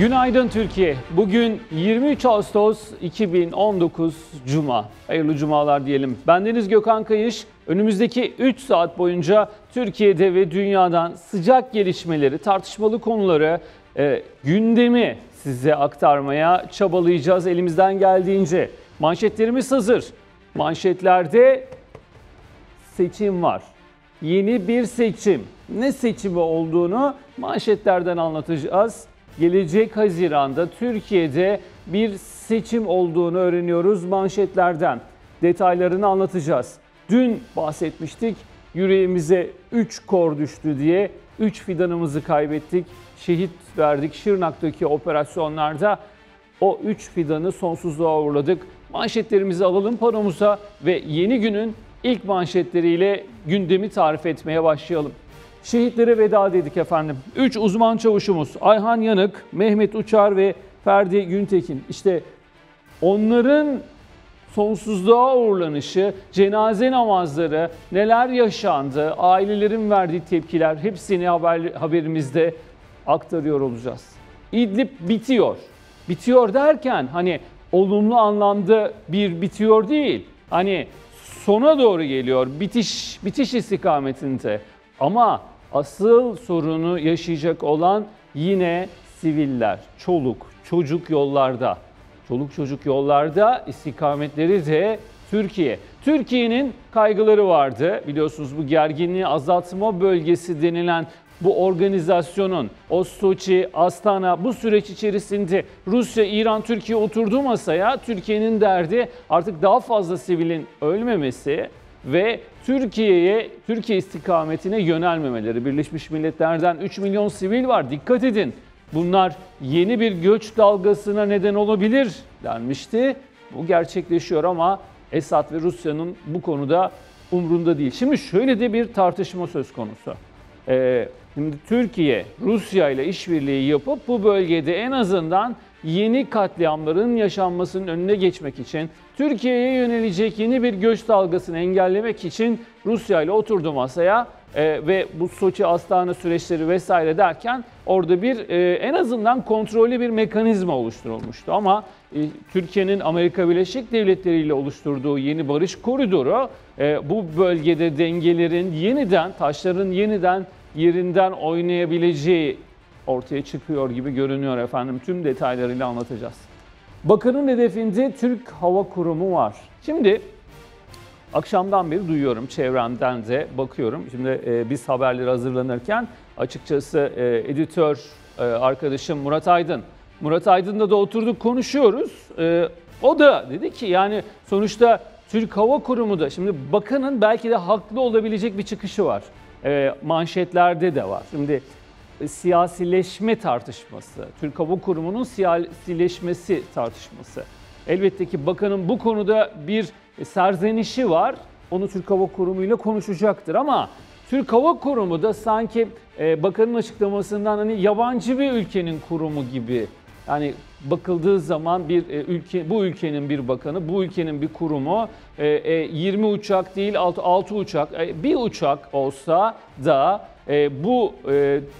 Günaydın Türkiye. Bugün 23 Ağustos 2019 Cuma. Hayırlı cumalar diyelim. Bendeniz Gökhan Kayış. Önümüzdeki 3 saat boyunca Türkiye'de ve dünyadan sıcak gelişmeleri, tartışmalı konuları, e, gündemi size aktarmaya çabalayacağız elimizden geldiğince. Manşetlerimiz hazır. Manşetlerde seçim var. Yeni bir seçim. Ne seçimi olduğunu manşetlerden anlatacağız. Gelecek Haziran'da Türkiye'de bir seçim olduğunu öğreniyoruz manşetlerden. Detaylarını anlatacağız. Dün bahsetmiştik. Yüreğimize 3 kor düştü diye 3 fidanımızı kaybettik. Şehit verdik Şırnak'taki operasyonlarda. O 3 fidanı sonsuzluğa uğurladık. Manşetlerimizi alalım panomuza ve yeni günün ilk manşetleriyle gündemi tarif etmeye başlayalım. Şehitlere veda dedik efendim. 3 uzman çavuşumuz Ayhan Yanık, Mehmet Uçar ve Ferdi Güntekin. İşte onların sonsuzluğa uğurlanışı, cenaze namazları, neler yaşandı, ailelerin verdiği tepkiler hepsini haber, haberimizde aktarıyor olacağız. İdlib bitiyor. Bitiyor derken hani olumlu anlamda bir bitiyor değil. Hani sona doğru geliyor. Bitiş bitiş istikametinde. Ama asıl sorunu yaşayacak olan yine siviller. Çoluk, çocuk yollarda. Çoluk çocuk yollarda istikametleri de Türkiye. Türkiye'nin kaygıları vardı. Biliyorsunuz bu gerginliği azaltma bölgesi denilen bu organizasyonun o Soçi, Astana bu süreç içerisinde Rusya, İran, Türkiye oturduğu masaya Türkiye'nin derdi artık daha fazla sivilin ölmemesi ve Türkiye'ye, Türkiye istikametine yönelmemeleri. Birleşmiş Milletler'den 3 milyon sivil var dikkat edin. Bunlar yeni bir göç dalgasına neden olabilir denmişti. Bu gerçekleşiyor ama Esad ve Rusya'nın bu konuda umrunda değil. Şimdi şöyle de bir tartışma söz konusu. Ee, şimdi Türkiye Rusya ile işbirliği yapıp bu bölgede en azından yeni katliamların yaşanmasının önüne geçmek için, Türkiye'ye yönelecek yeni bir göç dalgasını engellemek için Rusya ile oturdu masaya e, ve bu Soçi Astana süreçleri vesaire derken orada bir e, en azından kontrollü bir mekanizma oluşturulmuştu. Ama e, Türkiye'nin Amerika Birleşik Devletleri ile oluşturduğu yeni barış koridoru e, bu bölgede dengelerin yeniden, taşların yeniden yerinden oynayabileceği ortaya çıkıyor gibi görünüyor efendim. Tüm detaylarıyla anlatacağız. Bakanın hedefinde Türk Hava Kurumu var. Şimdi akşamdan beri duyuyorum çevremden de bakıyorum. Şimdi e, biz haberleri hazırlanırken açıkçası e, editör e, arkadaşım Murat Aydın. Murat Aydın'la da oturduk konuşuyoruz. E, o da dedi ki yani sonuçta Türk Hava Kurumu da şimdi bakanın belki de haklı olabilecek bir çıkışı var. E, manşetlerde de var. Şimdi siyasileşme tartışması, Türk Hava Kurumu'nun siyasileşmesi tartışması. Elbette ki bakanın bu konuda bir serzenişi var. Onu Türk Hava Kurumu ile konuşacaktır ama Türk Hava Kurumu da sanki e, bakanın açıklamasından hani yabancı bir ülkenin kurumu gibi. Yani bakıldığı zaman bir e, ülke bu ülkenin bir bakanı, bu ülkenin bir kurumu 20 e, uçak değil 6, 6 uçak, bir uçak olsa da bu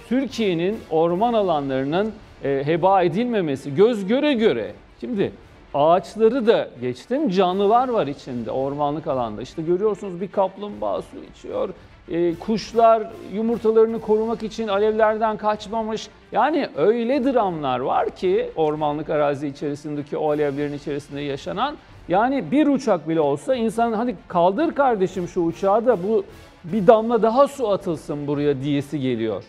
Türkiye'nin orman alanlarının heba edilmemesi göz göre göre. Şimdi ağaçları da geçtim canlılar var içinde ormanlık alanda. İşte görüyorsunuz bir kaplumbağa su içiyor. E, kuşlar yumurtalarını korumak için alevlerden kaçmamış. Yani öyle dramlar var ki ormanlık arazi içerisindeki o alevlerin içerisinde yaşanan. Yani bir uçak bile olsa insan hadi kaldır kardeşim şu uçağı da bu bir damla daha su atılsın buraya diyesi geliyor.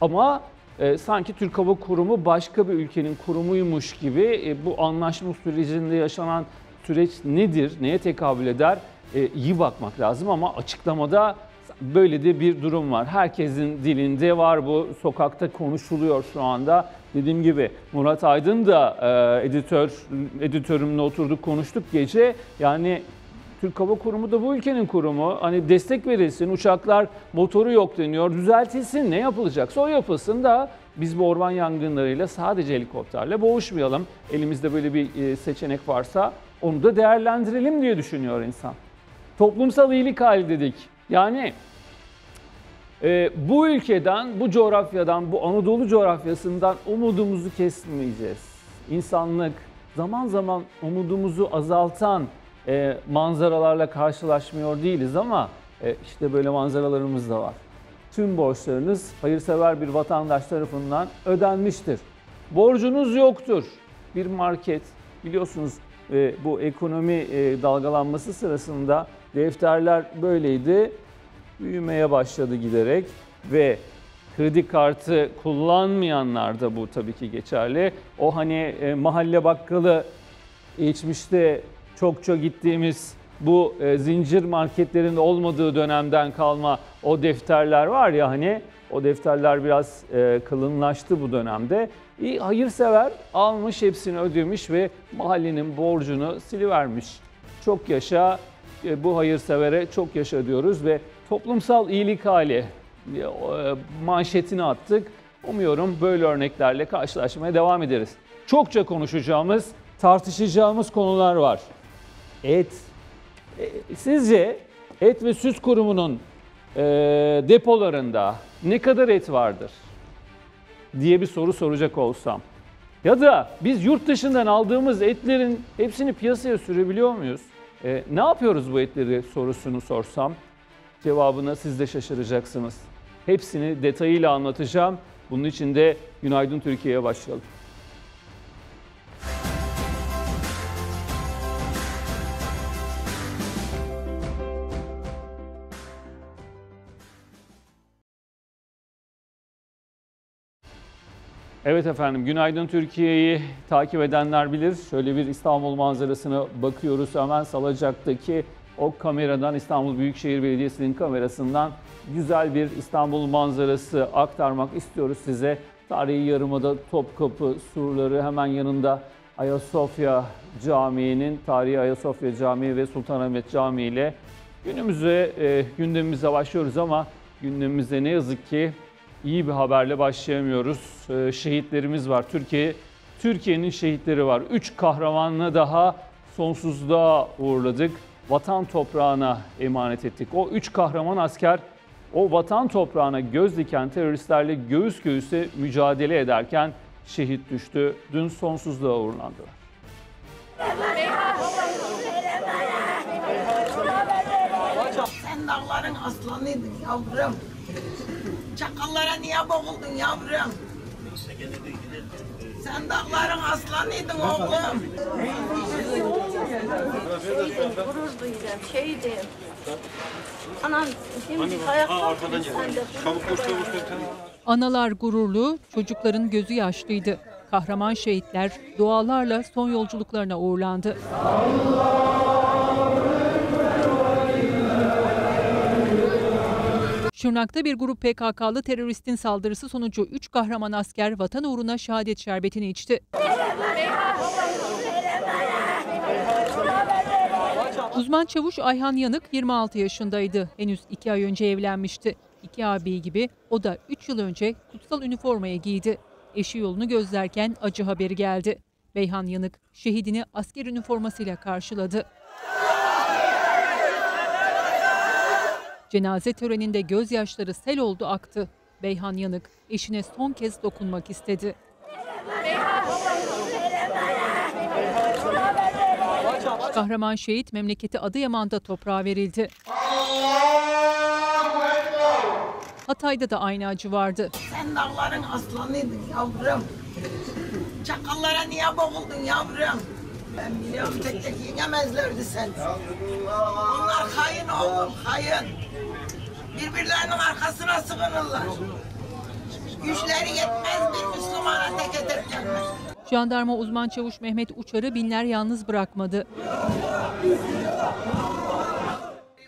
Ama e, sanki Türk Hava Kurumu başka bir ülkenin kurumuymuş gibi e, bu anlaşma sürecinde yaşanan süreç nedir, neye tekabül eder e, iyi bakmak lazım ama açıklamada böyle de bir durum var. Herkesin dilinde var bu sokakta konuşuluyor şu anda. Dediğim gibi Murat Aydın da e, editör editörümle oturduk konuştuk gece. Yani Türk Hava Kurumu da bu ülkenin kurumu. Hani destek verilsin, uçaklar motoru yok deniyor, düzeltilsin. Ne yapılacaksa o yapılsın da biz bu orman yangınlarıyla sadece helikopterle boğuşmayalım. Elimizde böyle bir e, seçenek varsa onu da değerlendirelim diye düşünüyor insan. Toplumsal iyilik hali dedik. Yani Ee, bu ülkeden, bu coğrafyadan, bu Anadolu coğrafyasından umudumuzu kesmeyeceğiz. İnsanlık zaman zaman umudumuzu azaltan e, manzaralarla karşılaşmıyor değiliz ama e, işte böyle manzaralarımız da var. Tüm borçlarınız hayırsever bir vatandaş tarafından ödenmiştir. Borcunuz yoktur. Bir market biliyorsunuz e, bu ekonomi e, dalgalanması sırasında defterler böyleydi. Büyümeye başladı giderek ve kredi kartı kullanmayanlar da bu tabii ki geçerli. O hani e, mahalle bakkalı geçmişte çokça gittiğimiz bu e, zincir marketlerin olmadığı dönemden kalma o defterler var ya hani o defterler biraz e, kalınlaştı bu dönemde. İyi hayırsever almış hepsini ödemiş ve mahallenin borcunu silivermiş. Çok yaşa e, bu hayırsevere çok yaşa diyoruz ve toplumsal iyilik hali e, manşetini attık. Umuyorum böyle örneklerle karşılaşmaya devam ederiz. Çokça konuşacağımız, tartışacağımız konular var. Et. E, Sizce et ve süt kurumunun e, depolarında ne kadar et vardır diye bir soru soracak olsam. Ya da biz yurt dışından aldığımız etlerin hepsini piyasaya sürebiliyor muyuz? E, ne yapıyoruz bu etleri sorusunu sorsam cevabına siz de şaşıracaksınız. Hepsini detayıyla anlatacağım. Bunun için de Günaydın Türkiye'ye başlayalım. Evet efendim, Günaydın Türkiye'yi takip edenler bilir. Şöyle bir İstanbul manzarasına bakıyoruz. Hemen Salacak'taki o kameradan, İstanbul Büyükşehir Belediyesi'nin kamerasından güzel bir İstanbul manzarası aktarmak istiyoruz size. Tarihi Yarımada Topkapı surları hemen yanında Ayasofya Camii'nin, tarihi Ayasofya Camii ve Sultanahmet Camii ile günümüze, e, gündemimize başlıyoruz ama gündemimize ne yazık ki iyi bir haberle başlayamıyoruz. Ee, şehitlerimiz var. Türkiye Türkiye'nin şehitleri var. Üç kahramanını daha sonsuzluğa uğurladık. Vatan toprağına emanet ettik. O üç kahraman asker o vatan toprağına göz diken teröristlerle göğüs göğüse mücadele ederken şehit düştü. Dün sonsuzluğa uğurlandılar. Sen dağların aslanıydın yavrum. Çakallara niye boğuldun yavrum? Sen dağların aslanıydın oğlum. gurur şeydim. Anam şimdi ayakta sen de Analar gururlu, çocukların gözü yaşlıydı. Kahraman şehitler dualarla son yolculuklarına uğurlandı. Şırnak'ta bir grup PKK'lı teröristin saldırısı sonucu 3 kahraman asker vatan uğruna şehadet şerbetini içti. Uzman çavuş Ayhan Yanık 26 yaşındaydı. Henüz 2 ay önce evlenmişti. İki abi gibi o da 3 yıl önce kutsal üniformaya giydi. Eşi yolunu gözlerken acı haberi geldi. Beyhan Yanık şehidini asker üniformasıyla karşıladı. Cenaze töreninde gözyaşları sel oldu aktı. Beyhan Yanık eşine son kez dokunmak istedi. Kahraman şehit memleketi Adıyaman'da toprağa verildi. Hatay'da da aynı acı vardı. Sen dağların aslanıydın yavrum. Çakallara niye boğuldun yavrum? Ben biliyorum tek tek yenemezlerdi seni. Onlar hain oğlum, hain. Birbirlerinin arkasına sığınırlar. Güçleri yetmez bir Müslümana tek ederek gelmez. Jandarma uzman çavuş Mehmet Uçar'ı binler yalnız bırakmadı.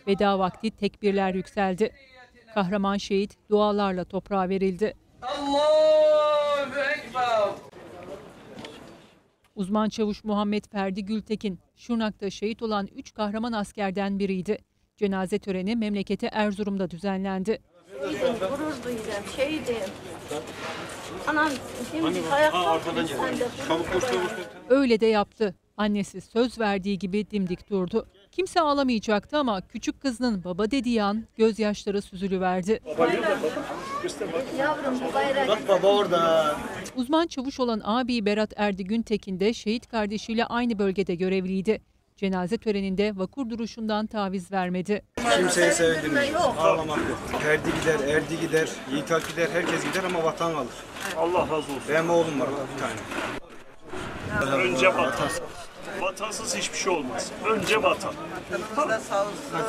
Veda vakti tekbirler yükseldi. Kahraman şehit dualarla toprağa verildi. Uzman çavuş Muhammed Ferdi Gültekin, Şırnak'ta şehit olan 3 kahraman askerden biriydi. Cenaze töreni memleketi Erzurum'da düzenlendi. gurur duyacağım, şeydim. Anam şimdi ayakta sen de Öyle de yaptı. Annesi söz verdiği gibi dimdik durdu. Kimse ağlamayacaktı ama küçük kızının baba dediği an gözyaşları süzülüverdi. Yavrum bu bayrak Bak baba orada. Uzman çavuş olan abi Berat Erdi Güntekin de şehit kardeşiyle aynı bölgede görevliydi. Cenaze töreninde vakur duruşundan taviz vermedi. Kimseyi sevindirmeyin. Ağlamak yok. Erdi gider, Erdi gider, Yiğit Alp gider, herkes gider ama vatan kalır. Allah razı olsun. Benim oğlum var bir tane. Önce vatan. Vatansız hiçbir şey olmaz. Önce vatan.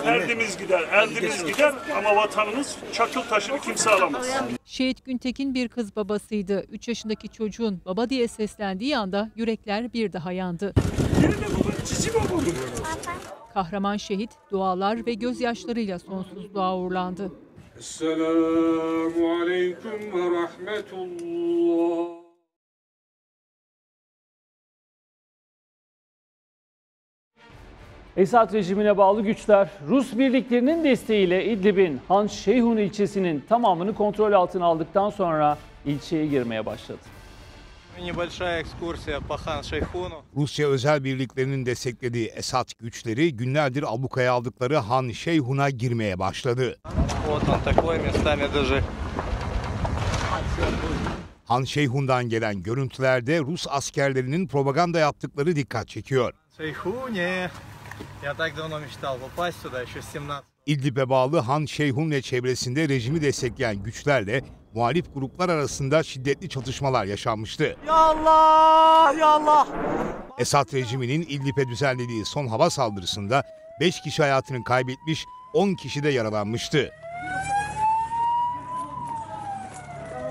Erdimiz gider, erdimiz gider ama vatanımız çakıl taşını kimse alamaz. Şehit Güntekin bir kız babasıydı. 3 yaşındaki çocuğun baba diye seslendiği anda yürekler bir daha yandı. Kahraman şehit dualar ve gözyaşlarıyla sonsuzluğa uğurlandı. Esselamu aleyküm ve rahmetullah. Esad rejimine bağlı güçler Rus birliklerinin desteğiyle İdlib'in Han Şeyhun ilçesinin tamamını kontrol altına aldıktan sonra ilçeye girmeye başladı. Rusya özel birliklerinin desteklediği Esad güçleri günlerdir ablukaya aldıkları Han Şeyhun'a girmeye başladı. Han Şeyhun'dan gelen görüntülerde Rus askerlerinin propaganda yaptıkları dikkat çekiyor. Şeyhun'e Я так давно мечтал попасть сюда, еще с 17. İdlib'e bağlı Han Şeyhun ve çevresinde rejimi destekleyen güçlerle muhalif gruplar arasında şiddetli çatışmalar yaşanmıştı. Ya Allah, ya Allah. Esad rejiminin İdlib'e düzenlediği son hava saldırısında 5 kişi hayatını kaybetmiş, 10 kişi de yaralanmıştı.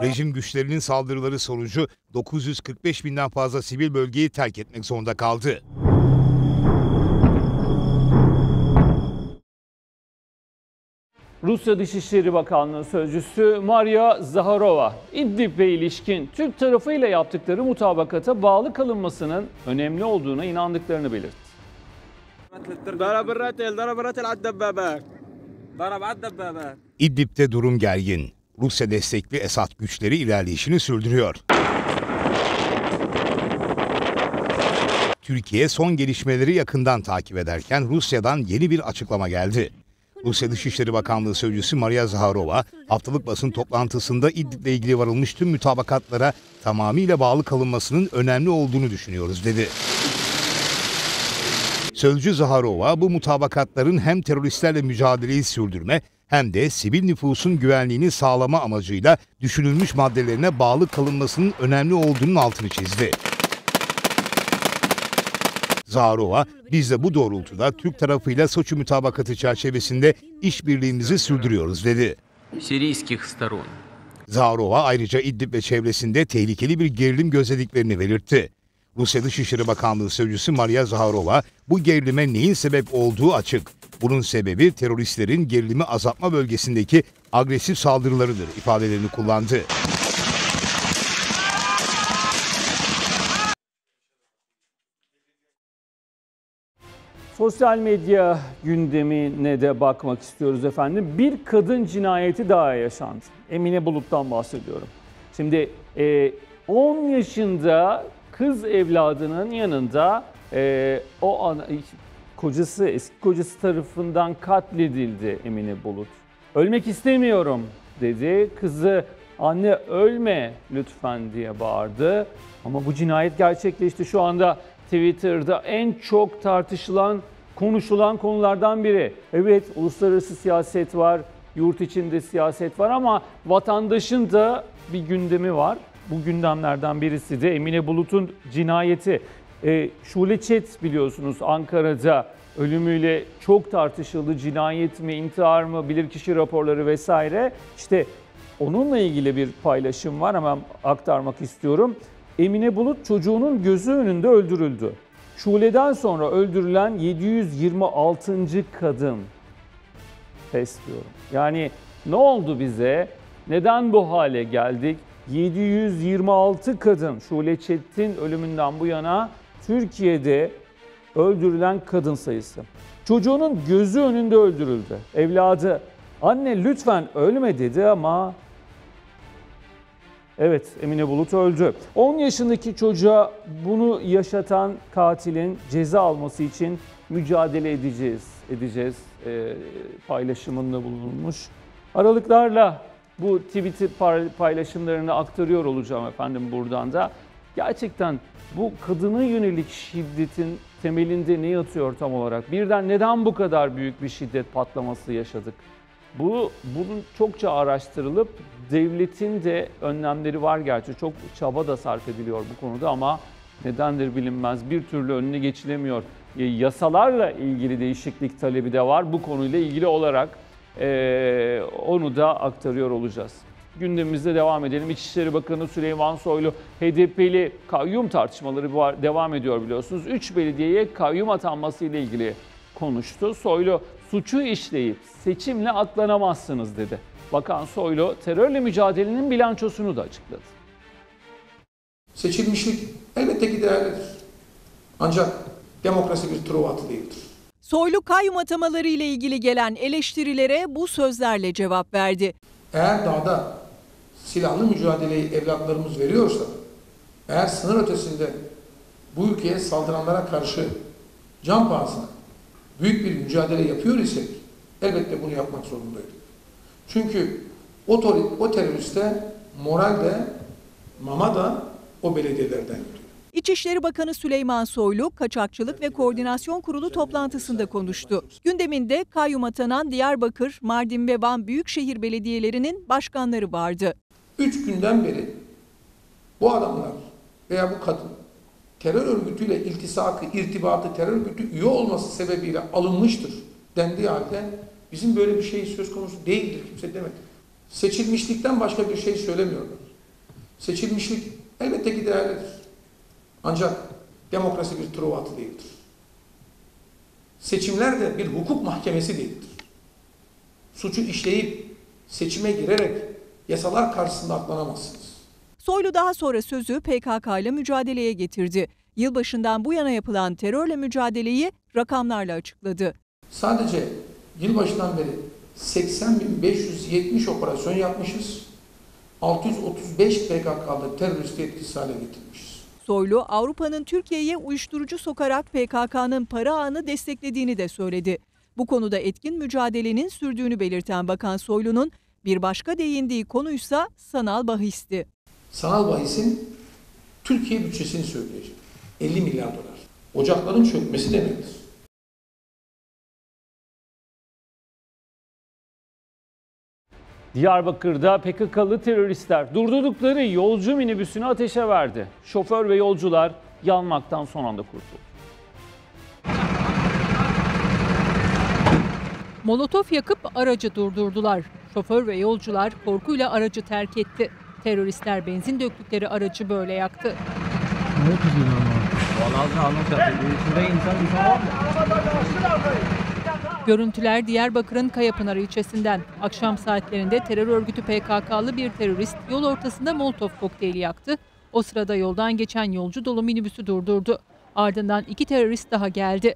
Rejim güçlerinin saldırıları sonucu 945 binden fazla sivil bölgeyi terk etmek zorunda kaldı. Rusya Dışişleri Bakanlığı Sözcüsü Maria Zaharova, İdlib'le ilişkin Türk tarafıyla yaptıkları mutabakata bağlı kalınmasının önemli olduğuna inandıklarını belirtti. İdlib'de durum gergin. Rusya destekli Esad güçleri ilerleyişini sürdürüyor. Türkiye son gelişmeleri yakından takip ederken Rusya'dan yeni bir açıklama geldi. Rusya Dışişleri Bakanlığı Sözcüsü Maria Zaharova, haftalık basın toplantısında İdlib'le ilgili varılmış tüm mütabakatlara tamamıyla bağlı kalınmasının önemli olduğunu düşünüyoruz dedi. Sözcü Zaharova bu mutabakatların hem teröristlerle mücadeleyi sürdürme hem de sivil nüfusun güvenliğini sağlama amacıyla düşünülmüş maddelerine bağlı kalınmasının önemli olduğunun altını çizdi. Zarova, biz de bu doğrultuda Türk tarafıyla Soçi mütabakatı çerçevesinde işbirliğimizi sürdürüyoruz dedi. Zarova ayrıca İdlib ve çevresinde tehlikeli bir gerilim gözlediklerini belirtti. Rusya Dışişleri Bakanlığı Sözcüsü Maria Zaharova bu gerilime neyin sebep olduğu açık. Bunun sebebi teröristlerin gerilimi azaltma bölgesindeki agresif saldırılarıdır ifadelerini kullandı. Sosyal medya gündemine de bakmak istiyoruz efendim. Bir kadın cinayeti daha yaşandı. Emine Bulut'tan bahsediyorum. Şimdi e, 10 yaşında kız evladının yanında e, o ana, kocası, eski kocası tarafından katledildi Emine Bulut. Ölmek istemiyorum dedi. Kızı anne ölme lütfen diye bağırdı. Ama bu cinayet gerçekleşti. Şu anda Twitter'da en çok tartışılan, konuşulan konulardan biri. Evet uluslararası siyaset var, yurt içinde siyaset var ama vatandaşın da bir gündemi var. Bu gündemlerden birisi de Emine Bulut'un cinayeti. E, Şule Çet biliyorsunuz Ankara'da ölümüyle çok tartışıldı. Cinayet mi, intihar mı, bilirkişi raporları vesaire. İşte onunla ilgili bir paylaşım var hemen aktarmak istiyorum. Emine Bulut çocuğunun gözü önünde öldürüldü. Şule'den sonra öldürülen 726. kadın. Pes diyorum. Yani ne oldu bize? Neden bu hale geldik? 726 kadın Şule Çetin ölümünden bu yana Türkiye'de öldürülen kadın sayısı. Çocuğunun gözü önünde öldürüldü. Evladı anne lütfen ölme dedi ama Evet Emine Bulut öldü. 10 yaşındaki çocuğa bunu yaşatan katilin ceza alması için mücadele edeceğiz, edeceğiz e, paylaşımında bulunmuş. Aralıklarla bu Twitter paylaşımlarını aktarıyor olacağım efendim buradan da. Gerçekten bu kadına yönelik şiddetin temelinde ne yatıyor tam olarak? Birden neden bu kadar büyük bir şiddet patlaması yaşadık? Bu bunun çokça araştırılıp devletin de önlemleri var gerçi. Çok çaba da sarf ediliyor bu konuda ama nedendir bilinmez. Bir türlü önüne geçilemiyor. E, Yasalarla ilgili değişiklik talebi de var. Bu konuyla ilgili olarak e, onu da aktarıyor olacağız. Gündemimizde devam edelim. İçişleri Bakanı Süleyman Soylu HDP'li kayyum tartışmaları var, devam ediyor biliyorsunuz. 3 belediyeye kayyum atanması ile ilgili konuştu. Soylu suçu işleyip seçimle atlanamazsınız dedi. Bakan Soylu terörle mücadelenin bilançosunu da açıkladı. Seçilmişlik elbette ki değerlidir. Ancak demokrasi bir truva atı değildir. Soylu kayyum atamaları ile ilgili gelen eleştirilere bu sözlerle cevap verdi. Eğer dağda silahlı mücadeleyi evlatlarımız veriyorsa, eğer sınır ötesinde bu ülkeye saldıranlara karşı can pahasına büyük bir mücadele yapıyor isek elbette bunu yapmak zorundayız. Çünkü o, o teröriste moral de mama da o belediyelerden geliyor. İçişleri Bakanı Süleyman Soylu, Kaçakçılık ve Koordinasyon Kurulu toplantısında konuştu. Gündeminde kayyum atanan Diyarbakır, Mardin ve Van Büyükşehir Belediyelerinin başkanları vardı. Üç günden beri bu adamlar veya bu kadın terör örgütüyle iltisakı, irtibatı, terör örgütü üye olması sebebiyle alınmıştır dendiği halde bizim böyle bir şey söz konusu değildir kimse demedi. Seçilmişlikten başka bir şey söylemiyorlar. Seçilmişlik elbette ki değerlidir. Ancak demokrasi bir truva atı değildir. Seçimler de bir hukuk mahkemesi değildir. Suçu işleyip seçime girerek yasalar karşısında atlanamazsınız. Soylu daha sonra sözü PKK ile mücadeleye getirdi. Yılbaşından bu yana yapılan terörle mücadeleyi rakamlarla açıkladı. Sadece yılbaşından beri 80.570 operasyon yapmışız. 635 PKK'lı teröristi etkisiz hale getirmişiz. Soylu, Avrupa'nın Türkiye'ye uyuşturucu sokarak PKK'nın para ağını desteklediğini de söyledi. Bu konuda etkin mücadelenin sürdüğünü belirten Bakan Soylu'nun bir başka değindiği konuysa sanal bahisti. Sanal bahisin Türkiye bütçesini söyleyeceğim. 50 milyar dolar. Ocakların çökmesi demektir. Diyarbakır'da PKK'lı teröristler durdurdukları yolcu minibüsünü ateşe verdi. Şoför ve yolcular yanmaktan son anda kurtuldu. Molotof yakıp aracı durdurdular. Şoför ve yolcular korkuyla aracı terk etti. Teröristler benzin döktükleri aracı böyle yaktı. Görüntüler Diyarbakır'ın Kayapınar ilçesinden. Akşam saatlerinde terör örgütü PKK'lı bir terörist yol ortasında Molotov kokteyli yaktı. O sırada yoldan geçen yolcu dolu minibüsü durdurdu. Ardından iki terörist daha geldi.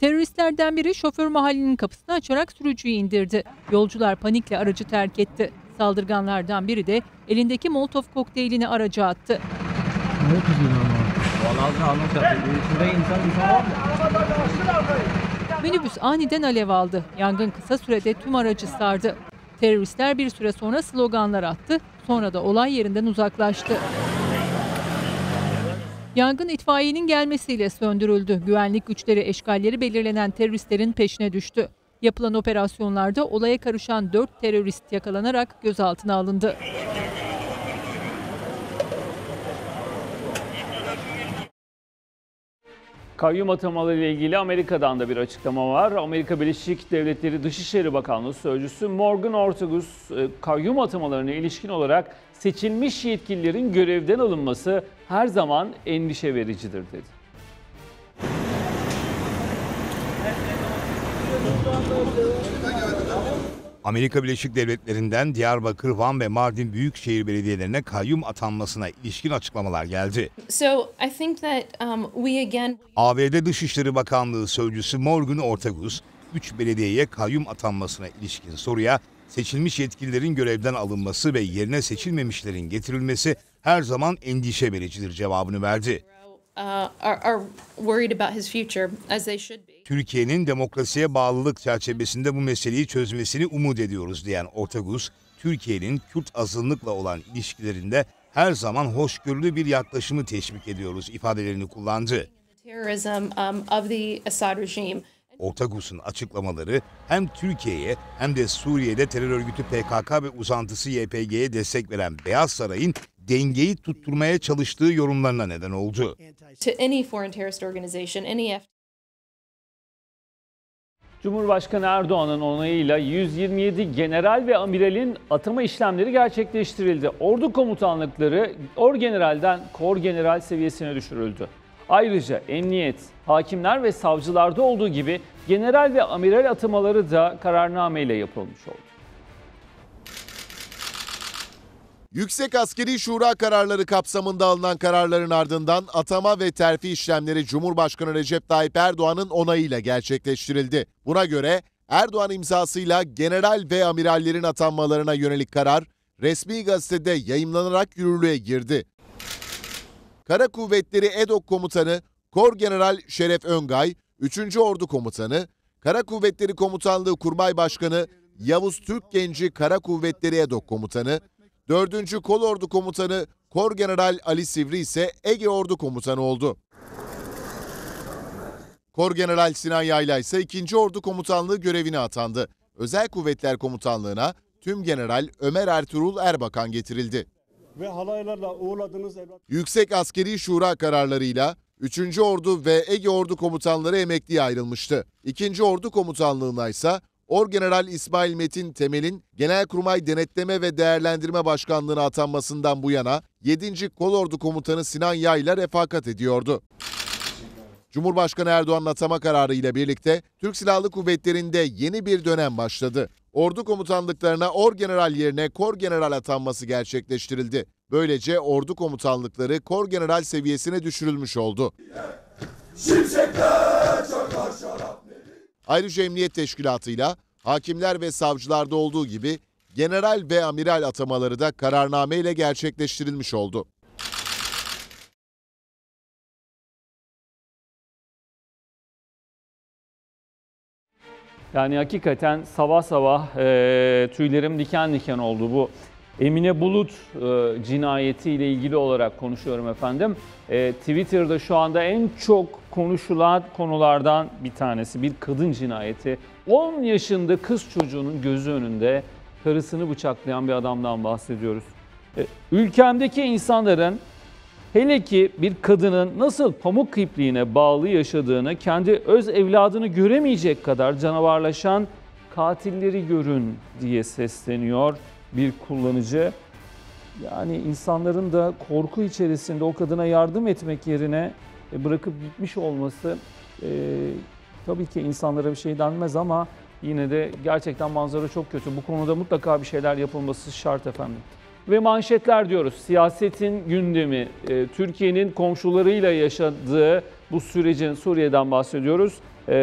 Teröristlerden biri şoför mahallinin kapısını açarak sürücüyü indirdi. Yolcular panikle aracı terk etti. Saldırganlardan biri de elindeki Molotov kokteylini araca attı. Minibüs aniden alev aldı. Yangın kısa sürede tüm aracı sardı. Teröristler bir süre sonra sloganlar attı. Sonra da olay yerinden uzaklaştı. Yangın itfaiyenin gelmesiyle söndürüldü. Güvenlik güçleri eşgalleri belirlenen teröristlerin peşine düştü. Yapılan operasyonlarda olaya karışan 4 terörist yakalanarak gözaltına alındı. Kayyum atamaları ile ilgili Amerika'dan da bir açıklama var. Amerika Birleşik Devletleri Dışişleri Bakanlığı Sözcüsü Morgan Ortagus, e, kayyum atamalarına ilişkin olarak seçilmiş yetkililerin görevden alınması her zaman endişe vericidir dedi. Amerika Birleşik Devletleri'nden Diyarbakır, Van ve Mardin Büyükşehir Belediyelerine kayyum atanmasına ilişkin açıklamalar geldi. So I think that um, we again ABD Dışişleri Bakanlığı Sözcüsü Morgan Ortagus, 3 belediyeye kayyum atanmasına ilişkin soruya seçilmiş yetkililerin görevden alınması ve yerine seçilmemişlerin getirilmesi her zaman endişe vericidir cevabını verdi. uh, are, are worried about his future, as they should. Türkiye'nin demokrasiye bağlılık çerçevesinde bu meseleyi çözmesini umut ediyoruz diyen Ortagus, Türkiye'nin Kürt azınlıkla olan ilişkilerinde her zaman hoşgörülü bir yaklaşımı teşvik ediyoruz ifadelerini kullandı. Um. Ortagus'un açıklamaları hem Türkiye'ye hem de Suriye'de terör örgütü PKK ve uzantısı YPG'ye destek veren Beyaz Saray'ın dengeyi tutturmaya çalıştığı yorumlarına neden oldu. Cumhurbaşkanı Erdoğan'ın onayıyla 127 general ve amiralin atama işlemleri gerçekleştirildi. Ordu komutanlıkları orgeneralden korgeneral seviyesine düşürüldü. Ayrıca emniyet, hakimler ve savcılarda olduğu gibi general ve amiral atamaları da kararnameyle yapılmış oldu. Yüksek Askeri Şura kararları kapsamında alınan kararların ardından atama ve terfi işlemleri Cumhurbaşkanı Recep Tayyip Erdoğan'ın onayıyla gerçekleştirildi. Buna göre Erdoğan imzasıyla general ve amirallerin atanmalarına yönelik karar resmi gazetede yayımlanarak yürürlüğe girdi. Kara Kuvvetleri EDOK Komutanı Kor General Şeref Öngay, 3. Ordu Komutanı, Kara Kuvvetleri Komutanlığı Kurmay Başkanı Yavuz Türk Genci Kara Kuvvetleri EDOK Komutanı, 4. Kolordu Komutanı Kor General Ali Sivri ise Ege Ordu Komutanı oldu. Kor General Sinan Yayla ise 2. Ordu Komutanlığı görevine atandı. Özel Kuvvetler Komutanlığı'na Tüm General Ömer Ertuğrul Erbakan getirildi. Ve halaylarla uğurladığınız evlat Yüksek Askeri Şura kararlarıyla 3. Ordu ve Ege Ordu komutanları emekliye ayrılmıştı. 2. Ordu komutanlığına ise Orgeneral İsmail Metin Temel'in Genelkurmay Denetleme ve Değerlendirme Başkanlığı'na atanmasından bu yana 7. Kolordu Komutanı Sinan Yayla refakat ediyordu. Cumhurbaşkanı Erdoğan'ın atama kararı ile birlikte Türk Silahlı Kuvvetleri'nde yeni bir dönem başladı. Ordu komutanlıklarına Orgeneral yerine Korgeneral atanması gerçekleştirildi. Böylece ordu komutanlıkları Korgeneral seviyesine düşürülmüş oldu. Ayrıca Emniyet Teşkilatı'yla hakimler ve savcılarda olduğu gibi general ve amiral atamaları da kararnameyle gerçekleştirilmiş oldu. Yani hakikaten sabah sabah e, tüylerim diken diken oldu bu. Emine Bulut e, cinayetiyle ilgili olarak konuşuyorum efendim. E, Twitter'da şu anda en çok konuşulan konulardan bir tanesi bir kadın cinayeti. 10 yaşında kız çocuğunun gözü önünde karısını bıçaklayan bir adamdan bahsediyoruz. E, ülkemdeki insanların Hele ki bir kadının nasıl pamuk ipliğine bağlı yaşadığını, kendi öz evladını göremeyecek kadar canavarlaşan katilleri görün diye sesleniyor bir kullanıcı. Yani insanların da korku içerisinde o kadına yardım etmek yerine e, bırakıp gitmiş olması e, tabii ki insanlara bir şey denmez ama yine de gerçekten manzara çok kötü. Bu konuda mutlaka bir şeyler yapılması şart efendim. Ve manşetler diyoruz. Siyasetin gündemi, e, Türkiye'nin komşularıyla yaşadığı bu sürecin Suriye'den bahsediyoruz. E,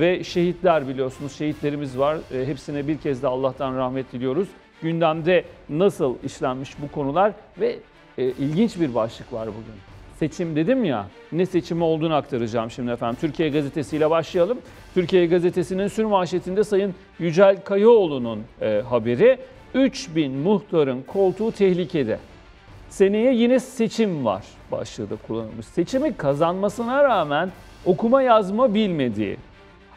ve şehitler biliyorsunuz, şehitlerimiz var. E, hepsine bir kez de Allah'tan rahmet diliyoruz. Gündemde nasıl işlenmiş bu konular ve e, ilginç bir başlık var bugün. Seçim dedim ya, ne seçimi olduğunu aktaracağım şimdi efendim. Türkiye Gazetesi ile başlayalım. Türkiye Gazetesi'nin sür manşetinde Sayın Yücel Kayaoğlu'nun e, haberi. 3000 muhtarın koltuğu tehlikede. Seneye yine seçim var başlığı da kullanılmış. Seçimi kazanmasına rağmen okuma yazma bilmediği,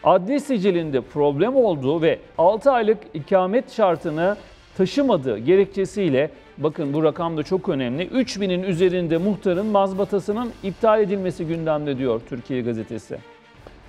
adli sicilinde problem olduğu ve 6 aylık ikamet şartını taşımadığı gerekçesiyle bakın bu rakam da çok önemli. 3000'in üzerinde muhtarın mazbatasının iptal edilmesi gündemde diyor Türkiye Gazetesi.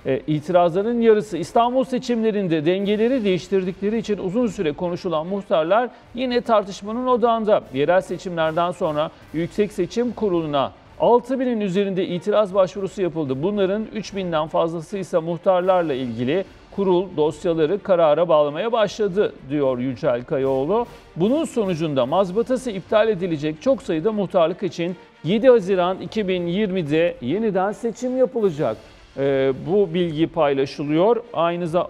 E, itirazların yarısı İstanbul seçimlerinde dengeleri değiştirdikleri için uzun süre konuşulan muhtarlar yine tartışmanın odağında. Yerel seçimlerden sonra Yüksek Seçim Kurulu'na 6000'in üzerinde itiraz başvurusu yapıldı. Bunların 3000'den fazlası ise muhtarlarla ilgili kurul dosyaları karara bağlamaya başladı diyor Yücel Kayaoğlu. Bunun sonucunda mazbatası iptal edilecek çok sayıda muhtarlık için 7 Haziran 2020'de yeniden seçim yapılacak. Ee, bu bilgi paylaşılıyor. Aynı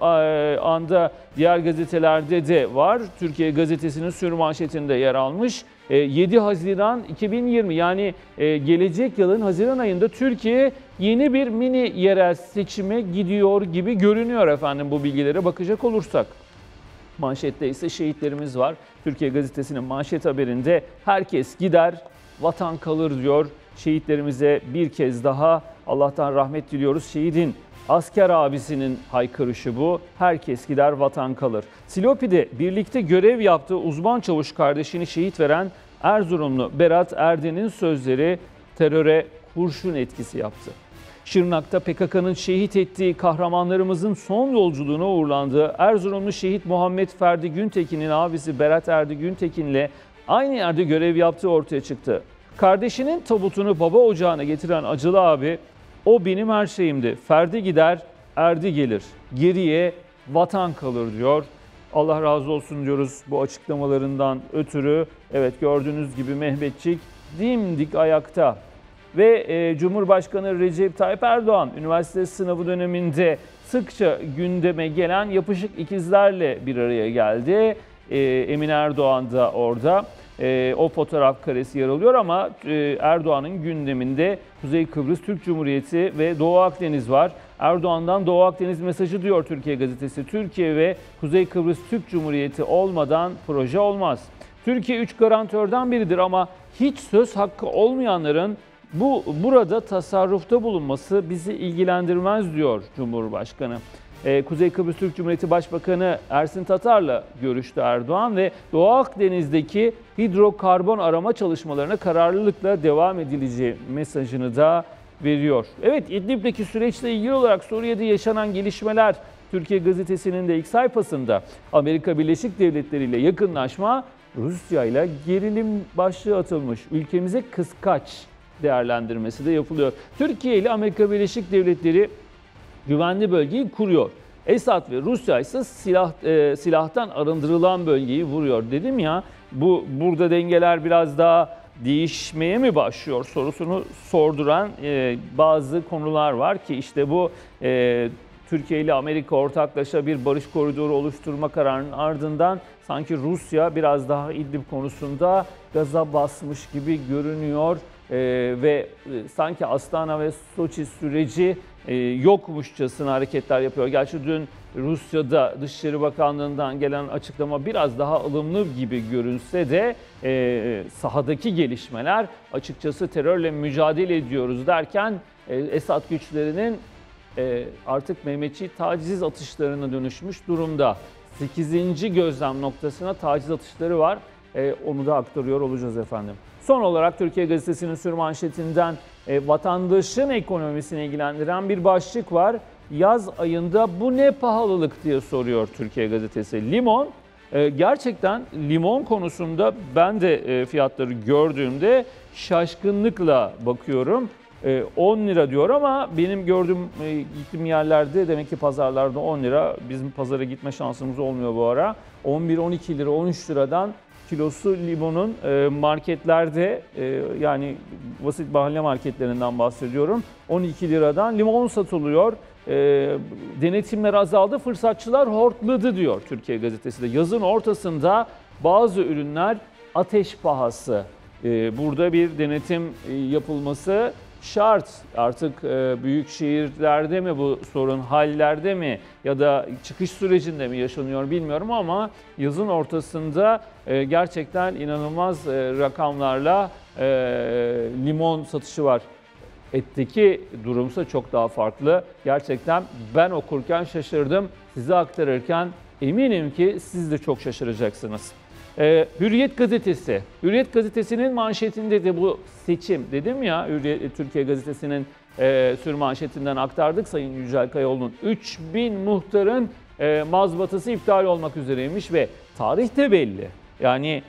anda diğer gazetelerde de var. Türkiye Gazetesi'nin sür manşetinde yer almış. E, 7 Haziran 2020 yani e, gelecek yılın Haziran ayında Türkiye yeni bir mini yerel seçime gidiyor gibi görünüyor efendim bu bilgilere bakacak olursak. Manşette ise şehitlerimiz var. Türkiye Gazetesi'nin manşet haberinde herkes gider, vatan kalır diyor. Şehitlerimize bir kez daha Allah'tan rahmet diliyoruz. Şehidin asker abisinin haykırışı bu. Herkes gider, vatan kalır. Silopi'de birlikte görev yaptığı uzman çavuş kardeşini şehit veren Erzurumlu Berat Erden'in sözleri teröre kurşun etkisi yaptı. Şırnak'ta PKK'nın şehit ettiği kahramanlarımızın son yolculuğuna uğurlandığı Erzurumlu şehit Muhammed Ferdi Güntekin'in abisi Berat Erdi Güntekin'le aynı yerde görev yaptığı ortaya çıktı. Kardeşinin tabutunu baba ocağına getiren acılı abi, o benim her şeyimdi. Ferdi gider, Erdi gelir. Geriye vatan kalır diyor. Allah razı olsun diyoruz bu açıklamalarından ötürü. Evet gördüğünüz gibi Mehmetçik dimdik ayakta ve e, Cumhurbaşkanı Recep Tayyip Erdoğan üniversite sınavı döneminde sıkça gündeme gelen yapışık ikizlerle bir araya geldi. E, Emin Erdoğan da orada. E, o fotoğraf karesi yer alıyor ama e, Erdoğan'ın gündeminde Kuzey Kıbrıs Türk Cumhuriyeti ve Doğu Akdeniz var. Erdoğan'dan Doğu Akdeniz mesajı diyor Türkiye Gazetesi. Türkiye ve Kuzey Kıbrıs Türk Cumhuriyeti olmadan proje olmaz. Türkiye 3 garantörden biridir ama hiç söz hakkı olmayanların bu burada tasarrufta bulunması bizi ilgilendirmez diyor Cumhurbaşkanı. Ee, Kuzey Kıbrıs Türk Cumhuriyeti Başbakanı Ersin Tatar'la görüştü Erdoğan ve Doğu Akdeniz'deki hidrokarbon arama çalışmalarına kararlılıkla devam edileceği mesajını da veriyor. Evet İdlib'deki süreçle ilgili olarak Suriye'de yaşanan gelişmeler Türkiye Gazetesi'nin de ilk sayfasında Amerika Birleşik Devletleri ile yakınlaşma Rusya ile gerilim başlığı atılmış. Ülkemize kıskaç değerlendirmesi de yapılıyor. Türkiye ile Amerika Birleşik Devletleri güvenli bölgeyi kuruyor. Esad ve Rusya ise silah e, silahtan arındırılan bölgeyi vuruyor. Dedim ya bu burada dengeler biraz daha değişmeye mi başlıyor sorusunu sorduran e, bazı konular var ki işte bu e, Türkiye ile Amerika ortaklaşa bir barış koridoru oluşturma kararının ardından sanki Rusya biraz daha İdlib konusunda gaza basmış gibi görünüyor. Ee, ve e, sanki Astana ve Soçi süreci yokmuşçasına hareketler yapıyor. Gerçi dün Rusya'da Dışişleri Bakanlığı'ndan gelen açıklama biraz daha ılımlı gibi görünse de e, sahadaki gelişmeler açıkçası terörle mücadele ediyoruz derken e, Esad güçlerinin e, artık Mehmetçi taciz atışlarına dönüşmüş durumda. 8. gözlem noktasına taciz atışları var. E, onu da aktarıyor olacağız efendim. Son olarak Türkiye Gazetesi'nin sürmanşetinden e, vatandaşın ekonomisini ilgilendiren bir başlık var. Yaz ayında bu ne pahalılık diye soruyor Türkiye Gazetesi. Limon e, gerçekten limon konusunda ben de e, fiyatları gördüğümde şaşkınlıkla bakıyorum. 10 lira diyor ama benim gördüğüm gittiğim yerlerde demek ki pazarlarda 10 lira. Bizim pazara gitme şansımız olmuyor bu ara. 11 12 lira 13 liradan kilosu limonun marketlerde yani basit mahalle marketlerinden bahsediyorum. 12 liradan limon satılıyor. Denetimler azaldı, fırsatçılar hortladı diyor Türkiye Gazetesi de. Yazın ortasında bazı ürünler ateş pahası. Burada bir denetim yapılması şart. Artık büyük şehirlerde mi bu sorun, hallerde mi ya da çıkış sürecinde mi yaşanıyor bilmiyorum ama yazın ortasında gerçekten inanılmaz rakamlarla limon satışı var. Etteki durumsa çok daha farklı. Gerçekten ben okurken şaşırdım. Size aktarırken eminim ki siz de çok şaşıracaksınız. Ee, Hürriyet gazetesi. Hürriyet gazetesinin manşetinde de bu seçim dedim ya Hürriyet, Türkiye gazetesinin e, sür manşetinden aktardık Sayın Yücel Kayaoğlu'nun 3000 muhtarın e, mazbatası iptal olmak üzereymiş ve tarih de belli. Yani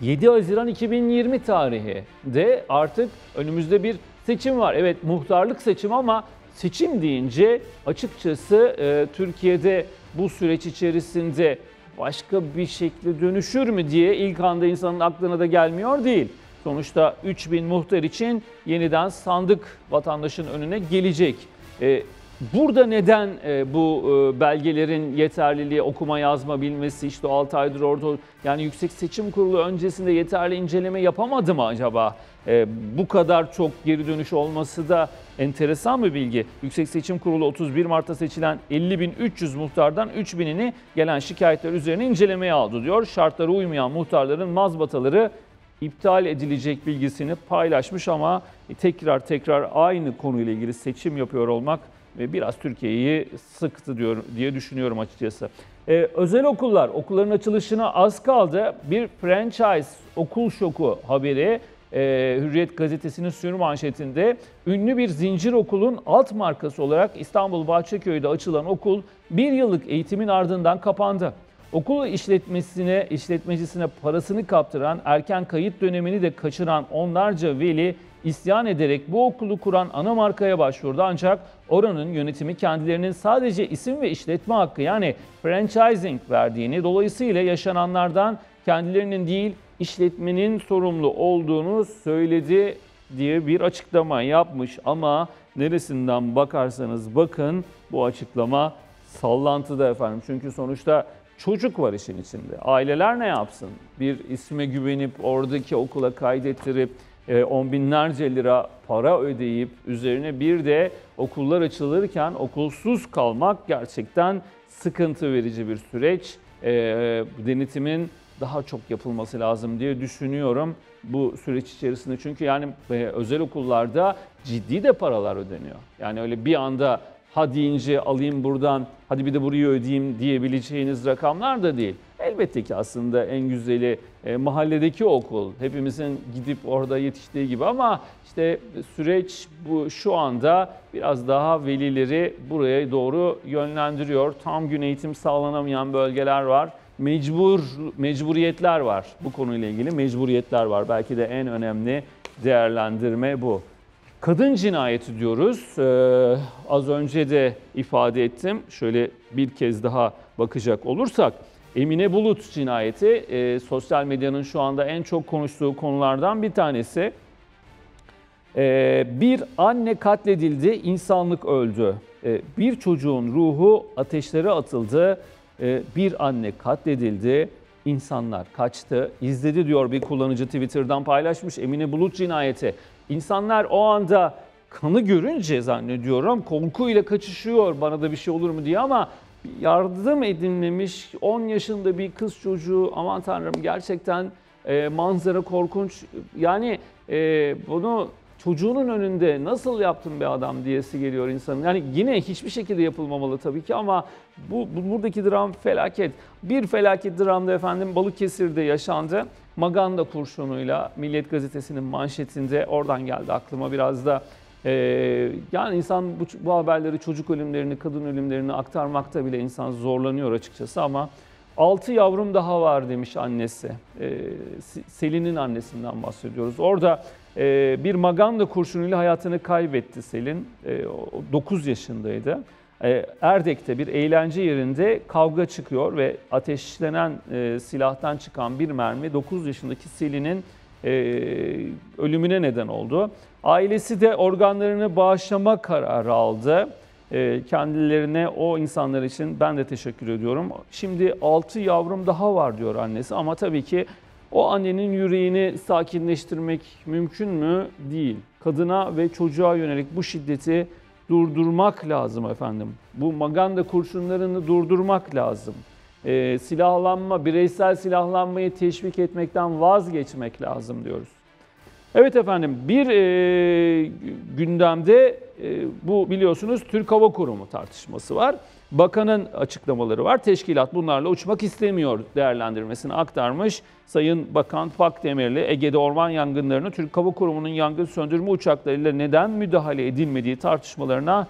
7 Haziran 2020 tarihi de artık önümüzde bir seçim var. Evet muhtarlık seçim ama seçim deyince açıkçası e, Türkiye'de bu süreç içerisinde başka bir şekilde dönüşür mü diye ilk anda insanın aklına da gelmiyor değil. Sonuçta 3000 muhtar için yeniden sandık vatandaşın önüne gelecek. E, Burada neden e, bu e, belgelerin yeterliliği, okuma yazma bilmesi işte o 6 aydır orada yani Yüksek Seçim Kurulu öncesinde yeterli inceleme yapamadı mı acaba? E, bu kadar çok geri dönüş olması da enteresan bir bilgi. Yüksek Seçim Kurulu 31 Mart'ta seçilen 50.300 muhtardan 3.000'ini gelen şikayetler üzerine incelemeye aldı diyor. Şartlara uymayan muhtarların mazbataları iptal edilecek bilgisini paylaşmış ama tekrar tekrar aynı konuyla ilgili seçim yapıyor olmak biraz Türkiye'yi sıktı diyor diye düşünüyorum açıkçası. Ee, özel okullar, okulların açılışına az kaldı. Bir franchise okul şoku haberi e, Hürriyet gazetesinin sür manşetinde ünlü bir zincir okulun alt markası olarak İstanbul Bahçeköy'de açılan okul bir yıllık eğitimin ardından kapandı. Okul işletmesine, işletmecisine parasını kaptıran, erken kayıt dönemini de kaçıran onlarca veli isyan ederek bu okulu kuran ana markaya başvurdu. Ancak oranın yönetimi kendilerinin sadece isim ve işletme hakkı yani franchising verdiğini, dolayısıyla yaşananlardan kendilerinin değil işletmenin sorumlu olduğunu söyledi diye bir açıklama yapmış ama neresinden bakarsanız bakın bu açıklama sallantıda efendim. Çünkü sonuçta çocuk var işin içinde. Aileler ne yapsın? Bir isme güvenip oradaki okula kaydettirip e, on binlerce lira para ödeyip üzerine bir de okullar açılırken okulsuz kalmak gerçekten sıkıntı verici bir süreç. E, denetimin daha çok yapılması lazım diye düşünüyorum bu süreç içerisinde. Çünkü yani e, özel okullarda ciddi de paralar ödeniyor. Yani öyle bir anda ha deyince alayım buradan hadi bir de burayı ödeyeyim diyebileceğiniz rakamlar da değil. Elbette ki aslında en güzeli e, mahalledeki okul. Hepimizin gidip orada yetiştiği gibi ama işte süreç bu şu anda biraz daha velileri buraya doğru yönlendiriyor. Tam gün eğitim sağlanamayan bölgeler var. Mecbur mecburiyetler var. Bu konuyla ilgili mecburiyetler var. Belki de en önemli değerlendirme bu. Kadın cinayeti diyoruz. Ee, az önce de ifade ettim. Şöyle bir kez daha bakacak olursak. Emine Bulut cinayeti e, sosyal medyanın şu anda en çok konuştuğu konulardan bir tanesi. E, bir anne katledildi, insanlık öldü. E, bir çocuğun ruhu ateşlere atıldı. E, bir anne katledildi, insanlar kaçtı. İzledi diyor bir kullanıcı Twitter'dan paylaşmış Emine Bulut cinayeti. İnsanlar o anda kanı görünce zannediyorum korkuyla kaçışıyor bana da bir şey olur mu diye ama yardım edilmemiş 10 yaşında bir kız çocuğu aman tanrım gerçekten e, manzara korkunç. Yani e, bunu çocuğunun önünde nasıl yaptın be adam diyesi geliyor insanın. Yani yine hiçbir şekilde yapılmamalı tabii ki ama bu, bu buradaki dram felaket. Bir felaket dramda efendim Balıkesir'de yaşandı. Maganda kurşunuyla Milliyet Gazetesi'nin manşetinde oradan geldi aklıma biraz da ee, yani insan bu, bu haberleri çocuk ölümlerini, kadın ölümlerini aktarmakta bile insan zorlanıyor açıkçası ama 6 yavrum daha var demiş annesi. Ee, Selin'in annesinden bahsediyoruz. Orada e, bir maganda kurşunuyla hayatını kaybetti Selin. E, 9 yaşındaydı. E, Erdek'te bir eğlence yerinde kavga çıkıyor ve ateşlenen e, silahtan çıkan bir mermi 9 yaşındaki Selin'in e, ölümüne neden oldu. Ailesi de organlarını bağışlama kararı aldı. E, kendilerine o insanlar için ben de teşekkür ediyorum. Şimdi 6 yavrum daha var diyor annesi ama tabii ki o annenin yüreğini sakinleştirmek mümkün mü? Değil. Kadına ve çocuğa yönelik bu şiddeti durdurmak lazım efendim. Bu maganda kurşunlarını durdurmak lazım. E, silahlanma, bireysel silahlanmayı teşvik etmekten vazgeçmek lazım diyoruz. Evet efendim bir e, gündemde e, bu biliyorsunuz Türk Hava Kurumu tartışması var. Bakanın açıklamaları var. Teşkilat bunlarla uçmak istemiyor değerlendirmesini aktarmış. Sayın Bakan Pakdemirli Ege'de orman yangınlarını Türk Hava Kurumu'nun yangın söndürme uçaklarıyla neden müdahale edilmediği tartışmalarına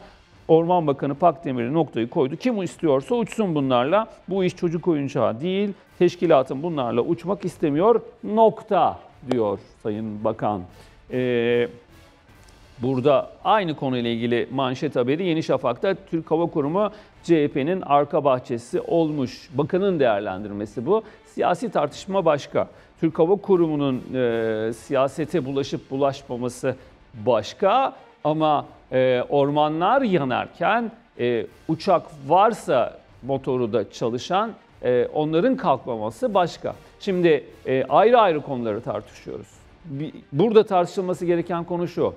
Orman Bakanı Pakdemirli noktayı koydu. Kim istiyorsa uçsun bunlarla. Bu iş çocuk oyuncağı değil. Teşkilatın bunlarla uçmak istemiyor. Nokta diyor Sayın Bakan. Ee, burada aynı konuyla ilgili manşet haberi Yeni Şafak'ta Türk Hava Kurumu CHP'nin arka bahçesi olmuş. Bakanın değerlendirmesi bu. Siyasi tartışma başka. Türk Hava Kurumu'nun e, siyasete bulaşıp bulaşmaması başka ama e, ormanlar yanarken e, uçak varsa motoru da çalışan e, onların kalkmaması başka. Şimdi e, ayrı ayrı konuları tartışıyoruz. Burada tartışılması gereken konu şu.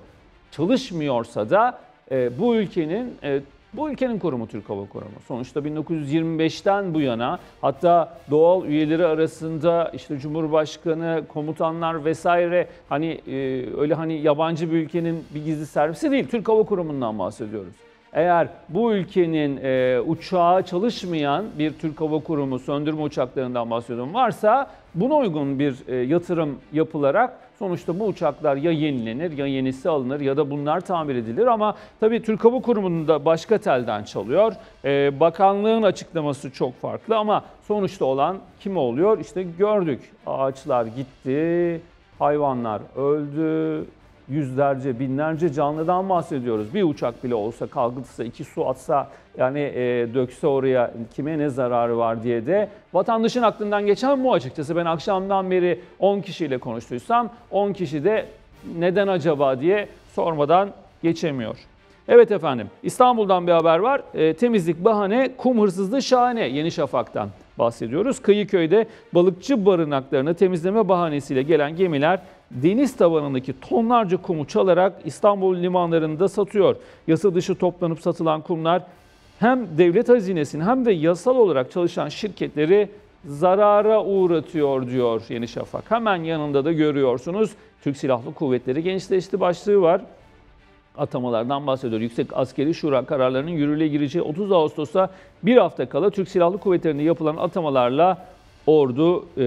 Çalışmıyorsa da e, bu ülkenin e, bu ülkenin kurumu Türk Hava Kurumu. Sonuçta 1925'ten bu yana hatta doğal üyeleri arasında işte Cumhurbaşkanı, komutanlar vesaire hani e, öyle hani yabancı bir ülkenin bir gizli servisi değil. Türk Hava Kurumu'ndan bahsediyoruz. Eğer bu ülkenin e, uçağı çalışmayan bir Türk Hava Kurumu söndürme uçaklarından bahsediyorum varsa buna uygun bir e, yatırım yapılarak sonuçta bu uçaklar ya yenilenir ya yenisi alınır ya da bunlar tamir edilir ama tabii Türk Hava Kurumu'nun da başka telden çalıyor. E, bakanlığın açıklaması çok farklı ama sonuçta olan kim oluyor? İşte gördük ağaçlar gitti, hayvanlar öldü, yüzlerce, binlerce canlıdan bahsediyoruz. Bir uçak bile olsa kalkıtsa, iki su atsa, yani e, dökse oraya kime ne zararı var diye de vatandaşın aklından geçen bu açıkçası. Ben akşamdan beri 10 kişiyle konuştuysam 10 kişi de neden acaba diye sormadan geçemiyor. Evet efendim İstanbul'dan bir haber var. E, temizlik bahane, kum hırsızlığı şahane. Yeni Şafak'tan bahsediyoruz. Kıyıköy'de balıkçı barınaklarını temizleme bahanesiyle gelen gemiler deniz tabanındaki tonlarca kumu çalarak İstanbul limanlarında satıyor. Yasa dışı toplanıp satılan kumlar hem devlet hazinesini hem de yasal olarak çalışan şirketleri zarara uğratıyor diyor Yeni Şafak. Hemen yanında da görüyorsunuz Türk Silahlı Kuvvetleri gençleşti başlığı var atamalardan bahsediyor. Yüksek Askeri Şura kararlarının yürürlüğe gireceği 30 Ağustos'ta bir hafta kala Türk Silahlı Kuvvetleri'nde yapılan atamalarla ordu e,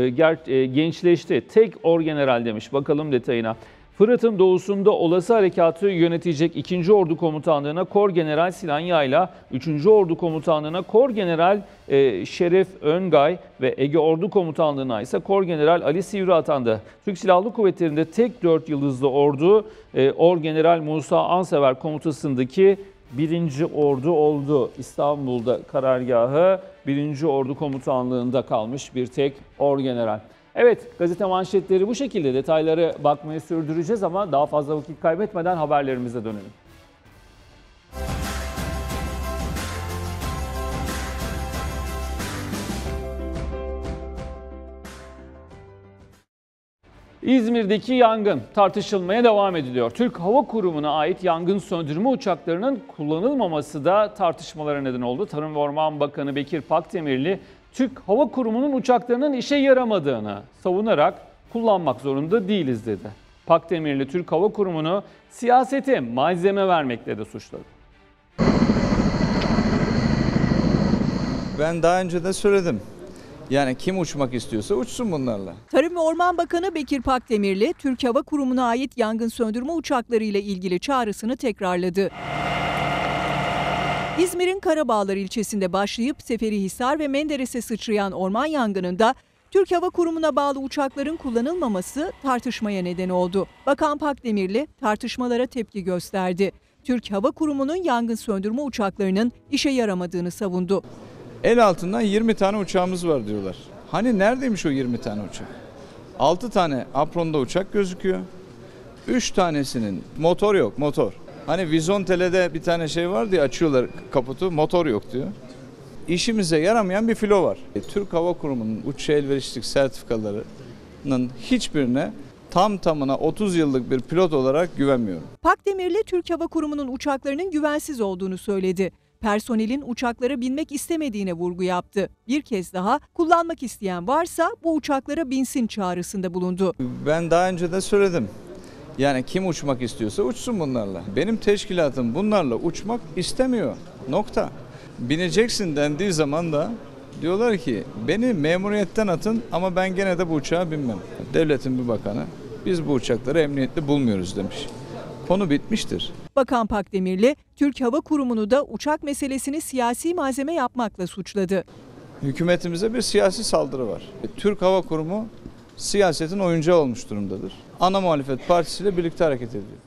e, gençleşti. Tek orgeneral demiş. Bakalım detayına. Fırat'ın doğusunda olası harekatı yönetecek 2. Ordu Komutanlığı'na Kor General Sinan Yayla, 3. Ordu Komutanlığı'na Kor General e, Şeref Öngay ve Ege Ordu Komutanlığı'na ise Kor General Ali Sivri atandı. Türk Silahlı Kuvvetleri'nde tek 4 yıldızlı ordu Or General Musa Ansever komutasındaki 1. Ordu oldu. İstanbul'da karargahı 1. Ordu Komutanlığı'nda kalmış bir tek orgeneral. Evet gazete manşetleri bu şekilde detayları bakmayı sürdüreceğiz ama daha fazla vakit kaybetmeden haberlerimize dönelim. İzmir'deki yangın tartışılmaya devam ediliyor. Türk Hava Kurumu'na ait yangın söndürme uçaklarının kullanılmaması da tartışmalara neden oldu. Tarım ve Orman Bakanı Bekir Pakdemirli, Türk Hava Kurumu'nun uçaklarının işe yaramadığını savunarak kullanmak zorunda değiliz dedi. Pakdemirli Türk Hava Kurumu'nu siyasete malzeme vermekle de suçladı. Ben daha önce de söyledim. Yani kim uçmak istiyorsa uçsun bunlarla. Tarım ve Orman Bakanı Bekir Pakdemirli, Türk Hava Kurumu'na ait yangın söndürme uçakları ile ilgili çağrısını tekrarladı. İzmir'in Karabağlar ilçesinde başlayıp Seferihisar ve Menderes'e sıçrayan orman yangınında Türk Hava Kurumu'na bağlı uçakların kullanılmaması tartışmaya neden oldu. Bakan Pakdemirli tartışmalara tepki gösterdi. Türk Hava Kurumu'nun yangın söndürme uçaklarının işe yaramadığını savundu. El altından 20 tane uçağımız var diyorlar. Hani neredeymiş o 20 tane uçak? 6 tane apronda uçak gözüküyor. 3 tanesinin motor yok motor. Hani Vizontele'de bir tane şey var diye açıyorlar kaputu motor yok diyor. İşimize yaramayan bir filo var. E, Türk Hava Kurumu'nun uçuşa elverişlik sertifikalarının hiçbirine tam tamına 30 yıllık bir pilot olarak güvenmiyorum. Pakdemirli Türk Hava Kurumu'nun uçaklarının güvensiz olduğunu söyledi. Personelin uçaklara binmek istemediğine vurgu yaptı. Bir kez daha kullanmak isteyen varsa bu uçaklara binsin çağrısında bulundu. Ben daha önce de söyledim. Yani kim uçmak istiyorsa uçsun bunlarla. Benim teşkilatım bunlarla uçmak istemiyor. Nokta. Bineceksin dendiği zaman da diyorlar ki beni memuriyetten atın ama ben gene de bu uçağa binmem. Devletin bir bakanı biz bu uçakları emniyetli bulmuyoruz demiş. Konu bitmiştir. Bakan Pakdemirli, Türk Hava Kurumu'nu da uçak meselesini siyasi malzeme yapmakla suçladı. Hükümetimize bir siyasi saldırı var. Türk Hava Kurumu siyasetin oyuncağı olmuş durumdadır. Ana muhalefet partisiyle birlikte hareket ediyor.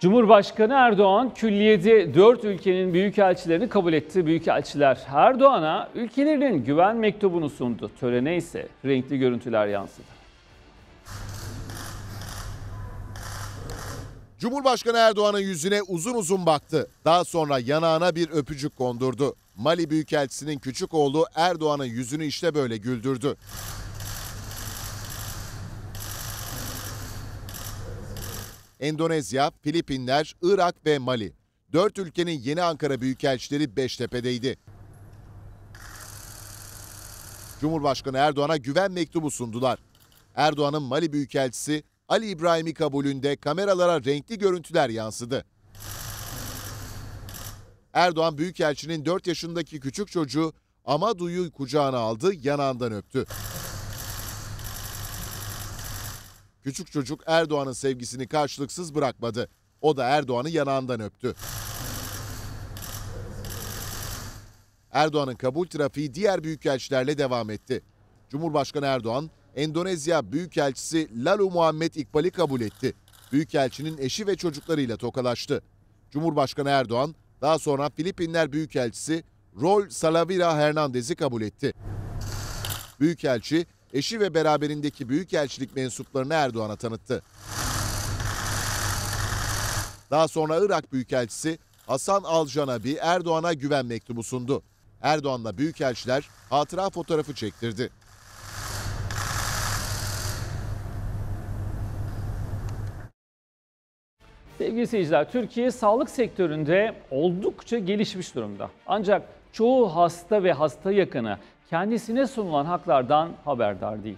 Cumhurbaşkanı Erdoğan külliyede 4 ülkenin büyükelçilerini kabul etti. Büyükelçiler Erdoğan'a ülkelerinin güven mektubunu sundu. Törene ise renkli görüntüler yansıdı. Cumhurbaşkanı Erdoğan'ın yüzüne uzun uzun baktı. Daha sonra yanağına bir öpücük kondurdu. Mali Büyükelçisi'nin küçük oğlu Erdoğan'ın yüzünü işte böyle güldürdü. Endonezya, Filipinler, Irak ve Mali. Dört ülkenin yeni Ankara Büyükelçileri Beştepe'deydi. Cumhurbaşkanı Erdoğan'a güven mektubu sundular. Erdoğan'ın Mali Büyükelçisi Ali İbrahim'i kabulünde kameralara renkli görüntüler yansıdı. Erdoğan Büyükelçinin 4 yaşındaki küçük çocuğu Amadu'yu kucağına aldı, yanağından öptü. Küçük çocuk Erdoğan'ın sevgisini karşılıksız bırakmadı. O da Erdoğan'ı yanağından öptü. Erdoğan'ın kabul trafiği diğer büyükelçilerle devam etti. Cumhurbaşkanı Erdoğan, Endonezya Büyükelçisi Lalu Muhammed İkbal'i kabul etti. Büyükelçinin eşi ve çocuklarıyla tokalaştı. Cumhurbaşkanı Erdoğan, daha sonra Filipinler Büyükelçisi Rol Salavira Hernandez'i kabul etti. Büyükelçi, eşi ve beraberindeki büyükelçilik mensuplarını Erdoğan'a tanıttı. Daha sonra Irak Büyükelçisi Hasan Alcanabi Erdoğan'a güven mektubu sundu. Erdoğan'la büyükelçiler hatıra fotoğrafı çektirdi. Sevgili seyirciler, Türkiye sağlık sektöründe oldukça gelişmiş durumda. Ancak çoğu hasta ve hasta yakını kendisine sunulan haklardan haberdar değil.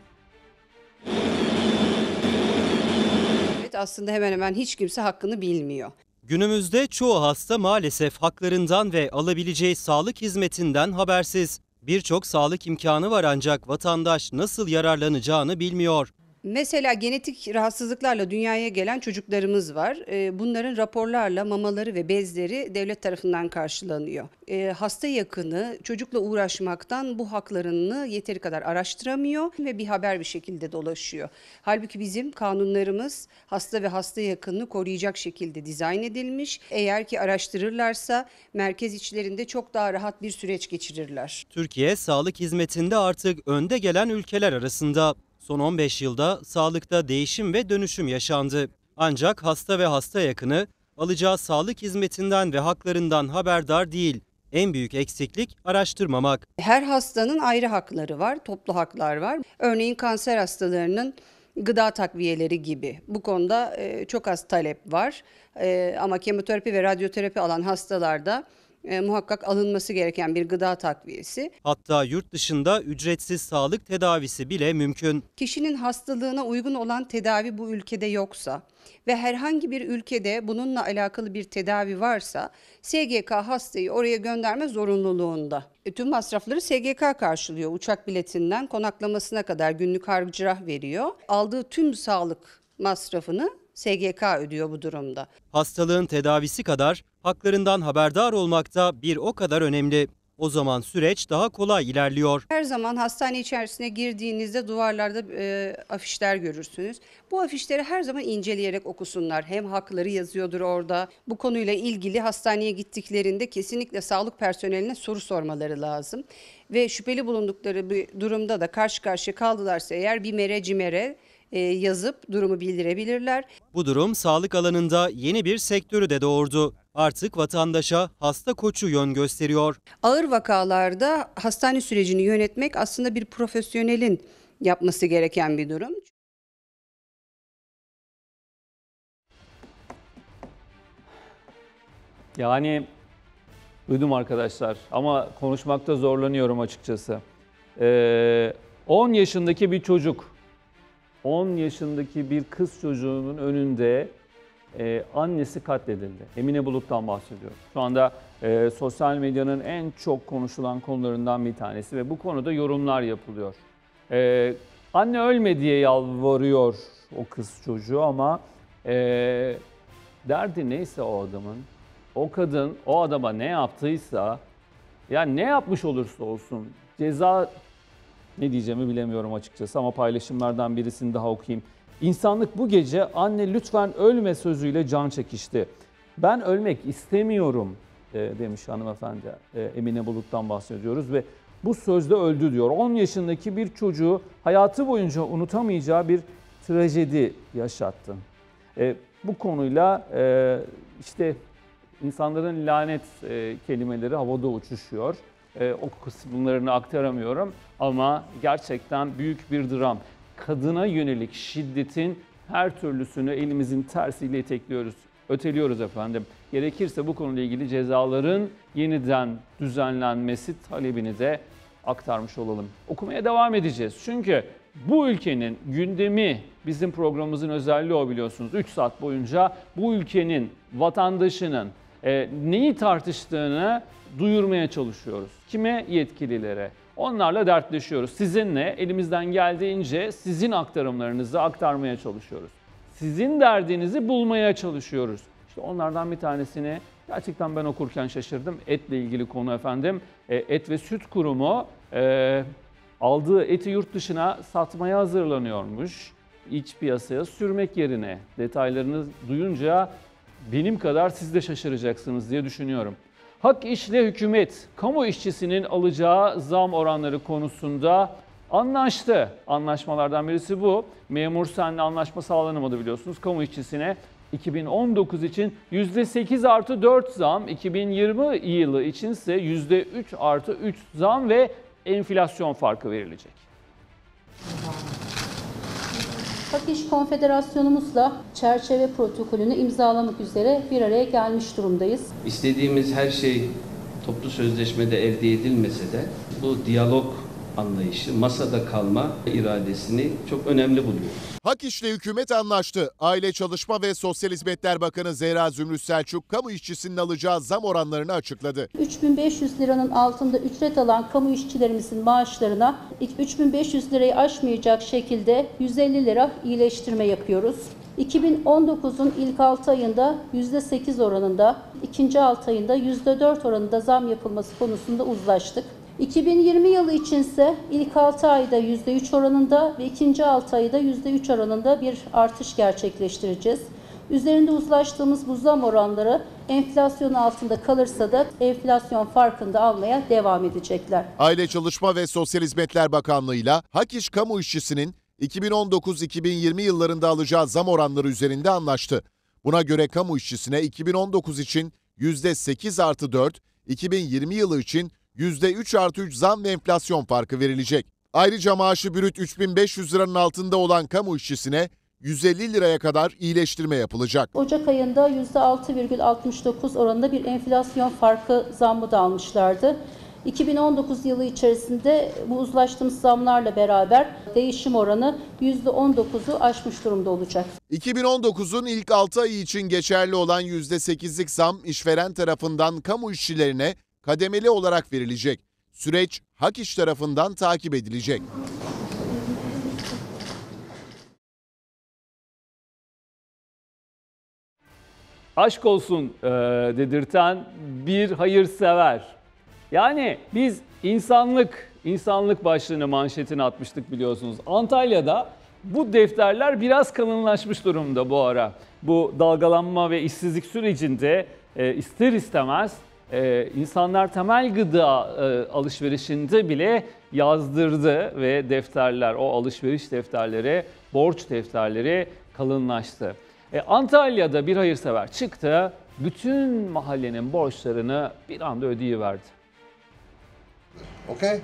Evet aslında hemen hemen hiç kimse hakkını bilmiyor. Günümüzde çoğu hasta maalesef haklarından ve alabileceği sağlık hizmetinden habersiz. Birçok sağlık imkanı var ancak vatandaş nasıl yararlanacağını bilmiyor. Mesela genetik rahatsızlıklarla dünyaya gelen çocuklarımız var. Ee, Bunların raporlarla mamaları ve bezleri devlet tarafından karşılanıyor. Ee, Hasta yakını çocukla uğraşmaktan bu haklarını yeteri kadar araştıramıyor ve bir haber bir şekilde dolaşıyor. Halbuki bizim kanunlarımız hasta ve hasta yakınını koruyacak şekilde dizayn edilmiş. Eğer ki araştırırlarsa merkez içlerinde çok daha rahat bir süreç geçirirler. Türkiye sağlık hizmetinde artık önde gelen ülkeler arasında. Son 15 yılda sağlıkta değişim ve dönüşüm yaşandı. Ancak hasta ve hasta yakını alacağı sağlık hizmetinden ve haklarından haberdar değil. En büyük eksiklik araştırmamak. Her hastanın ayrı hakları var, toplu haklar var. Örneğin kanser hastalarının gıda takviyeleri gibi. Bu konuda e, çok az talep var. E, ama kemoterapi ve radyoterapi alan hastalarda e, muhakkak alınması gereken bir gıda takviyesi. Hatta yurt dışında ücretsiz sağlık tedavisi bile mümkün. Kişinin hastalığına uygun olan tedavi bu ülkede yoksa ve herhangi bir ülkede bununla alakalı bir tedavi varsa SGK hastayı oraya gönderme zorunluluğunda. E, tüm masrafları SGK karşılıyor. Uçak biletinden konaklamasına kadar günlük harcırah veriyor. Aldığı tüm sağlık masrafını SGK ödüyor bu durumda. Hastalığın tedavisi kadar haklarından haberdar olmak da bir o kadar önemli. O zaman süreç daha kolay ilerliyor. Her zaman hastane içerisine girdiğinizde duvarlarda e, afişler görürsünüz. Bu afişleri her zaman inceleyerek okusunlar. Hem hakları yazıyordur orada. Bu konuyla ilgili hastaneye gittiklerinde kesinlikle sağlık personeline soru sormaları lazım. Ve şüpheli bulundukları bir durumda da karşı karşıya kaldılarsa eğer bir mere cimere yazıp durumu bildirebilirler. Bu durum sağlık alanında yeni bir sektörü de doğurdu. Artık vatandaşa hasta koçu yön gösteriyor. Ağır vakalarda hastane sürecini yönetmek aslında bir profesyonelin yapması gereken bir durum. Yani duydum arkadaşlar ama konuşmakta zorlanıyorum açıkçası. Ee, 10 yaşındaki bir çocuk, 10 yaşındaki bir kız çocuğunun önünde e, annesi katledildi. Emine Bulut'tan bahsediyorum. Şu anda e, sosyal medyanın en çok konuşulan konularından bir tanesi ve bu konuda yorumlar yapılıyor. E, anne ölme diye yalvarıyor o kız çocuğu ama e, derdi neyse o adamın, o kadın o adama ne yaptıysa, yani ne yapmış olursa olsun ceza ne diyeceğimi bilemiyorum açıkçası ama paylaşımlardan birisini daha okuyayım. İnsanlık bu gece anne lütfen ölme sözüyle can çekişti. Ben ölmek istemiyorum e, demiş hanımefendi. E, Emine Bulut'tan bahsediyoruz ve bu sözde öldü diyor. 10 yaşındaki bir çocuğu hayatı boyunca unutamayacağı bir trajedi yaşattı. E, bu konuyla e, işte insanların lanet e, kelimeleri havada uçuşuyor. E, o kısımlarını aktaramıyorum ama gerçekten büyük bir dram. Kadına yönelik şiddetin her türlüsünü elimizin tersiyle itekliyoruz. Öteliyoruz efendim. Gerekirse bu konuyla ilgili cezaların yeniden düzenlenmesi talebini de aktarmış olalım. Okumaya devam edeceğiz. Çünkü bu ülkenin gündemi bizim programımızın özelliği o biliyorsunuz. 3 saat boyunca bu ülkenin vatandaşının e, neyi tartıştığını duyurmaya çalışıyoruz. Kime? Yetkililere. Onlarla dertleşiyoruz. Sizinle elimizden geldiğince sizin aktarımlarınızı aktarmaya çalışıyoruz. Sizin derdinizi bulmaya çalışıyoruz. İşte onlardan bir tanesini gerçekten ben okurken şaşırdım. Etle ilgili konu efendim. E, Et ve Süt Kurumu e, aldığı eti yurt dışına satmaya hazırlanıyormuş. İç piyasaya sürmek yerine detaylarını duyunca benim kadar siz de şaşıracaksınız diye düşünüyorum. Hak işle hükümet kamu işçisinin alacağı zam oranları konusunda anlaştı. Anlaşmalardan birisi bu. Memur senle anlaşma sağlanamadı biliyorsunuz. Kamu işçisine 2019 için %8 artı 4 zam, 2020 yılı içinse %3 artı 3 zam ve enflasyon farkı verilecek. Hak İş Konfederasyonumuzla çerçeve protokolünü imzalamak üzere bir araya gelmiş durumdayız. İstediğimiz her şey toplu sözleşmede elde edilmese de bu diyalog anlayışı, masada kalma iradesini çok önemli buluyoruz. Hak işle hükümet anlaştı. Aile Çalışma ve Sosyal Hizmetler Bakanı Zehra Zümrüt Selçuk, kamu işçisinin alacağı zam oranlarını açıkladı. 3500 liranın altında ücret alan kamu işçilerimizin maaşlarına 3500 lirayı aşmayacak şekilde 150 lira iyileştirme yapıyoruz. 2019'un ilk 6 ayında %8 oranında, ikinci 6 ayında %4 oranında zam yapılması konusunda uzlaştık. 2020 yılı içinse ilk 6 ayda %3 oranında ve ikinci 6 ayda %3 oranında bir artış gerçekleştireceğiz. Üzerinde uzlaştığımız bu zam oranları enflasyon altında kalırsa da enflasyon farkında almaya devam edecekler. Aile Çalışma ve Sosyal Hizmetler Bakanlığı'yla Hak İş kamu işçisinin 2019-2020 yıllarında alacağı zam oranları üzerinde anlaştı. Buna göre kamu işçisine 2019 için %8 artı 4, 2020 yılı için %3 artı 3 zam ve enflasyon farkı verilecek. Ayrıca maaşı brüt 3500 liranın altında olan kamu işçisine 150 liraya kadar iyileştirme yapılacak. Ocak ayında %6,69 oranında bir enflasyon farkı zammı da almışlardı. 2019 yılı içerisinde bu uzlaştığımız zamlarla beraber değişim oranı %19'u aşmış durumda olacak. 2019'un ilk 6 ayı için geçerli olan %8'lik zam işveren tarafından kamu işçilerine kademeli olarak verilecek. Süreç Hak İş tarafından takip edilecek. aşk olsun e, dedirten bir hayırsever. Yani biz insanlık, insanlık başlığını manşetine atmıştık biliyorsunuz. Antalya'da bu defterler biraz kalınlaşmış durumda bu ara. Bu dalgalanma ve işsizlik sürecinde e, ister istemez e, insanlar temel gıda e, alışverişinde bile yazdırdı ve defterler, o alışveriş defterleri, borç defterleri kalınlaştı. E, Antalya'da bir hayırsever çıktı, bütün mahallenin borçlarını bir anda ödeyiverdi. Okey.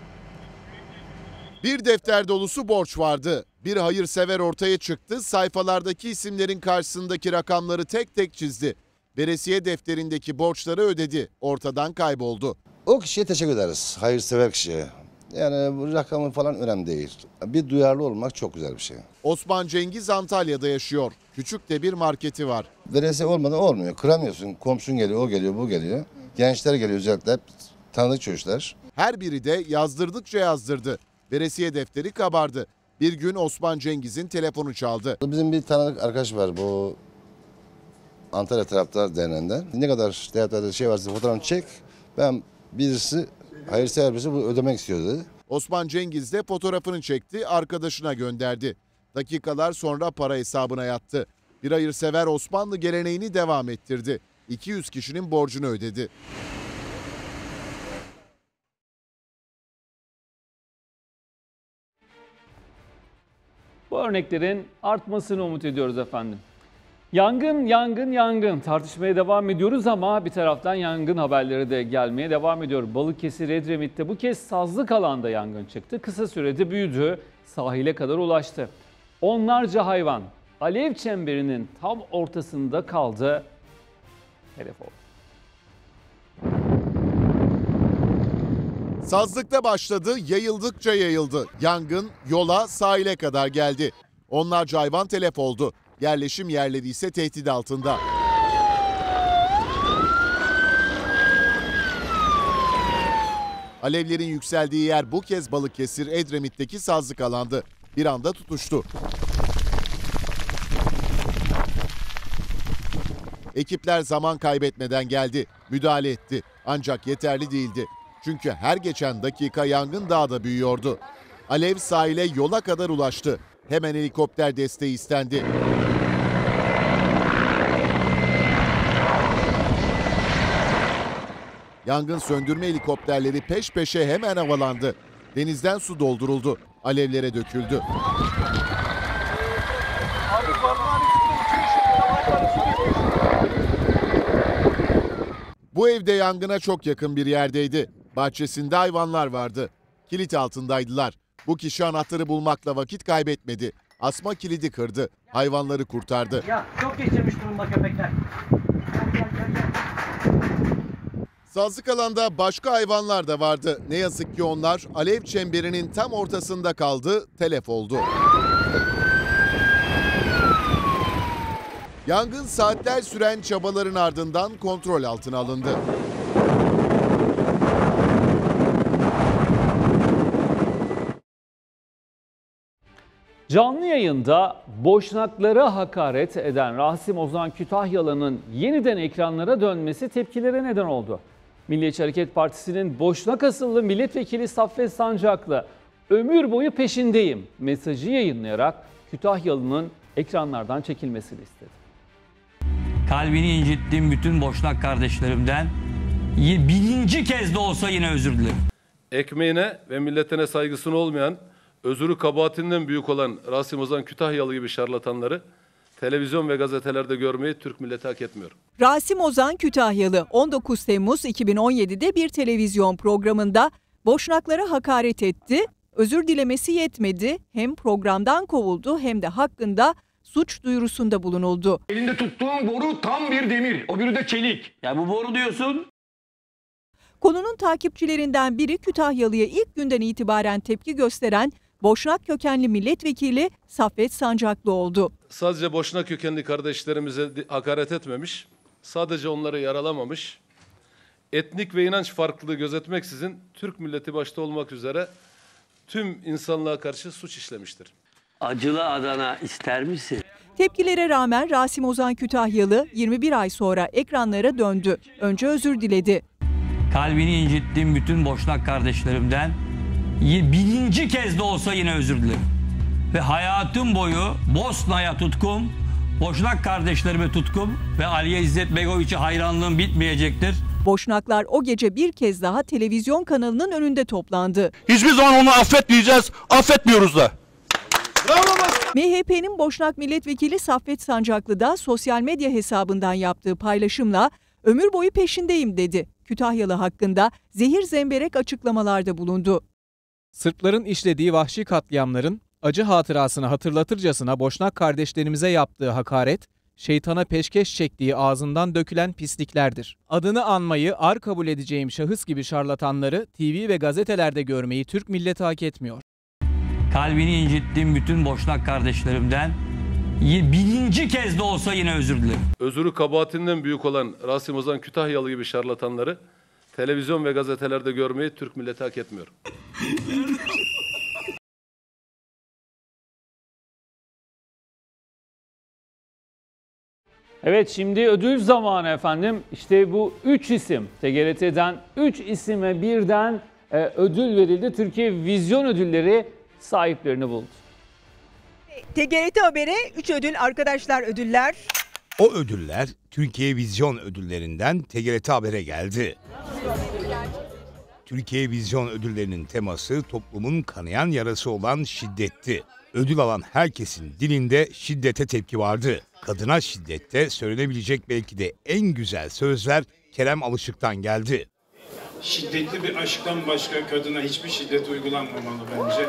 Bir defter dolusu borç vardı. Bir hayırsever ortaya çıktı, sayfalardaki isimlerin karşısındaki rakamları tek tek çizdi. Veresiye defterindeki borçları ödedi, ortadan kayboldu. O kişiye teşekkür ederiz. Hayırsever kişiye. Yani bu rakamı falan önemli değil. Bir duyarlı olmak çok güzel bir şey. Osman Cengiz Antalya'da yaşıyor. Küçük de bir marketi var. Veresiye olmadan olmuyor. Kıramıyorsun. Komşun geliyor, o geliyor, bu geliyor. Gençler geliyor özellikle. hep Tanıdık çocuklar. Her biri de yazdırdıkça yazdırdı. Veresiye defteri kabardı. Bir gün Osman Cengiz'in telefonu çaldı. Bizim bir tanıdık arkadaş var bu Antalya Taraftar Derneği'nden. Ne kadar defterlerde şey varsa fotoğrafını çek. Ben birisi hayırsever birisi bunu ödemek istiyor dedi. Osman Cengiz de fotoğrafını çekti, arkadaşına gönderdi. Dakikalar sonra para hesabına yattı. Bir hayırsever Osmanlı geleneğini devam ettirdi. 200 kişinin borcunu ödedi. Bu örneklerin artmasını umut ediyoruz efendim. Yangın, yangın, yangın. Tartışmaya devam ediyoruz ama bir taraftan yangın haberleri de gelmeye devam ediyor. Balıkesir Edremit'te bu kez sazlık alanda yangın çıktı. Kısa sürede büyüdü, sahile kadar ulaştı. Onlarca hayvan alev çemberinin tam ortasında kaldı. Telefon. Sazlıkta başladı, yayıldıkça yayıldı. Yangın yola, sahile kadar geldi. Onlarca hayvan telef oldu. Yerleşim yerleri ise tehdit altında. Alevlerin yükseldiği yer bu kez Balıkesir Edremit'teki sazlık alandı. Bir anda tutuştu. Ekipler zaman kaybetmeden geldi, müdahale etti. Ancak yeterli değildi. Çünkü her geçen dakika yangın daha da büyüyordu. Alev sahile yola kadar ulaştı. Hemen helikopter desteği istendi. Yangın söndürme helikopterleri peş peşe hemen havalandı. Denizden su dolduruldu. Alevlere döküldü. Bu evde yangına çok yakın bir yerdeydi. Bahçesinde hayvanlar vardı. Kilit altındaydılar. Bu kişi anahtarı bulmakla vakit kaybetmedi. Asma kilidi kırdı. Hayvanları kurtardı. Ya çok geçirmiş durumda köpekler. Sazlık alanda başka hayvanlar da vardı. Ne yazık ki onlar alev çemberinin tam ortasında kaldı, telef oldu. Yangın saatler süren çabaların ardından kontrol altına alındı. Canlı yayında boşnaklara hakaret eden Rasim Ozan Kütahyalı'nın yeniden ekranlara dönmesi tepkilere neden oldu. Milliyetçi Hareket Partisi'nin boşnak asıllı milletvekili Saffet Sancaklı ömür boyu peşindeyim mesajı yayınlayarak Kütahyalı'nın ekranlardan çekilmesini istedi. Kalbini incittiğim bütün boşnak kardeşlerimden birinci kez de olsa yine özür dilerim. ekmeğine ve milletine saygısını olmayan, özürü kabahatinden büyük olan Rasim Ozan Kütahyalı gibi şarlatanları televizyon ve gazetelerde görmeyi Türk milleti hak etmiyor. Rasim Ozan Kütahyalı 19 Temmuz 2017'de bir televizyon programında Boşnaklara hakaret etti. Özür dilemesi yetmedi. Hem programdan kovuldu hem de hakkında suç duyurusunda bulunuldu. Elinde tuttuğun boru tam bir demir. O biri de çelik. Ya bu boru diyorsun. Konunun takipçilerinden biri Kütahyalı'ya ilk günden itibaren tepki gösteren Boşnak kökenli milletvekili Saffet Sancaklı oldu. Sadece boşuna kökenli kardeşlerimize hakaret etmemiş, sadece onları yaralamamış, etnik ve inanç farklılığı gözetmeksizin Türk milleti başta olmak üzere tüm insanlığa karşı suç işlemiştir. Acılı Adana ister misin? Tepkilere rağmen Rasim Ozan Kütahyalı 21 ay sonra ekranlara döndü. Önce özür diledi. Kalbini incittiğim bütün boşnak kardeşlerimden birinci kez de olsa yine özür dilerim. Ve hayatım boyu Bosna'ya tutkum, boşnak kardeşlerime tutkum ve Aliye İzzet Begoviç'e hayranlığım bitmeyecektir. Boşnaklar o gece bir kez daha televizyon kanalının önünde toplandı. Hiçbir zaman onu affetmeyeceğiz. Affetmiyoruz da. MHP'nin Boşnak Milletvekili Saffet Sancaklı da sosyal medya hesabından yaptığı paylaşımla ömür boyu peşindeyim dedi. Kütahyalı hakkında zehir zemberek açıklamalarda bulundu. Sırpların işlediği vahşi katliamların acı hatırasını hatırlatırcasına Boşnak kardeşlerimize yaptığı hakaret, şeytana peşkeş çektiği ağzından dökülen pisliklerdir. Adını anmayı ar kabul edeceğim şahıs gibi şarlatanları TV ve gazetelerde görmeyi Türk milleti hak etmiyor. Kalbini incittiğim bütün boşnak kardeşlerimden birinci kez de olsa yine özür dilerim. Özürü kabahatinden büyük olan Rasim Ozan Kütahyalı gibi şarlatanları televizyon ve gazetelerde görmeyi Türk milleti hak etmiyor. Evet şimdi ödül zamanı efendim. İşte bu 3 isim TGRT'den 3 isime birden e, ödül verildi. Türkiye Vizyon Ödülleri sahiplerini buldu. TGRT Haber'e 3 ödül arkadaşlar ödüller. O ödüller Türkiye Vizyon ödüllerinden TGRT Haber'e geldi. Türkiye Vizyon ödüllerinin teması toplumun kanayan yarası olan şiddetti. Ödül alan herkesin dilinde şiddete tepki vardı. Kadına şiddette söylenebilecek belki de en güzel sözler Kerem Alışık'tan geldi. Şiddetli bir aşktan başka kadına hiçbir şiddet uygulanmamalı bence.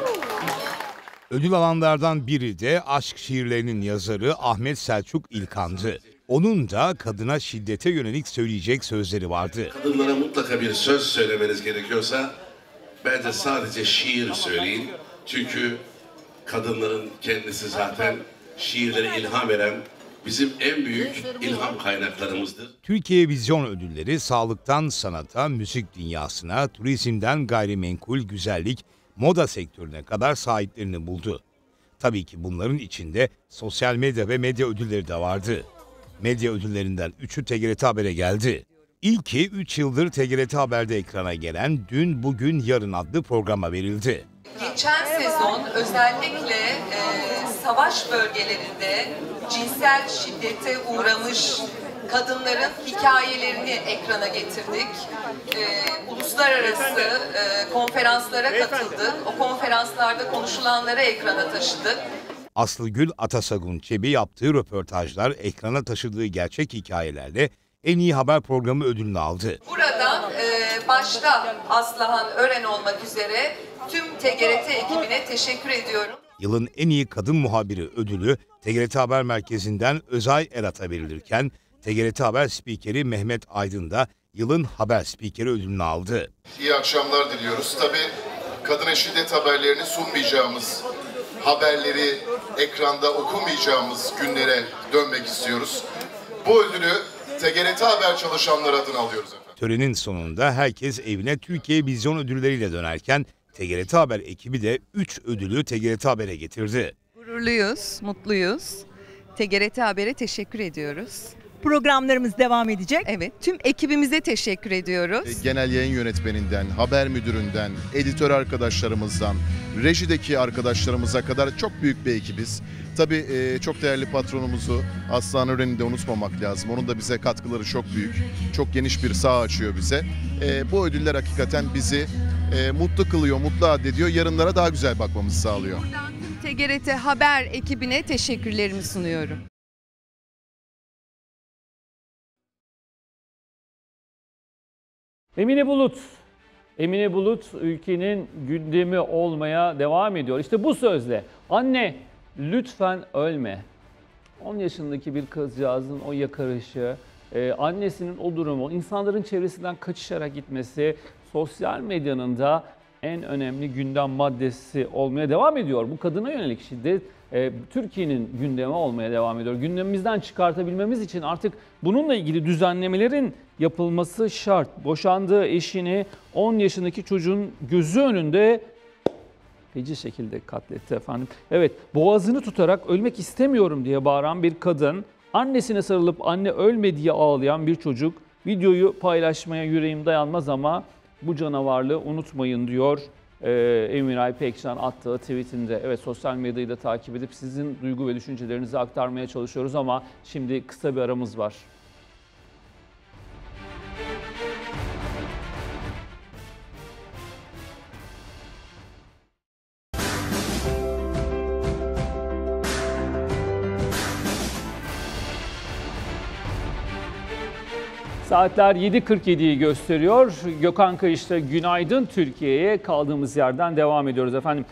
Ödül alanlardan biri de aşk şiirlerinin yazarı Ahmet Selçuk İlkan'dı. Onun da kadına şiddete yönelik söyleyecek sözleri vardı. Kadınlara mutlaka bir söz söylemeniz gerekiyorsa bence sadece şiir söyleyin. Çünkü kadınların kendisi zaten şiirlere ilham veren bizim en büyük ilham kaynaklarımızdır. Türkiye Vizyon Ödülleri sağlıktan sanata, müzik dünyasına, turizmden gayrimenkul, güzellik, moda sektörüne kadar sahiplerini buldu. Tabii ki bunların içinde sosyal medya ve medya ödülleri de vardı. Medya ödüllerinden 3'ü TGRT Haber'e geldi. İlki 3 yıldır TGRT Haber'de ekrana gelen Dün Bugün Yarın adlı programa verildi. Geçen sezon özellikle e, savaş bölgelerinde cinsel şiddete uğramış kadınların hikayelerini ekrana getirdik. E, uluslararası e, konferanslara katıldık. O konferanslarda konuşulanları ekrana taşıdık. Aslı Gül Atasagun Çebi yaptığı röportajlar ekrana taşıdığı gerçek hikayelerle en iyi haber programı ödülünü aldı. Buradan e, başta Aslıhan Ören olmak üzere tüm TGRT ekibine teşekkür ediyorum. Yılın en iyi kadın muhabiri ödülü TGRT Haber Merkezi'nden Özay Erat'a verilirken TGRT Haber spikeri Mehmet Aydın da yılın haber spikeri ödülünü aldı. İyi akşamlar diliyoruz. Tabii kadına şiddet haberlerini sunmayacağımız, haberleri ekranda okumayacağımız günlere dönmek istiyoruz. Bu ödülü TGRT Haber çalışanları adına alıyoruz efendim. Törenin sonunda herkes evine Türkiye Vizyon ödülleriyle dönerken TGRT Haber ekibi de 3 ödülü TGRT Haber'e getirdi. Gururluyuz, mutluyuz. TGRT Haber'e teşekkür ediyoruz. Programlarımız devam edecek. Evet, tüm ekibimize teşekkür ediyoruz. Genel yayın yönetmeninden, haber müdüründen, editör arkadaşlarımızdan, rejideki arkadaşlarımıza kadar çok büyük bir ekibiz. Tabii e, çok değerli patronumuzu Aslan Ören'i de unutmamak lazım. Onun da bize katkıları çok büyük. Çok geniş bir sağ açıyor bize. E, bu ödüller hakikaten bizi e, mutlu kılıyor, mutlu addediyor. Yarınlara daha güzel bakmamızı sağlıyor. TGRT Haber ekibine teşekkürlerimi sunuyorum. Emine Bulut. Emine Bulut ülkenin gündemi olmaya devam ediyor. İşte bu sözle anne lütfen ölme. 10 yaşındaki bir kızcağızın o yakarışı, e, annesinin o durumu, insanların çevresinden kaçışarak gitmesi sosyal medyanın da en önemli gündem maddesi olmaya devam ediyor. Bu kadına yönelik şiddet e, Türkiye'nin gündemi olmaya devam ediyor. Gündemimizden çıkartabilmemiz için artık bununla ilgili düzenlemelerin yapılması şart. Boşandığı eşini 10 yaşındaki çocuğun gözü önünde feci şekilde katletti efendim. Evet boğazını tutarak ölmek istemiyorum diye bağıran bir kadın, annesine sarılıp anne ölme diye ağlayan bir çocuk videoyu paylaşmaya yüreğim dayanmaz ama bu canavarlığı unutmayın diyor e, Emiray Pekcan attığı tweetinde. Evet sosyal medyayı da takip edip sizin duygu ve düşüncelerinizi aktarmaya çalışıyoruz ama şimdi kısa bir aramız var. Saatler 7.47'yi gösteriyor. Gökhan Kayış'ta Günaydın Türkiye'ye kaldığımız yerden devam ediyoruz efendim.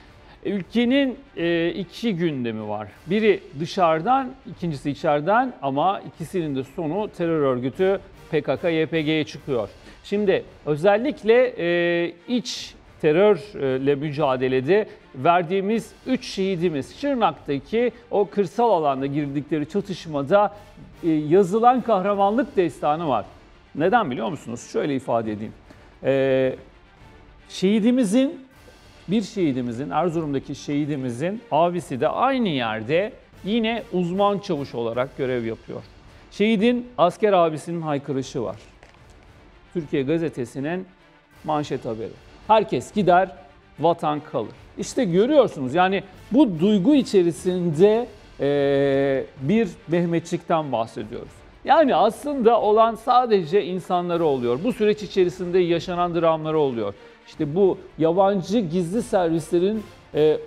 Ülkenin e, iki gündemi var. Biri dışarıdan, ikincisi içeriden ama ikisinin de sonu terör örgütü PKK-YPG'ye çıkıyor. Şimdi özellikle e, iç terörle mücadelede verdiğimiz 3 şehidimiz Şırnak'taki o kırsal alanda girdikleri çatışmada e, yazılan kahramanlık destanı var. Neden biliyor musunuz? Şöyle ifade edeyim. Ee, şehidimizin, bir şehidimizin, Erzurum'daki şehidimizin abisi de aynı yerde yine uzman çavuş olarak görev yapıyor. Şehidin asker abisinin haykırışı var. Türkiye Gazetesi'nin manşet haberi. Herkes gider, vatan kalır. İşte görüyorsunuz yani bu duygu içerisinde e, bir Mehmetçik'ten bahsediyoruz. Yani aslında olan sadece insanları oluyor. Bu süreç içerisinde yaşanan dramları oluyor. İşte bu yabancı gizli servislerin e,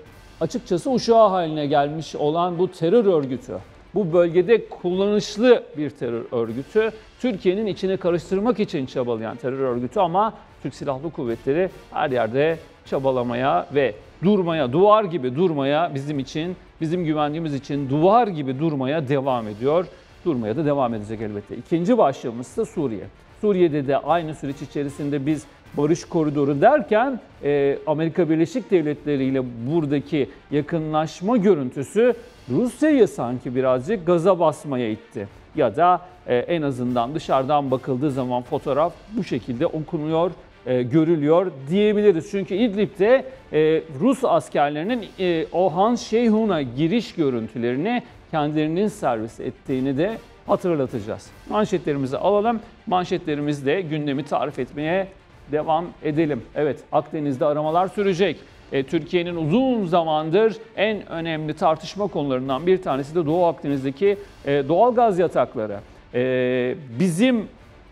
açıkçası uşağı haline gelmiş olan bu terör örgütü bu bölgede kullanışlı bir terör örgütü. Türkiye'nin içine karıştırmak için çabalayan terör örgütü ama Türk Silahlı Kuvvetleri her yerde çabalamaya ve durmaya, duvar gibi durmaya bizim için, bizim güvenliğimiz için duvar gibi durmaya devam ediyor. Durmaya da devam edecek elbette. İkinci başlığımız ise Suriye. Suriye'de de aynı süreç içerisinde biz barış koridoru derken e, Amerika Birleşik Devletleri ile buradaki yakınlaşma görüntüsü Rusya'yı sanki birazcık gaza basmaya itti. Ya da e, en azından dışarıdan bakıldığı zaman fotoğraf bu şekilde okunuyor, e, görülüyor diyebiliriz. Çünkü İdlib'de Rus askerlerinin e, Ohan Şeyhun'a giriş görüntülerini kendilerinin servis ettiğini de hatırlatacağız. Manşetlerimizi alalım. Manşetlerimizle gündemi tarif etmeye devam edelim. Evet Akdeniz'de aramalar sürecek. E, Türkiye'nin uzun zamandır en önemli tartışma konularından bir tanesi de Doğu Akdeniz'deki e, doğal gaz yatakları. E, bizim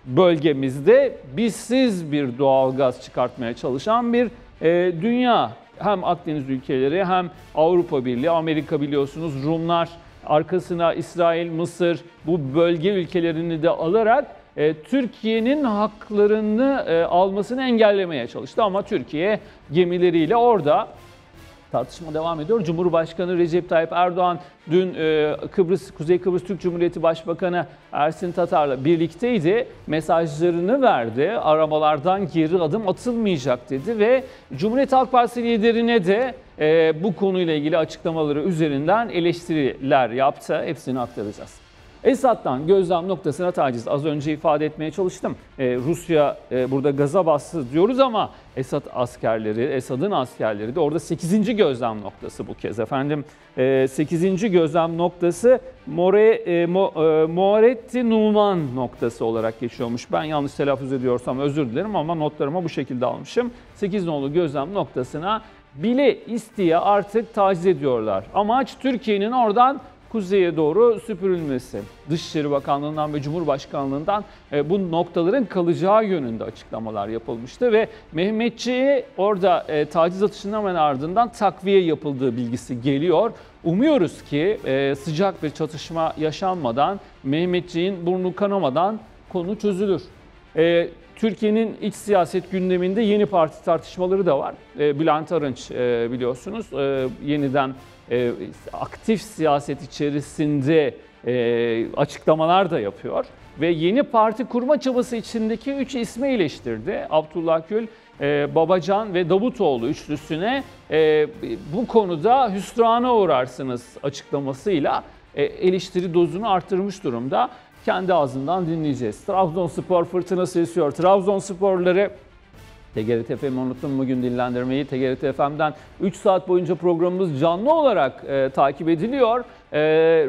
bölgemizde bizsiz bir doğal gaz çıkartmaya çalışan bir e, dünya. Hem Akdeniz ülkeleri hem Avrupa Birliği, Amerika biliyorsunuz Rumlar arkasına İsrail, Mısır bu bölge ülkelerini de alarak e, Türkiye'nin haklarını e, almasını engellemeye çalıştı. Ama Türkiye gemileriyle orada tartışma devam ediyor. Cumhurbaşkanı Recep Tayyip Erdoğan dün e, Kıbrıs Kuzey Kıbrıs Türk Cumhuriyeti Başbakanı Ersin Tatar'la birlikteydi. Mesajlarını verdi. Aramalardan geri adım atılmayacak dedi ve Cumhuriyet Halk Partisi liderine de e, bu konuyla ilgili açıklamaları üzerinden eleştiriler yaptı. Hepsini aktaracağız. Esad'dan gözlem noktasına taciz. Az önce ifade etmeye çalıştım. Ee, Rusya e, burada gaza bastı diyoruz ama Esad askerleri, Esad'ın askerleri de orada 8. gözlem noktası bu kez efendim. E, 8. gözlem noktası More, e, Mo, e, Moretti Numan noktası olarak geçiyormuş. Ben yanlış telaffuz ediyorsam özür dilerim ama notlarıma bu şekilde almışım. 8 nolu gözlem noktasına bile isteye artık taciz ediyorlar. Amaç Türkiye'nin oradan kuzeye doğru süpürülmesi. Dışişleri Bakanlığı'ndan ve Cumhurbaşkanlığı'ndan e, bu noktaların kalacağı yönünde açıklamalar yapılmıştı ve Mehmetçi'ye orada e, taciz atışından hemen ardından takviye yapıldığı bilgisi geliyor. Umuyoruz ki e, sıcak bir çatışma yaşanmadan, Mehmetçiğin burnu kanamadan konu çözülür. Türkiye'nin iç siyaset gündeminde yeni parti tartışmaları da var. E, Bülent Arınç e, biliyorsunuz e, yeniden aktif siyaset içerisinde açıklamalar da yapıyor. Ve yeni parti kurma çabası içindeki üç ismi eleştirdi. Abdullah Gül, Babacan ve Davutoğlu üçlüsüne bu konuda hüsrana uğrarsınız açıklamasıyla eleştiri dozunu arttırmış durumda. Kendi ağzından dinleyeceğiz. Trabzonspor fırtınası esiyor. Trabzonsporları TGRT FM'i unuttum bugün dinlendirmeyi. TGRT FM'den 3 saat boyunca programımız canlı olarak e, takip ediliyor. E,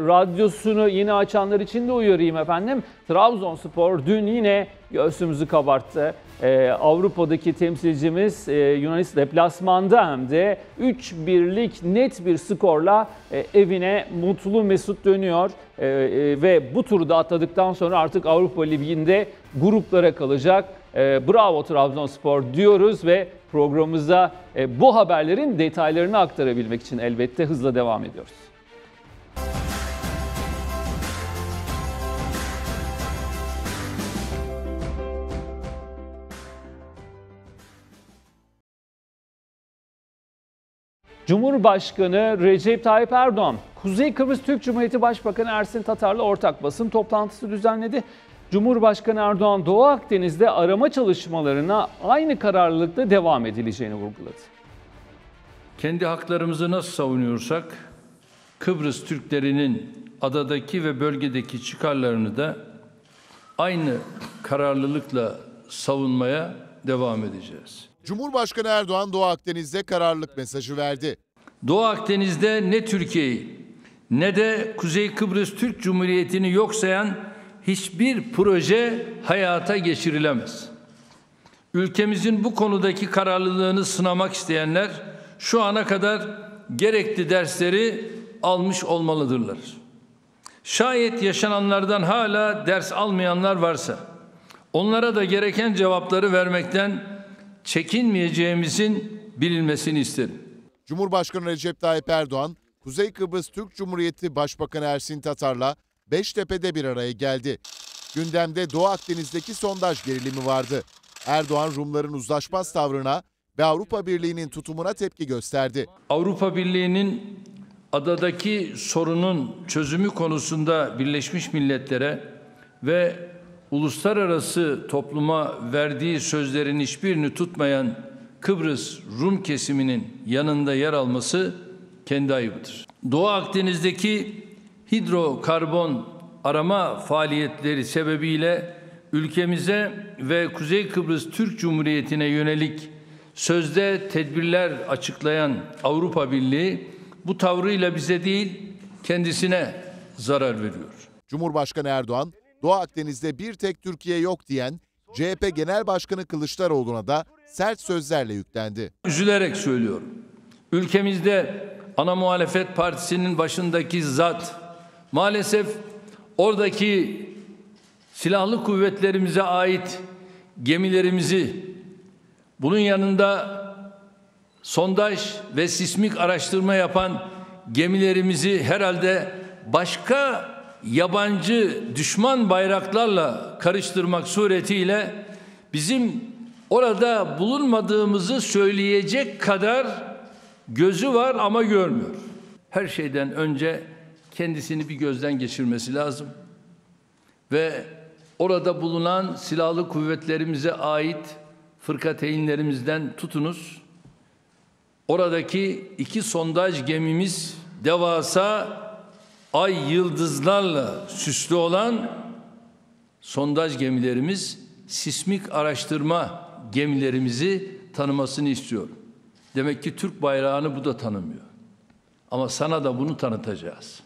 radyosunu yeni açanlar için de uyarayım efendim. Trabzonspor dün yine göğsümüzü kabarttı. E, Avrupa'daki temsilcimiz e, Yunanistan deplasmanda hem de 3-1'lik net bir skorla e, evine mutlu mesut dönüyor. E, e, ve bu turu da atladıktan sonra artık Avrupa Ligi'nde gruplara kalacak. E, bravo Trabzonspor diyoruz ve programımıza e, bu haberlerin detaylarını aktarabilmek için elbette hızla devam ediyoruz. Cumhurbaşkanı Recep Tayyip Erdoğan, Kuzey Kıbrıs Türk Cumhuriyeti Başbakanı Ersin Tatar'la ortak basın toplantısı düzenledi. Cumhurbaşkanı Erdoğan Doğu Akdeniz'de arama çalışmalarına aynı kararlılıkla devam edileceğini vurguladı. Kendi haklarımızı nasıl savunuyorsak Kıbrıs Türklerinin adadaki ve bölgedeki çıkarlarını da aynı kararlılıkla savunmaya devam edeceğiz. Cumhurbaşkanı Erdoğan Doğu Akdeniz'de kararlılık mesajı verdi. Doğu Akdeniz'de ne Türkiye'yi ne de Kuzey Kıbrıs Türk Cumhuriyeti'ni yok sayan hiçbir proje hayata geçirilemez. Ülkemizin bu konudaki kararlılığını sınamak isteyenler şu ana kadar gerekli dersleri almış olmalıdırlar. Şayet yaşananlardan hala ders almayanlar varsa onlara da gereken cevapları vermekten çekinmeyeceğimizin bilinmesini isterim. Cumhurbaşkanı Recep Tayyip Erdoğan Kuzey Kıbrıs Türk Cumhuriyeti Başbakanı Ersin Tatar'la Beştepe'de bir araya geldi. Gündemde Doğu Akdeniz'deki sondaj gerilimi vardı. Erdoğan Rumların uzlaşmaz tavrına ve Avrupa Birliği'nin tutumuna tepki gösterdi. Avrupa Birliği'nin adadaki sorunun çözümü konusunda Birleşmiş Milletler'e ve uluslararası topluma verdiği sözlerin hiçbirini tutmayan Kıbrıs Rum kesiminin yanında yer alması kendi ayıbıdır. Doğu Akdeniz'deki hidrokarbon arama faaliyetleri sebebiyle ülkemize ve Kuzey Kıbrıs Türk Cumhuriyeti'ne yönelik sözde tedbirler açıklayan Avrupa Birliği bu tavrıyla bize değil kendisine zarar veriyor. Cumhurbaşkanı Erdoğan, Doğu Akdeniz'de bir tek Türkiye yok diyen CHP Genel Başkanı Kılıçdaroğlu'na da sert sözlerle yüklendi. Üzülerek söylüyorum. Ülkemizde ana muhalefet partisinin başındaki zat maalesef oradaki silahlı kuvvetlerimize ait gemilerimizi bunun yanında sondaj ve sismik araştırma yapan gemilerimizi herhalde başka yabancı düşman bayraklarla karıştırmak suretiyle bizim orada bulunmadığımızı söyleyecek kadar gözü var ama görmüyor. Her şeyden önce kendisini bir gözden geçirmesi lazım. Ve orada bulunan silahlı kuvvetlerimize ait fırkateyinlerimizden tutunuz. Oradaki iki sondaj gemimiz devasa ay yıldızlarla süslü olan sondaj gemilerimiz sismik araştırma gemilerimizi tanımasını istiyorum. Demek ki Türk bayrağını bu da tanımıyor. Ama sana da bunu tanıtacağız.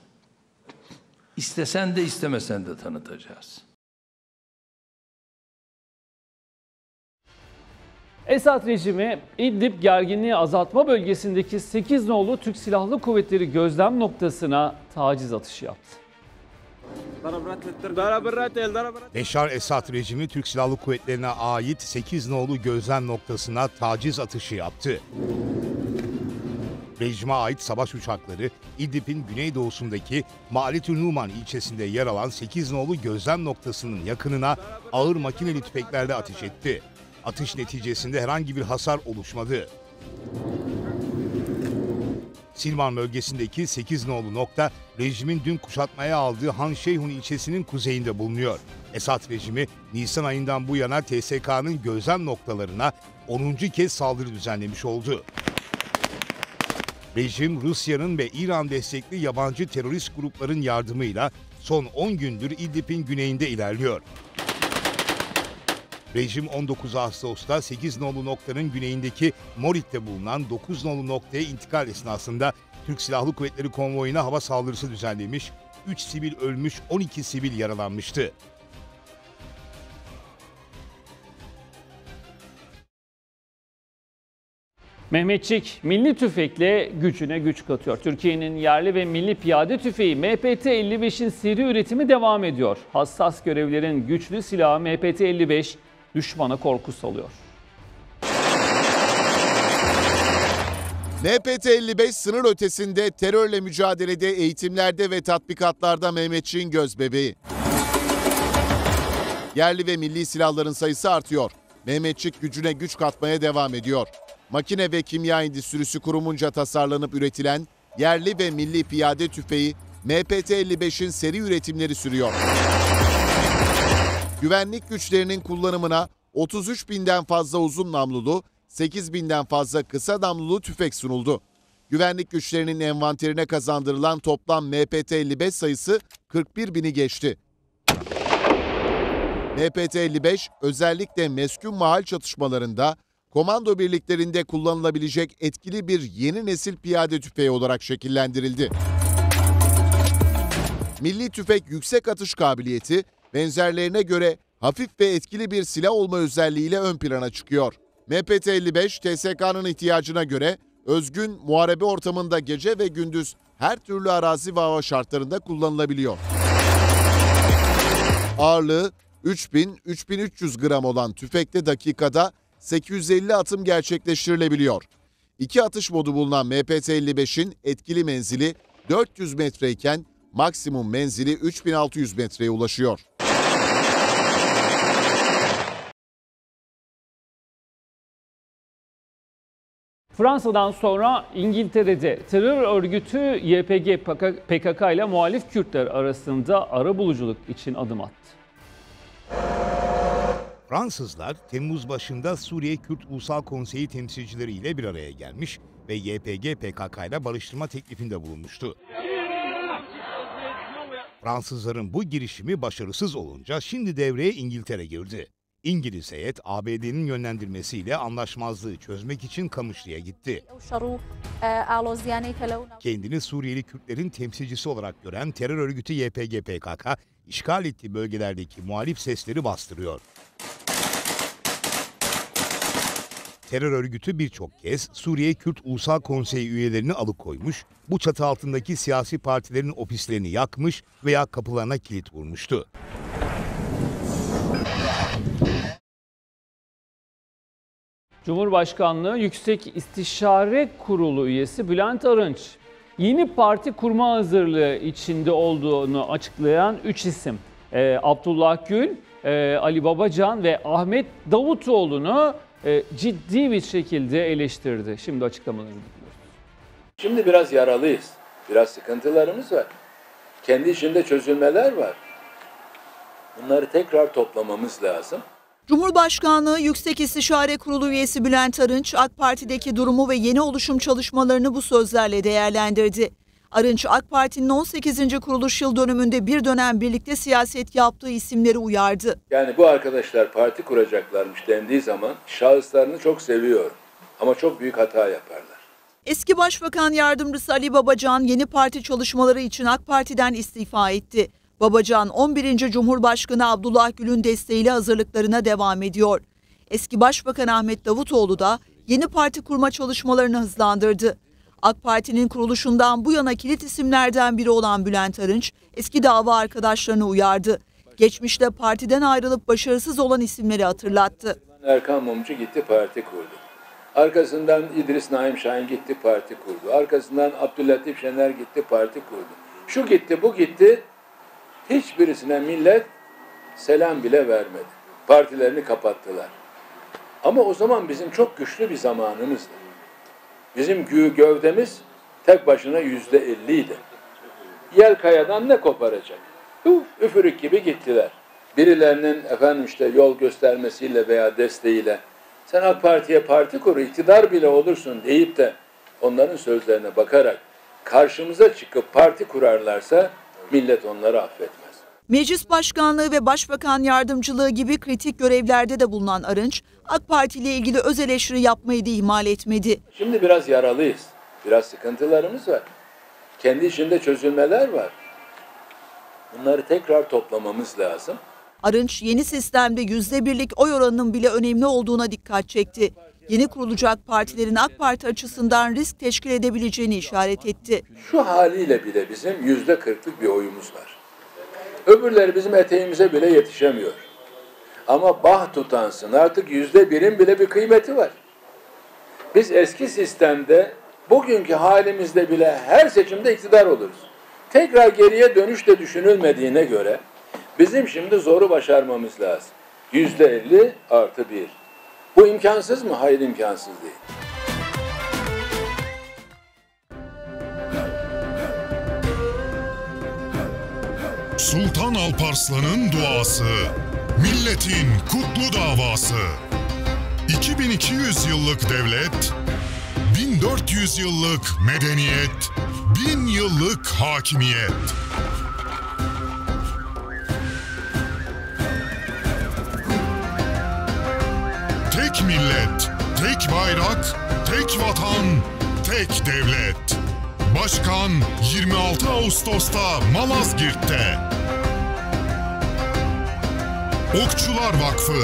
İstesen de istemesen de tanıtacağız. Esad rejimi İdlib gerginliği azaltma bölgesindeki 8 nolu Türk Silahlı Kuvvetleri gözlem noktasına taciz atışı yaptı. Beşar Esad rejimi Türk Silahlı Kuvvetleri'ne ait 8 nolu gözlem noktasına taciz atışı yaptı. Rejime ait savaş uçakları İdlib'in güneydoğusundaki Malit-ü Numan ilçesinde yer alan 8 nolu gözlem noktasının yakınına ağır makineli tüfeklerle ateş etti. Atış neticesinde herhangi bir hasar oluşmadı. Silvan bölgesindeki 8 nolu nokta rejimin dün kuşatmaya aldığı Han Şeyhun ilçesinin kuzeyinde bulunuyor. Esad rejimi Nisan ayından bu yana TSK'nın gözlem noktalarına 10. kez saldırı düzenlemiş oldu. Rejim Rusya'nın ve İran destekli yabancı terörist grupların yardımıyla son 10 gündür İdlib'in güneyinde ilerliyor. Rejim 19 Ağustos'ta 8 nolu noktanın güneyindeki Morit'te bulunan 9 nolu noktaya intikal esnasında Türk Silahlı Kuvvetleri konvoyuna hava saldırısı düzenlemiş, 3 sivil ölmüş, 12 sivil yaralanmıştı. Mehmetçik milli tüfekle gücüne güç katıyor. Türkiye'nin yerli ve milli piyade tüfeği MPT-55'in seri üretimi devam ediyor. Hassas görevlerin güçlü silahı MPT-55 düşmana korku salıyor. MPT-55 sınır ötesinde terörle mücadelede, eğitimlerde ve tatbikatlarda Mehmetçiğin göz bebeği. Yerli ve milli silahların sayısı artıyor. Mehmetçik gücüne güç katmaya devam ediyor. Makine ve Kimya Endüstrisi Kurumunca tasarlanıp üretilen yerli ve milli piyade tüfeği MPT-55'in seri üretimleri sürüyor. Güvenlik güçlerinin kullanımına 33 binden fazla uzun namlulu, 8 binden fazla kısa namlulu tüfek sunuldu. Güvenlik güçlerinin envanterine kazandırılan toplam MPT-55 sayısı 41 bini geçti. MPT-55 özellikle meskun mahal çatışmalarında komando birliklerinde kullanılabilecek etkili bir yeni nesil piyade tüfeği olarak şekillendirildi. Milli tüfek yüksek atış kabiliyeti, benzerlerine göre hafif ve etkili bir silah olma özelliğiyle ön plana çıkıyor. MPT-55 TSK'nın ihtiyacına göre özgün muharebe ortamında gece ve gündüz her türlü arazi ve hava şartlarında kullanılabiliyor. Ağırlığı 3000-3300 gram olan tüfekte dakikada 850 atım gerçekleştirilebiliyor. İki atış modu bulunan MPT-55'in etkili menzili 400 metreyken maksimum menzili 3600 metreye ulaşıyor. Fransa'dan sonra İngiltere'de terör örgütü YPG PKK ile muhalif Kürtler arasında arabuluculuk için adım attı. Fransızlar Temmuz başında Suriye Kürt Ulusal Konseyi temsilcileriyle bir araya gelmiş ve YPG PKK ile barıştırma teklifinde bulunmuştu. Fransızların bu girişimi başarısız olunca şimdi devreye İngiltere girdi. İngiliz heyet ABD'nin yönlendirmesiyle anlaşmazlığı çözmek için Kamışlı'ya gitti. Kendini Suriyeli Kürtlerin temsilcisi olarak gören terör örgütü YPG PKK, işgal ettiği bölgelerdeki muhalif sesleri bastırıyor. Terör örgütü birçok kez Suriye Kürt Ulusal Konseyi üyelerini alıkoymuş, bu çatı altındaki siyasi partilerin ofislerini yakmış veya kapılarına kilit vurmuştu. Cumhurbaşkanlığı Yüksek İstişare Kurulu üyesi Bülent Arınç, yeni parti kurma hazırlığı içinde olduğunu açıklayan 3 isim e, Abdullah Gül, e, Ali Babacan ve Ahmet Davutoğlu'nu e, ciddi bir şekilde eleştirdi. Şimdi açıklamalarını dinliyoruz. Şimdi biraz yaralıyız. Biraz sıkıntılarımız var. Kendi içinde çözülmeler var. Bunları tekrar toplamamız lazım. Cumhurbaşkanlığı Yüksek İstişare Kurulu üyesi Bülent Arınç, AK Parti'deki durumu ve yeni oluşum çalışmalarını bu sözlerle değerlendirdi. Arınç, AK Parti'nin 18. kuruluş yıl dönümünde bir dönem birlikte siyaset yaptığı isimleri uyardı. Yani bu arkadaşlar parti kuracaklarmış dendiği zaman şahıslarını çok seviyorum. Ama çok büyük hata yaparlar. Eski Başbakan Yardımcısı Ali Babacan yeni parti çalışmaları için AK Parti'den istifa etti. Babacan 11. Cumhurbaşkanı Abdullah Gül'ün desteğiyle hazırlıklarına devam ediyor. Eski Başbakan Ahmet Davutoğlu da yeni parti kurma çalışmalarını hızlandırdı. AK Parti'nin kuruluşundan bu yana kilit isimlerden biri olan Bülent Arınç, eski dava arkadaşlarını uyardı. Geçmişte partiden ayrılıp başarısız olan isimleri hatırlattı. Erkan Mumcu gitti parti kurdu. Arkasından İdris Naim Şahin gitti parti kurdu. Arkasından Abdüllatif Şener gitti parti kurdu. Şu gitti bu gitti hiçbirisine millet selam bile vermedi. Partilerini kapattılar. Ama o zaman bizim çok güçlü bir zamanımızdı. Bizim gövdemiz tek başına yüzde elliydi. Yel kayadan ne koparacak? Üfürük gibi gittiler. Birilerinin efendim işte yol göstermesiyle veya desteğiyle sen AK Parti'ye parti kur, iktidar bile olursun deyip de onların sözlerine bakarak karşımıza çıkıp parti kurarlarsa millet onları affetmez. Meclis Başkanlığı ve Başbakan Yardımcılığı gibi kritik görevlerde de bulunan Arınç, AK Parti ile ilgili öz eleştiri yapmayı da ihmal etmedi. Şimdi biraz yaralıyız. Biraz sıkıntılarımız var. Kendi içinde çözülmeler var. Bunları tekrar toplamamız lazım. Arınç yeni sistemde yüzde birlik oy oranının bile önemli olduğuna dikkat çekti. Yeni kurulacak partilerin AK Parti açısından risk teşkil edebileceğini işaret etti. Şu haliyle bile bizim yüzde kırklık bir oyumuz var. Öbürleri bizim eteğimize bile yetişemiyor. Ama bah tutansın artık yüzde birin bile bir kıymeti var. Biz eski sistemde bugünkü halimizde bile her seçimde iktidar oluruz. Tekrar geriye dönüş de düşünülmediğine göre bizim şimdi zoru başarmamız lazım. Yüzde elli artı bir. Bu imkansız mı? Hayır imkansız değil. Sultan Alparslan'ın duası, milletin kutlu davası. 2200 yıllık devlet, 1400 yıllık medeniyet, 1000 yıllık hakimiyet. Tek millet, tek bayrak, tek vatan, tek devlet. Başkan 26 Ağustos'ta Malazgirt'te. Okçular Vakfı,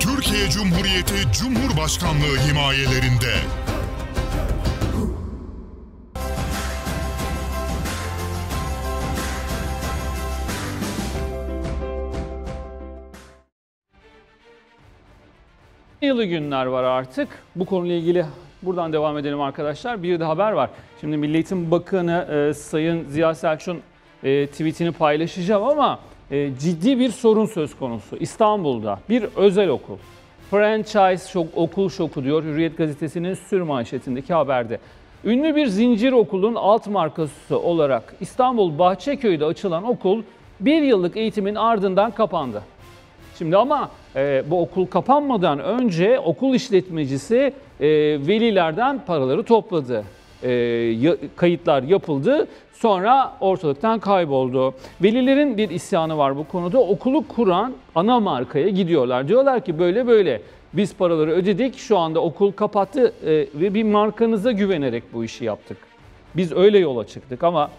Türkiye Cumhuriyeti Cumhurbaşkanlığı himayelerinde. Yılı günler var artık. Bu konuyla ilgili Buradan devam edelim arkadaşlar. Bir de haber var. Şimdi Milli Eğitim Bakanı e, Sayın Ziya Selçuk'un e, tweetini paylaşacağım ama e, ciddi bir sorun söz konusu. İstanbul'da bir özel okul. Franchise şok, okul şoku diyor Hürriyet Gazetesi'nin sür manşetindeki haberde. Ünlü bir zincir okulun alt markası olarak İstanbul Bahçeköy'de açılan okul bir yıllık eğitimin ardından kapandı. Şimdi ama e, bu okul kapanmadan önce okul işletmecisi e, velilerden paraları topladı. E, kayıtlar yapıldı. Sonra ortalıktan kayboldu. Velilerin bir isyanı var bu konuda. Okulu kuran ana markaya gidiyorlar. Diyorlar ki böyle böyle biz paraları ödedik. Şu anda okul kapattı e, ve bir markanıza güvenerek bu işi yaptık. Biz öyle yola çıktık ama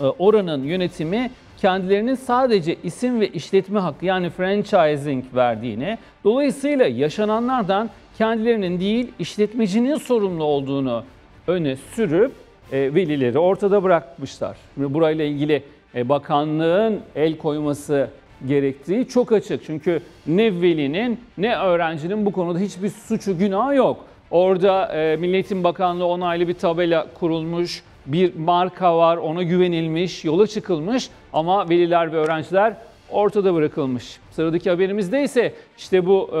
e, oranın yönetimi kendilerinin sadece isim ve işletme hakkı yani franchising verdiğini, dolayısıyla yaşananlardan kendilerinin değil işletmecinin sorumlu olduğunu öne sürüp e, velileri ortada bırakmışlar. Şimdi burayla ilgili e, bakanlığın el koyması gerektiği çok açık. Çünkü ne velinin ne öğrencinin bu konuda hiçbir suçu günahı yok. Orada e, Milli Eğitim Bakanlığı onaylı bir tabela kurulmuş, bir marka var, ona güvenilmiş, yola çıkılmış ama veliler ve öğrenciler ortada bırakılmış. Sıradaki haberimizde ise işte bu e,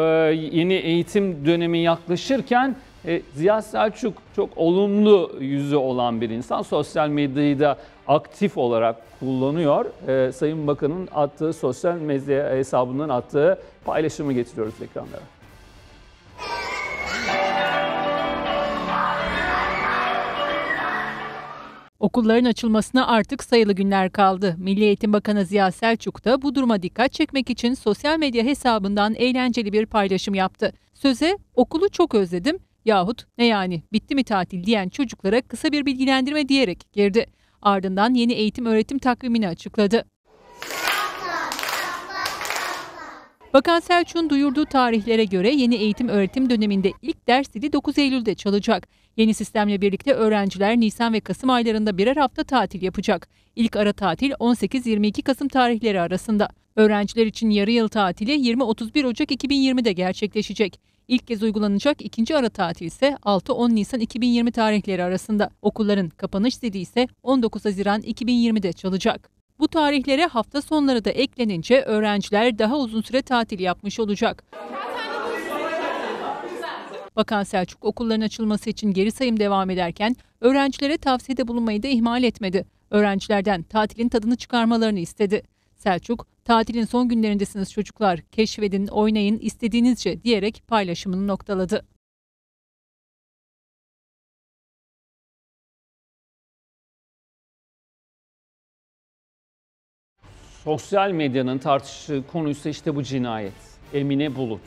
yeni eğitim dönemi yaklaşırken e, Ziya Selçuk çok olumlu yüzü olan bir insan. Sosyal medyayı da aktif olarak kullanıyor. E, Sayın Bakan'ın attığı sosyal medya hesabından attığı paylaşımı getiriyoruz ekranlara. Okulların açılmasına artık sayılı günler kaldı. Milli Eğitim Bakanı Ziya Selçuk da bu duruma dikkat çekmek için sosyal medya hesabından eğlenceli bir paylaşım yaptı. Söze okulu çok özledim yahut ne yani bitti mi tatil diyen çocuklara kısa bir bilgilendirme diyerek girdi. Ardından yeni eğitim öğretim takvimini açıkladı. Bakan Selçuk'un duyurduğu tarihlere göre yeni eğitim öğretim döneminde ilk ders dili 9 Eylül'de çalacak. Yeni sistemle birlikte öğrenciler Nisan ve Kasım aylarında birer hafta tatil yapacak. İlk ara tatil 18-22 Kasım tarihleri arasında. Öğrenciler için yarı yıl tatili 20-31 Ocak 2020'de gerçekleşecek. İlk kez uygulanacak ikinci ara tatil ise 6-10 Nisan 2020 tarihleri arasında. Okulların kapanış zili ise 19 Haziran 2020'de çalacak. Bu tarihlere hafta sonları da eklenince öğrenciler daha uzun süre tatil yapmış olacak. Bakan Selçuk okulların açılması için geri sayım devam ederken öğrencilere tavsiyede bulunmayı da ihmal etmedi. Öğrencilerden tatilin tadını çıkarmalarını istedi. Selçuk, tatilin son günlerindesiniz çocuklar, keşfedin, oynayın, istediğinizce diyerek paylaşımını noktaladı. Sosyal medyanın tartıştığı konuysa işte bu cinayet. Emine Bulut.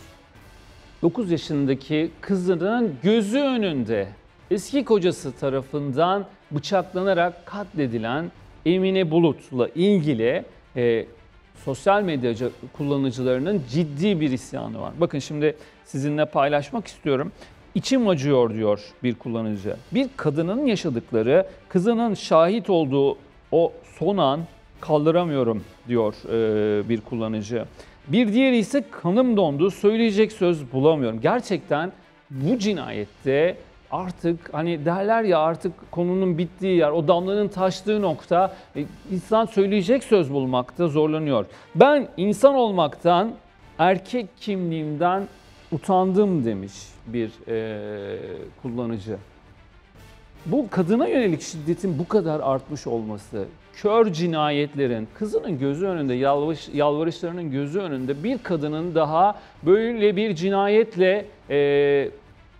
9 yaşındaki kızının gözü önünde eski kocası tarafından bıçaklanarak katledilen Emine Bulut'la ilgili e, sosyal medya kullanıcılarının ciddi bir isyanı var. Bakın şimdi sizinle paylaşmak istiyorum. İçim acıyor diyor bir kullanıcı. Bir kadının yaşadıkları, kızının şahit olduğu o son an kaldıramıyorum diyor e, bir kullanıcı. Bir diğeri ise kanım dondu, söyleyecek söz bulamıyorum. Gerçekten bu cinayette artık hani derler ya artık konunun bittiği yer, o damlanın taştığı nokta e, insan söyleyecek söz bulmakta zorlanıyor. Ben insan olmaktan, erkek kimliğimden utandım demiş bir e, kullanıcı. Bu kadına yönelik şiddetin bu kadar artmış olması, kör cinayetlerin, kızının gözü önünde, yalvarış, yalvarışlarının gözü önünde bir kadının daha böyle bir cinayetle e,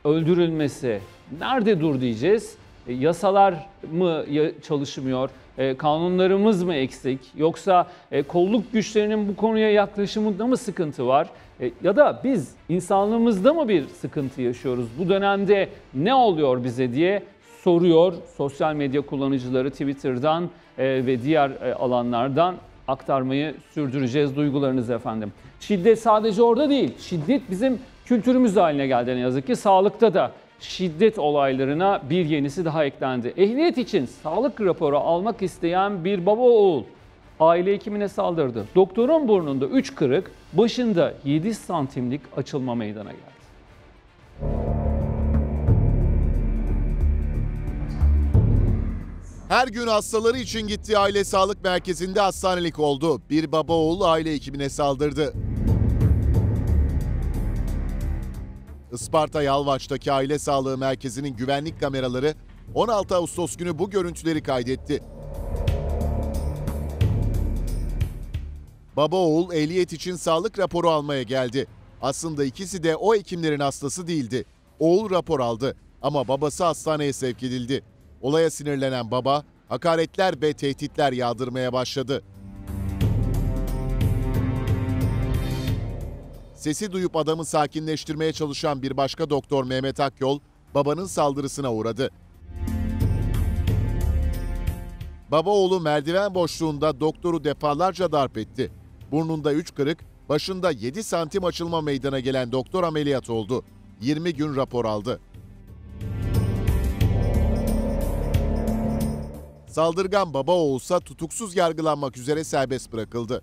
öldürülmesi. Nerede dur diyeceğiz? E, yasalar mı çalışmıyor? E, kanunlarımız mı eksik? Yoksa e, kolluk güçlerinin bu konuya yaklaşımında mı sıkıntı var? E, ya da biz insanlığımızda mı bir sıkıntı yaşıyoruz? Bu dönemde ne oluyor bize diye soruyor sosyal medya kullanıcıları Twitter'dan e, ve diğer e, alanlardan aktarmayı sürdüreceğiz duygularınızı efendim. Şiddet sadece orada değil. Şiddet bizim kültürümüz haline geldi ne yazık ki. Sağlıkta da şiddet olaylarına bir yenisi daha eklendi. Ehliyet için sağlık raporu almak isteyen bir baba oğul aile hekimine saldırdı. Doktorun burnunda 3 kırık, başında 7 santimlik açılma meydana geldi. Her gün hastaları için gittiği aile sağlık merkezinde hastanelik oldu. Bir baba oğul aile ekibine saldırdı. Isparta Yalvaç'taki aile sağlığı merkezinin güvenlik kameraları 16 Ağustos günü bu görüntüleri kaydetti. Baba oğul ehliyet için sağlık raporu almaya geldi. Aslında ikisi de o hekimlerin hastası değildi. Oğul rapor aldı ama babası hastaneye sevk edildi. Olaya sinirlenen baba hakaretler ve tehditler yağdırmaya başladı. Sesi duyup adamı sakinleştirmeye çalışan bir başka doktor Mehmet Akyol babanın saldırısına uğradı. Baba oğlu merdiven boşluğunda doktoru defalarca darp etti. Burnunda 3 kırık, başında 7 santim açılma meydana gelen doktor ameliyat oldu. 20 gün rapor aldı. Saldırgan baba oğulsa tutuksuz yargılanmak üzere serbest bırakıldı.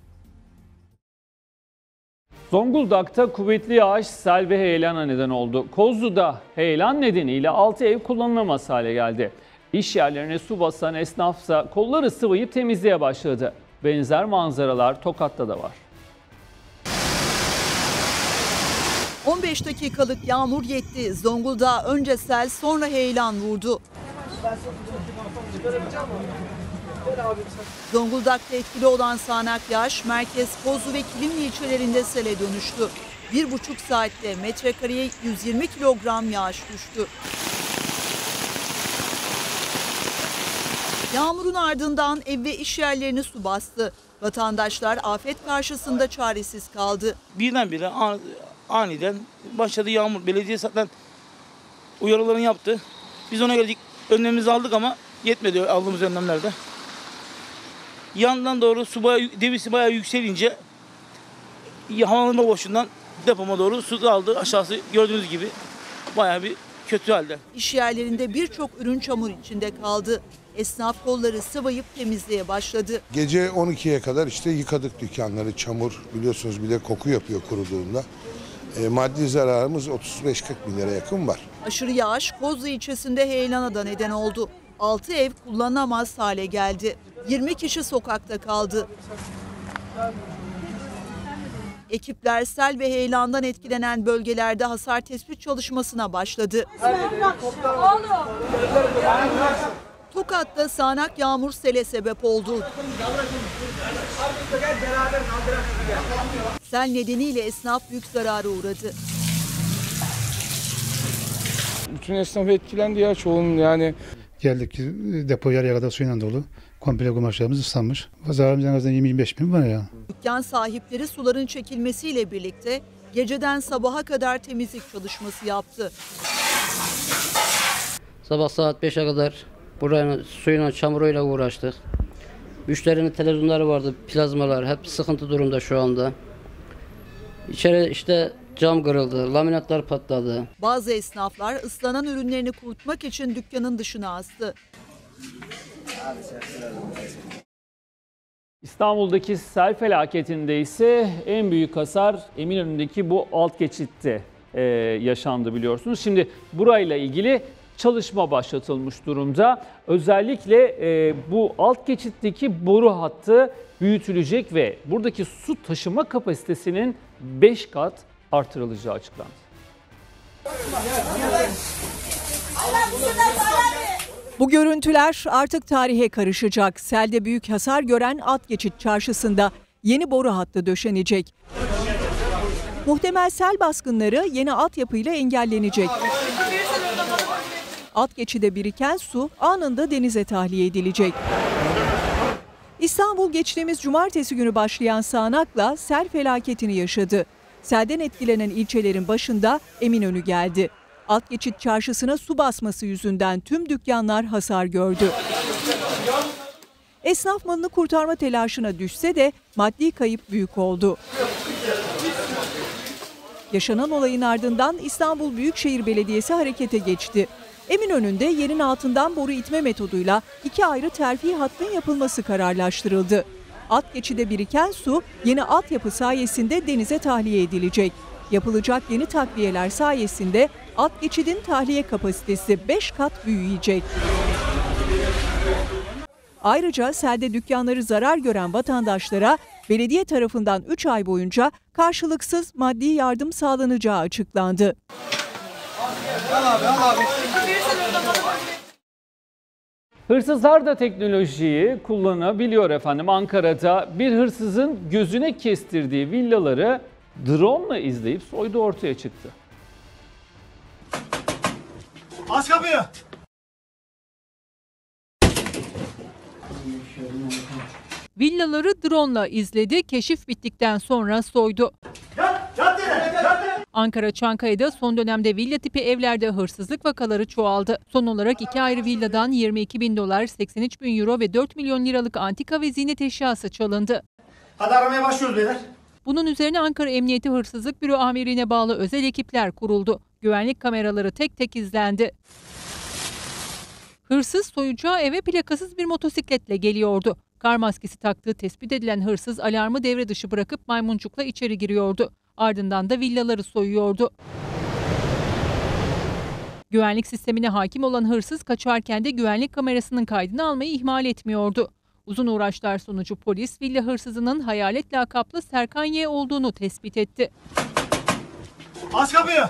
Zonguldak'ta kuvvetli yağış sel ve heyelana neden oldu. Kozlu'da heyelan nedeniyle 6 ev kullanılamaz hale geldi. İş yerlerine su basan esnafsa kolları sıvayıp temizliğe başladı. Benzer manzaralar Tokat'ta da var. 15 dakikalık yağmur yetti. Zonguldak'a önce sel sonra heyelan vurdu. Zonguldak'ta etkili olan sağanak yağış merkez Kozlu ve Kilimli ilçelerinde sele dönüştü. Bir buçuk saatte metrekareye 120 kilogram yağış düştü. Yağmurun ardından ev ve iş yerlerini su bastı. Vatandaşlar afet karşısında çaresiz kaldı. birdenbire an- aniden başladı yağmur. Belediye zaten uyarılarını yaptı. Biz ona geldik önlemimizi aldık ama yetmedi aldığımız önlemlerde. Yandan doğru su bayağı, devisi bayağı yükselince havalanma boşluğundan depoma doğru su aldı. Aşağısı gördüğünüz gibi bayağı bir kötü halde. İş yerlerinde birçok ürün çamur içinde kaldı. Esnaf kolları sıvayıp temizliğe başladı. Gece 12'ye kadar işte yıkadık dükkanları. Çamur biliyorsunuz bir de koku yapıyor kuruduğunda. E, maddi zararımız 35-40 bin lira yakın var. Aşırı yağış Kozlu ilçesinde heyelana da neden oldu. 6 ev kullanılamaz hale geldi. 20 kişi sokakta kaldı. Ekipler sel ve heyelandan etkilenen bölgelerde hasar tespit çalışmasına başladı. Tokat'ta sağanak yağmur sele sebep oldu. Sel nedeniyle esnaf büyük zarara uğradı. Bütün esnaf etkilendi ya çoğunun yani. Geldik depo yarıya kadar suyla dolu. Komple kumaşlarımız ıslanmış. Zararımız en azından 20-25 bin var ya. Dükkan sahipleri suların çekilmesiyle birlikte geceden sabaha kadar temizlik çalışması yaptı. Sabah saat 5'e kadar buranın suyuna, çamuruyla uğraştık. Müşterinin televizyonları vardı, plazmalar hep sıkıntı durumda şu anda. İçeri işte cam kırıldı, laminatlar patladı. Bazı esnaflar ıslanan ürünlerini kurutmak için dükkanın dışına astı. İstanbul'daki sel felaketinde ise en büyük hasar Eminönü'ndeki bu alt geçitte e, yaşandı biliyorsunuz. Şimdi burayla ilgili çalışma başlatılmış durumda. Özellikle e, bu alt geçitteki boru hattı büyütülecek ve buradaki su taşıma kapasitesinin 5 kat artırılacağı açıklandı. Bu görüntüler artık tarihe karışacak. Selde büyük hasar gören at geçit çarşısında yeni boru hattı döşenecek. Muhtemel sel baskınları yeni altyapıyla engellenecek. Alt geçide biriken su anında denize tahliye edilecek. İstanbul geçtiğimiz cumartesi günü başlayan sağanakla sel felaketini yaşadı. Selden etkilenen ilçelerin başında Eminönü geldi. Alt geçit çarşısına su basması yüzünden tüm dükkanlar hasar gördü. Esnaf malını kurtarma telaşına düşse de maddi kayıp büyük oldu. Yaşanan olayın ardından İstanbul Büyükşehir Belediyesi harekete geçti. Eminönü'nde yerin altından boru itme metoduyla iki ayrı terfi hattın yapılması kararlaştırıldı. Alt geçide biriken su yeni altyapı sayesinde denize tahliye edilecek. Yapılacak yeni takviyeler sayesinde alt geçidin tahliye kapasitesi 5 kat büyüyecek. Ayrıca selde dükkanları zarar gören vatandaşlara belediye tarafından 3 ay boyunca karşılıksız maddi yardım sağlanacağı açıklandı. Hırsızlar da teknolojiyi kullanabiliyor efendim. Ankara'da bir hırsızın gözüne kestirdiği villaları drone ile izleyip soydu ortaya çıktı. Aç kapıyı. Villaları drone'la izledi, keşif bittikten sonra soydu. Ankara Çankaya'da son dönemde villa tipi evlerde hırsızlık vakaları çoğaldı. Son olarak iki ayrı villadan 22 bin dolar, 83 bin euro ve 4 milyon liralık antika ve ziynet eşyası çalındı. Hadi aramaya başlıyoruz beyler. Bunun üzerine Ankara Emniyeti Hırsızlık Büro Amirine bağlı özel ekipler kuruldu. Güvenlik kameraları tek tek izlendi. Hırsız soyacağı eve plakasız bir motosikletle geliyordu. Kar maskesi taktığı tespit edilen hırsız alarmı devre dışı bırakıp maymuncukla içeri giriyordu. Ardından da villaları soyuyordu. Güvenlik sistemine hakim olan hırsız kaçarken de güvenlik kamerasının kaydını almayı ihmal etmiyordu. Uzun uğraşlar sonucu polis villa hırsızının hayalet lakaplı Serkan Y olduğunu tespit etti. Aç kapıyı.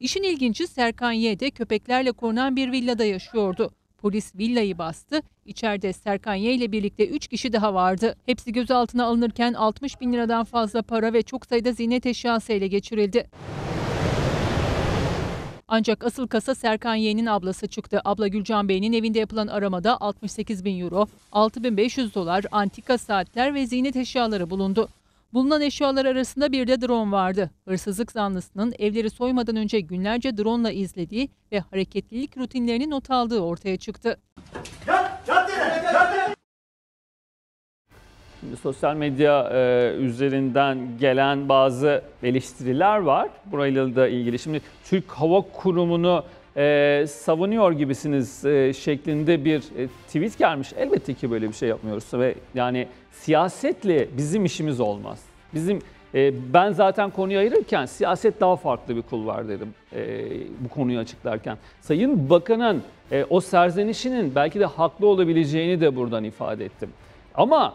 İşin ilginci Serkan Y de köpeklerle korunan bir villada yaşıyordu. Polis villayı bastı. İçeride Serkan Y ile birlikte 3 kişi daha vardı. Hepsi gözaltına alınırken 60 bin liradan fazla para ve çok sayıda ziynet eşyası ele geçirildi. Ancak asıl kasa Serkan Y'nin ablası çıktı. Abla Gülcan Bey'in evinde yapılan aramada 68 bin euro, 6500 dolar, antika saatler ve ziynet eşyaları bulundu. Bulunan eşyalar arasında bir de drone vardı. Hırsızlık zanlısının evleri soymadan önce günlerce drone ile izlediği ve hareketlilik rutinlerini not aldığı ortaya çıktı. Şimdi sosyal medya e, üzerinden gelen bazı eleştiriler var. Burayla da ilgili. Şimdi Türk Hava Kurumu'nu e, savunuyor gibisiniz e, şeklinde bir e, tweet gelmiş. Elbette ki böyle bir şey yapmıyoruz ve yani siyasetle bizim işimiz olmaz. Bizim e, ben zaten konuyu ayırırken siyaset daha farklı bir kulvar dedim e, bu konuyu açıklarken. Sayın Bakan'ın e, o serzenişinin belki de haklı olabileceğini de buradan ifade ettim. Ama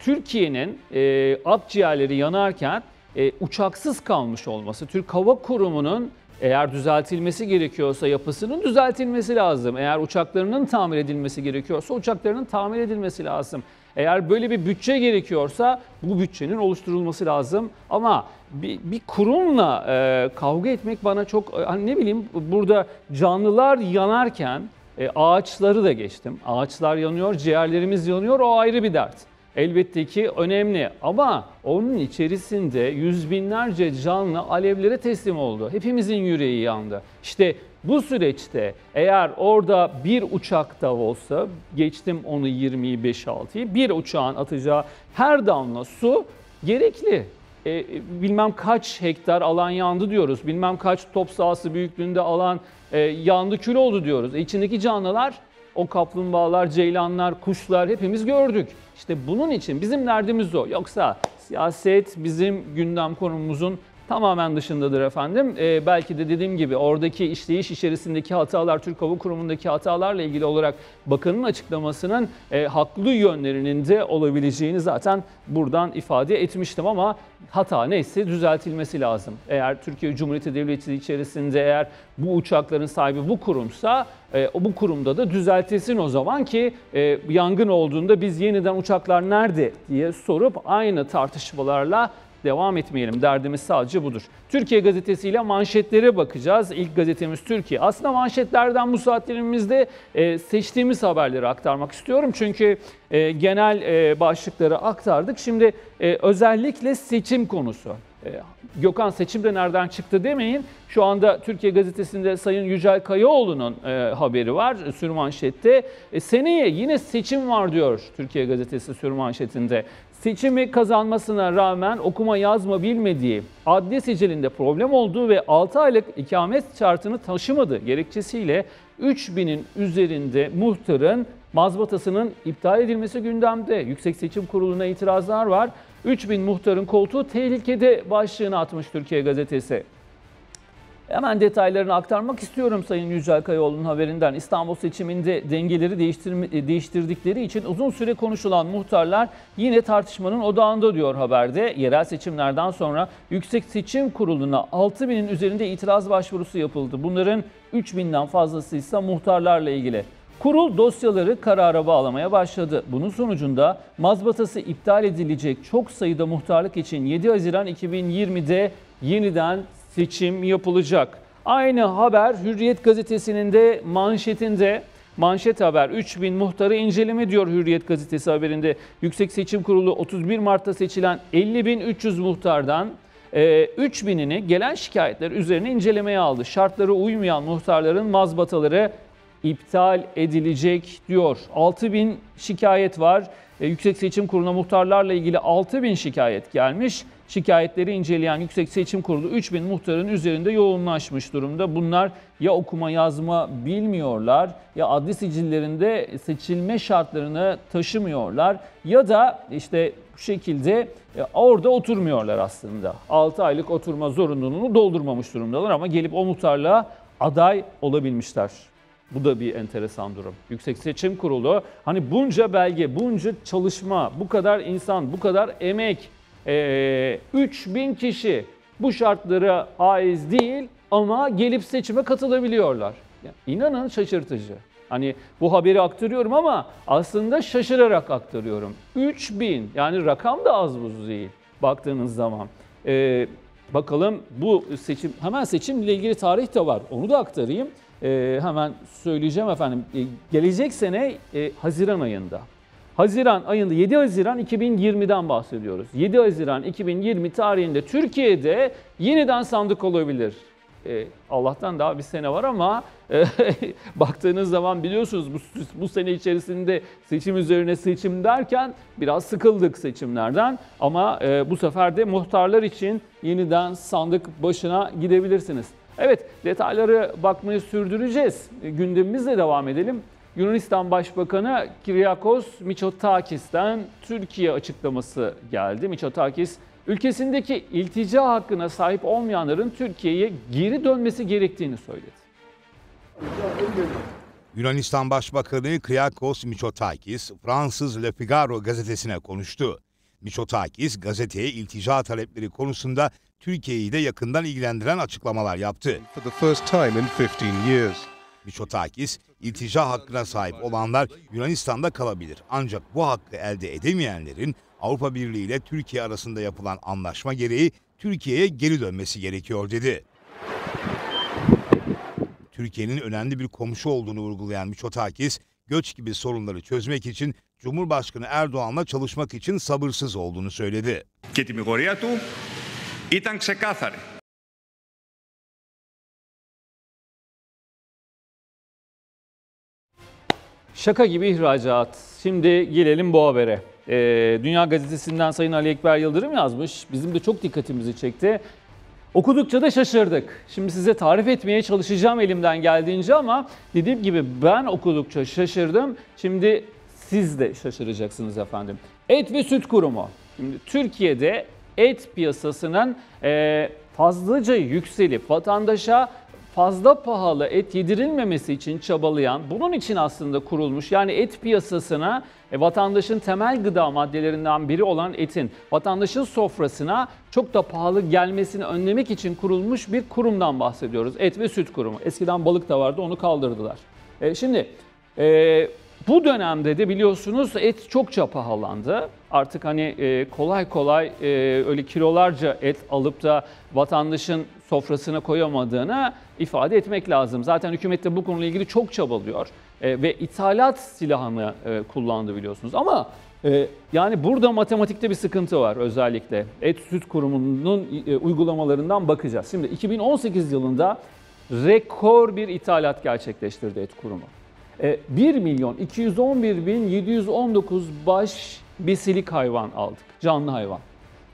Türkiye'nin e, akciğerleri yanarken e, uçaksız kalmış olması, Türk Hava Kurumu'nun eğer düzeltilmesi gerekiyorsa yapısının düzeltilmesi lazım. Eğer uçaklarının tamir edilmesi gerekiyorsa uçaklarının tamir edilmesi lazım. Eğer böyle bir bütçe gerekiyorsa bu bütçenin oluşturulması lazım. Ama bir, bir kurumla e, kavga etmek bana çok hani ne bileyim burada canlılar yanarken e, ağaçları da geçtim. Ağaçlar yanıyor, ciğerlerimiz yanıyor o ayrı bir dert. Elbette ki önemli ama onun içerisinde yüz binlerce canlı alevlere teslim oldu. Hepimizin yüreği yandı. İşte bu süreçte eğer orada bir uçakta olsa geçtim onu 20'yi 5-6'yı bir uçağın atacağı her damla su gerekli. E, bilmem kaç hektar alan yandı diyoruz. Bilmem kaç top sahası büyüklüğünde alan e, yandı kül oldu diyoruz. E, içindeki canlılar o kaplumbağalar, ceylanlar, kuşlar hepimiz gördük. İşte bunun için bizim derdimiz o. Yoksa siyaset bizim gündem konumuzun tamamen dışındadır efendim. Ee, belki de dediğim gibi oradaki işleyiş içerisindeki hatalar, Türk Hava Kurumu'ndaki hatalarla ilgili olarak bakanın açıklamasının e, haklı yönlerinin de olabileceğini zaten buradan ifade etmiştim ama hata neyse düzeltilmesi lazım. Eğer Türkiye Cumhuriyeti Devleti içerisinde eğer bu uçakların sahibi bu kurumsa e, bu kurumda da düzeltilsin o zaman ki e, yangın olduğunda biz yeniden uçaklar nerede diye sorup aynı tartışmalarla devam etmeyelim. Derdimiz sadece budur. Türkiye gazetesiyle manşetlere bakacağız. İlk gazetemiz Türkiye. Aslında manşetlerden bu saatlerimizde e, seçtiğimiz haberleri aktarmak istiyorum. Çünkü e, genel e, başlıkları aktardık. Şimdi özellikle seçim konusu. Gökhan seçim de nereden çıktı demeyin. Şu anda Türkiye Gazetesi'nde Sayın Yücel Kayaoğlu'nun e, haberi var sürmanşette. E, seneye yine seçim var diyor Türkiye Gazetesi sürmanşetinde. Seçimi kazanmasına rağmen okuma yazma bilmediği, adli sicilinde problem olduğu ve 6 aylık ikamet şartını taşımadığı gerekçesiyle 3000'in üzerinde muhtarın mazbatasının iptal edilmesi gündemde. Yüksek Seçim Kurulu'na itirazlar var. 3000 muhtarın koltuğu tehlikede başlığını atmış Türkiye Gazetesi. Hemen detaylarını aktarmak istiyorum Sayın Yücel Kayaoğlu'nun haberinden. İstanbul seçiminde dengeleri değiştirme, değiştirdikleri için uzun süre konuşulan muhtarlar yine tartışmanın odağında diyor haberde. Yerel seçimlerden sonra Yüksek Seçim Kurulu'na 6000'in üzerinde itiraz başvurusu yapıldı. Bunların 3000'den fazlası ise muhtarlarla ilgili. Kurul dosyaları karara bağlamaya başladı. Bunun sonucunda mazbatası iptal edilecek çok sayıda muhtarlık için 7 Haziran 2020'de yeniden seçim yapılacak. Aynı haber Hürriyet gazetesinin de manşetinde manşet haber 3000 muhtarı inceleme diyor Hürriyet gazetesi haberinde. Yüksek Seçim Kurulu 31 Mart'ta seçilen 50.300 muhtardan 3000'ini gelen şikayetler üzerine incelemeye aldı. Şartlara uymayan muhtarların mazbataları iptal edilecek diyor. 6000 şikayet var. E, Yüksek Seçim Kurulu'na muhtarlarla ilgili 6000 şikayet gelmiş. Şikayetleri inceleyen Yüksek Seçim Kurulu 3000 muhtarın üzerinde yoğunlaşmış durumda. Bunlar ya okuma yazma bilmiyorlar ya adli sicillerinde seçilme şartlarını taşımıyorlar ya da işte bu şekilde e, orada oturmuyorlar aslında. 6 aylık oturma zorunluluğunu doldurmamış durumdalar ama gelip o muhtarlığa aday olabilmişler. Bu da bir enteresan durum. Yüksek Seçim Kurulu hani bunca belge, bunca çalışma, bu kadar insan, bu kadar emek, e, 3000 kişi bu şartlara haiz değil ama gelip seçime katılabiliyorlar. Yani inanın şaşırtıcı. Hani bu haberi aktarıyorum ama aslında şaşırarak aktarıyorum. 3000 yani rakam da az buz değil baktığınız zaman. Ee, bakalım bu seçim hemen seçimle ilgili tarih de var onu da aktarayım. Ee, hemen söyleyeceğim efendim. Ee, gelecek sene e, Haziran ayında. Haziran ayında 7 Haziran 2020'den bahsediyoruz. 7 Haziran 2020 tarihinde Türkiye'de yeniden sandık olabilir. Ee, Allah'tan daha bir sene var ama e, baktığınız zaman biliyorsunuz bu, bu sene içerisinde seçim üzerine seçim derken biraz sıkıldık seçimlerden. Ama e, bu sefer de muhtarlar için yeniden sandık başına gidebilirsiniz. Evet detayları bakmayı sürdüreceğiz. Gündemimizle devam edelim. Yunanistan Başbakanı Kyriakos Mitsotakis'ten Türkiye açıklaması geldi. Mitsotakis ülkesindeki iltica hakkına sahip olmayanların Türkiye'ye geri dönmesi gerektiğini söyledi. Yunanistan Başbakanı Kyriakos Mitsotakis, Fransız Le Figaro gazetesine konuştu. Mitsotakis gazeteye iltica talepleri konusunda Türkiye'yi de yakından ilgilendiren açıklamalar yaptı. For the first time in 15 years. Mitsotakis, iltica hakkına sahip olanlar Yunanistan'da kalabilir. Ancak bu hakkı elde edemeyenlerin Avrupa Birliği ile Türkiye arasında yapılan anlaşma gereği Türkiye'ye geri dönmesi gerekiyor dedi. Türkiye'nin önemli bir komşu olduğunu vurgulayan Mitsotakis, göç gibi sorunları çözmek için Cumhurbaşkanı Erdoğan'la çalışmak için sabırsız olduğunu söyledi. Και τιμιγορία του ήταν ξεκάθαρη. Şaka gibi ihracat. Şimdi gelelim bu habere. Ee, Dünya Gazetesi'nden Sayın Ali Ekber Yıldırım yazmış. Bizim de çok dikkatimizi çekti. Okudukça da şaşırdık. Şimdi size tarif etmeye çalışacağım elimden geldiğince ama dediğim gibi ben okudukça şaşırdım. Şimdi siz de şaşıracaksınız efendim. Et ve Süt Kurumu. Şimdi Türkiye'de et piyasasının e, fazlaca yükselip vatandaşa fazla pahalı et yedirilmemesi için çabalayan, bunun için aslında kurulmuş yani et piyasasına e, vatandaşın temel gıda maddelerinden biri olan etin vatandaşın sofrasına çok da pahalı gelmesini önlemek için kurulmuş bir kurumdan bahsediyoruz. Et ve Süt Kurumu. Eskiden balık da vardı onu kaldırdılar. E, şimdi e, bu dönemde de biliyorsunuz et çokça pahalandı. Artık hani e, kolay kolay e, öyle kilolarca et alıp da vatandaşın sofrasına koyamadığını ifade etmek lazım. Zaten hükümet de bu konuyla ilgili çok çabalıyor e, ve ithalat silahını e, kullandı biliyorsunuz. Ama e, yani burada matematikte bir sıkıntı var özellikle. Et Süt Kurumu'nun e, uygulamalarından bakacağız. Şimdi 2018 yılında rekor bir ithalat gerçekleştirdi Et Kurumu. 1 milyon 211 bin 719 baş besilik hayvan aldık. Canlı hayvan.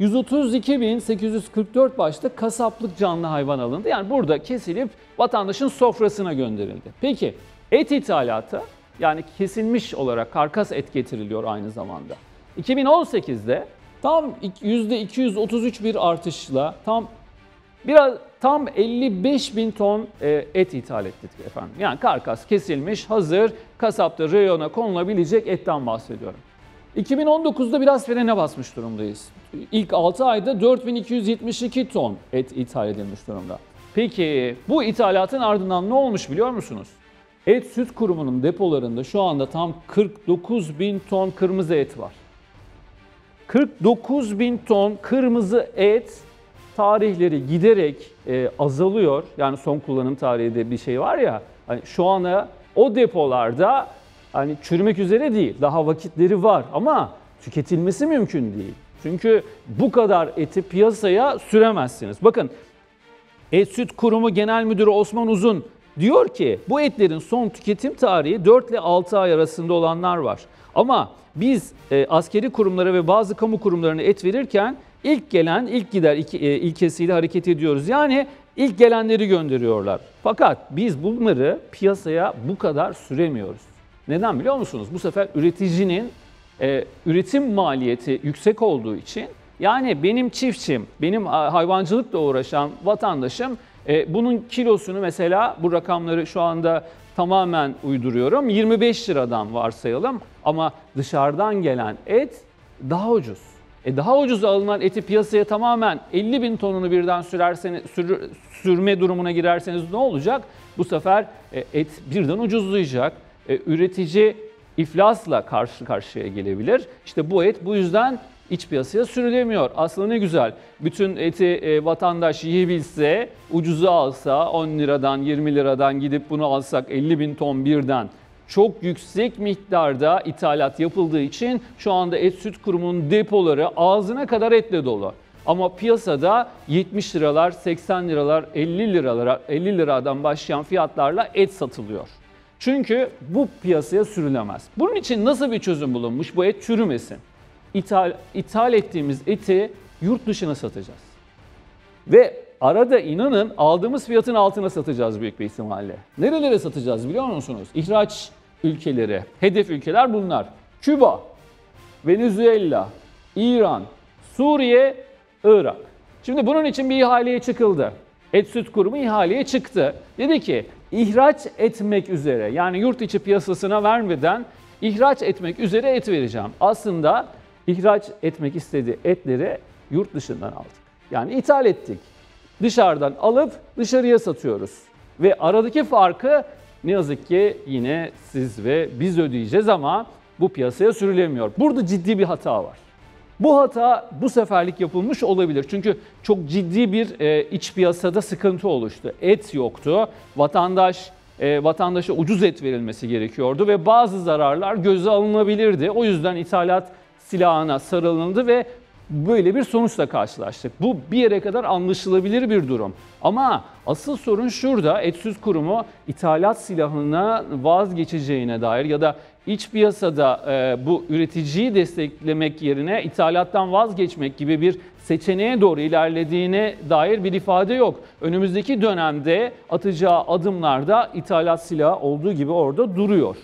132.844 başta kasaplık canlı hayvan alındı. Yani burada kesilip vatandaşın sofrasına gönderildi. Peki et ithalatı yani kesilmiş olarak karkas et getiriliyor aynı zamanda. 2018'de tam %233 bir artışla tam biraz tam 55 bin ton e, et ithal ettik efendim. Yani karkas kesilmiş, hazır, kasapta reyona konulabilecek etten bahsediyorum. 2019'da biraz frene basmış durumdayız. İlk 6 ayda 4272 ton et ithal edilmiş durumda. Peki bu ithalatın ardından ne olmuş biliyor musunuz? Et Süt Kurumu'nun depolarında şu anda tam 49 bin ton kırmızı et var. 49 bin ton kırmızı et tarihleri giderek e, azalıyor. Yani son kullanım tarihi de bir şey var ya. Hani şu ana o depolarda hani çürümek üzere değil. Daha vakitleri var ama tüketilmesi mümkün değil. Çünkü bu kadar eti piyasaya süremezsiniz. Bakın Et Süt Kurumu Genel Müdürü Osman Uzun diyor ki bu etlerin son tüketim tarihi 4 ile 6 ay arasında olanlar var. Ama biz e, askeri kurumlara ve bazı kamu kurumlarına et verirken ilk gelen ilk gider iki, e, ilkesiyle hareket ediyoruz. Yani ilk gelenleri gönderiyorlar. Fakat biz bunları piyasaya bu kadar süremiyoruz. Neden biliyor musunuz? Bu sefer üreticinin e, üretim maliyeti yüksek olduğu için yani benim çiftçim, benim hayvancılıkla uğraşan vatandaşım e, bunun kilosunu mesela bu rakamları şu anda tamamen uyduruyorum. 25 liradan varsayalım ama dışarıdan gelen et daha ucuz. E daha ucuz alınan eti piyasaya tamamen 50 bin tonunu birden sürerseniz, sür, sürme durumuna girerseniz ne olacak? Bu sefer e, et birden ucuzlayacak. E, üretici iflasla karşı karşıya gelebilir. İşte bu et bu yüzden iç piyasaya sürülemiyor. Aslında ne güzel. Bütün eti e, vatandaş yiyebilse, ucuza alsa 10 liradan 20 liradan gidip bunu alsak 50 bin ton birden çok yüksek miktarda ithalat yapıldığı için şu anda Et Süt Kurumu'nun depoları ağzına kadar etle dolu. Ama piyasada 70 liralar, 80 liralar, 50 liralara 50 liradan başlayan fiyatlarla et satılıyor. Çünkü bu piyasaya sürülemez. Bunun için nasıl bir çözüm bulunmuş? Bu et çürümesin. İthal, ithal ettiğimiz eti yurt dışına satacağız. Ve arada inanın aldığımız fiyatın altına satacağız büyük bir ihtimalle. Nerelere satacağız biliyor musunuz? İhraç ülkeleri, hedef ülkeler bunlar. Küba, Venezuela, İran, Suriye, Irak. Şimdi bunun için bir ihaleye çıkıldı. Et Süt Kurumu ihaleye çıktı. Dedi ki ihraç etmek üzere yani yurt içi piyasasına vermeden ihraç etmek üzere et vereceğim. Aslında ihraç etmek istediği etleri yurt dışından aldık. Yani ithal ettik. Dışarıdan alıp dışarıya satıyoruz. Ve aradaki farkı ne yazık ki yine siz ve biz ödeyeceğiz ama bu piyasaya sürülemiyor. Burada ciddi bir hata var. Bu hata bu seferlik yapılmış olabilir. Çünkü çok ciddi bir e, iç piyasada sıkıntı oluştu. Et yoktu. Vatandaş e, vatandaşa ucuz et verilmesi gerekiyordu ve bazı zararlar göze alınabilirdi. O yüzden ithalat silahına sarılındı ve böyle bir sonuçla karşılaştık. Bu bir yere kadar anlaşılabilir bir durum. Ama asıl sorun şurada Etsüz Kurumu ithalat silahına vazgeçeceğine dair ya da iç piyasada e, bu üreticiyi desteklemek yerine ithalattan vazgeçmek gibi bir seçeneğe doğru ilerlediğine dair bir ifade yok. Önümüzdeki dönemde atacağı adımlarda ithalat silahı olduğu gibi orada duruyor.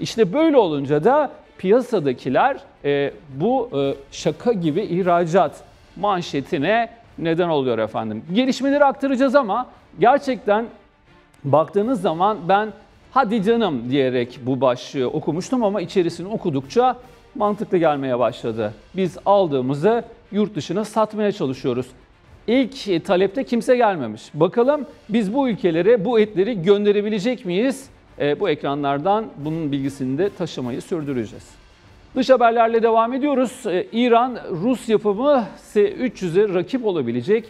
İşte böyle olunca da piyasadakiler e, bu e, şaka gibi ihracat manşetine neden oluyor efendim. Gelişmeleri aktaracağız ama gerçekten baktığınız zaman ben hadi canım diyerek bu başlığı okumuştum ama içerisini okudukça mantıklı gelmeye başladı. Biz aldığımızı yurt dışına satmaya çalışıyoruz. İlk talepte kimse gelmemiş. Bakalım biz bu ülkelere bu etleri gönderebilecek miyiz? E, bu ekranlardan bunun bilgisini de taşımayı sürdüreceğiz. Dış haberlerle devam ediyoruz. E, İran Rus yapımı S-300'e rakip olabilecek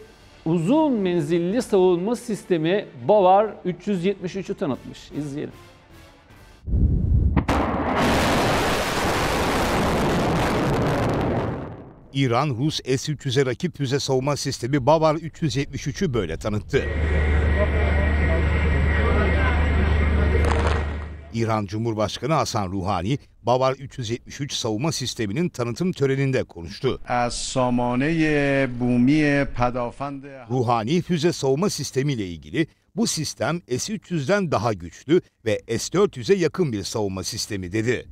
uzun menzilli savunma sistemi Bavar 373'ü tanıtmış. İzleyelim. İran, Rus S-300'e rakip füze savunma sistemi Bavar 373'ü böyle tanıttı. İran Cumhurbaşkanı Hasan Ruhani, Bavar 373 savunma sisteminin tanıtım töreninde konuştu. Ruhani füze savunma sistemiyle ilgili bu sistem S-300'den daha güçlü ve S-400'e yakın bir savunma sistemi dedi.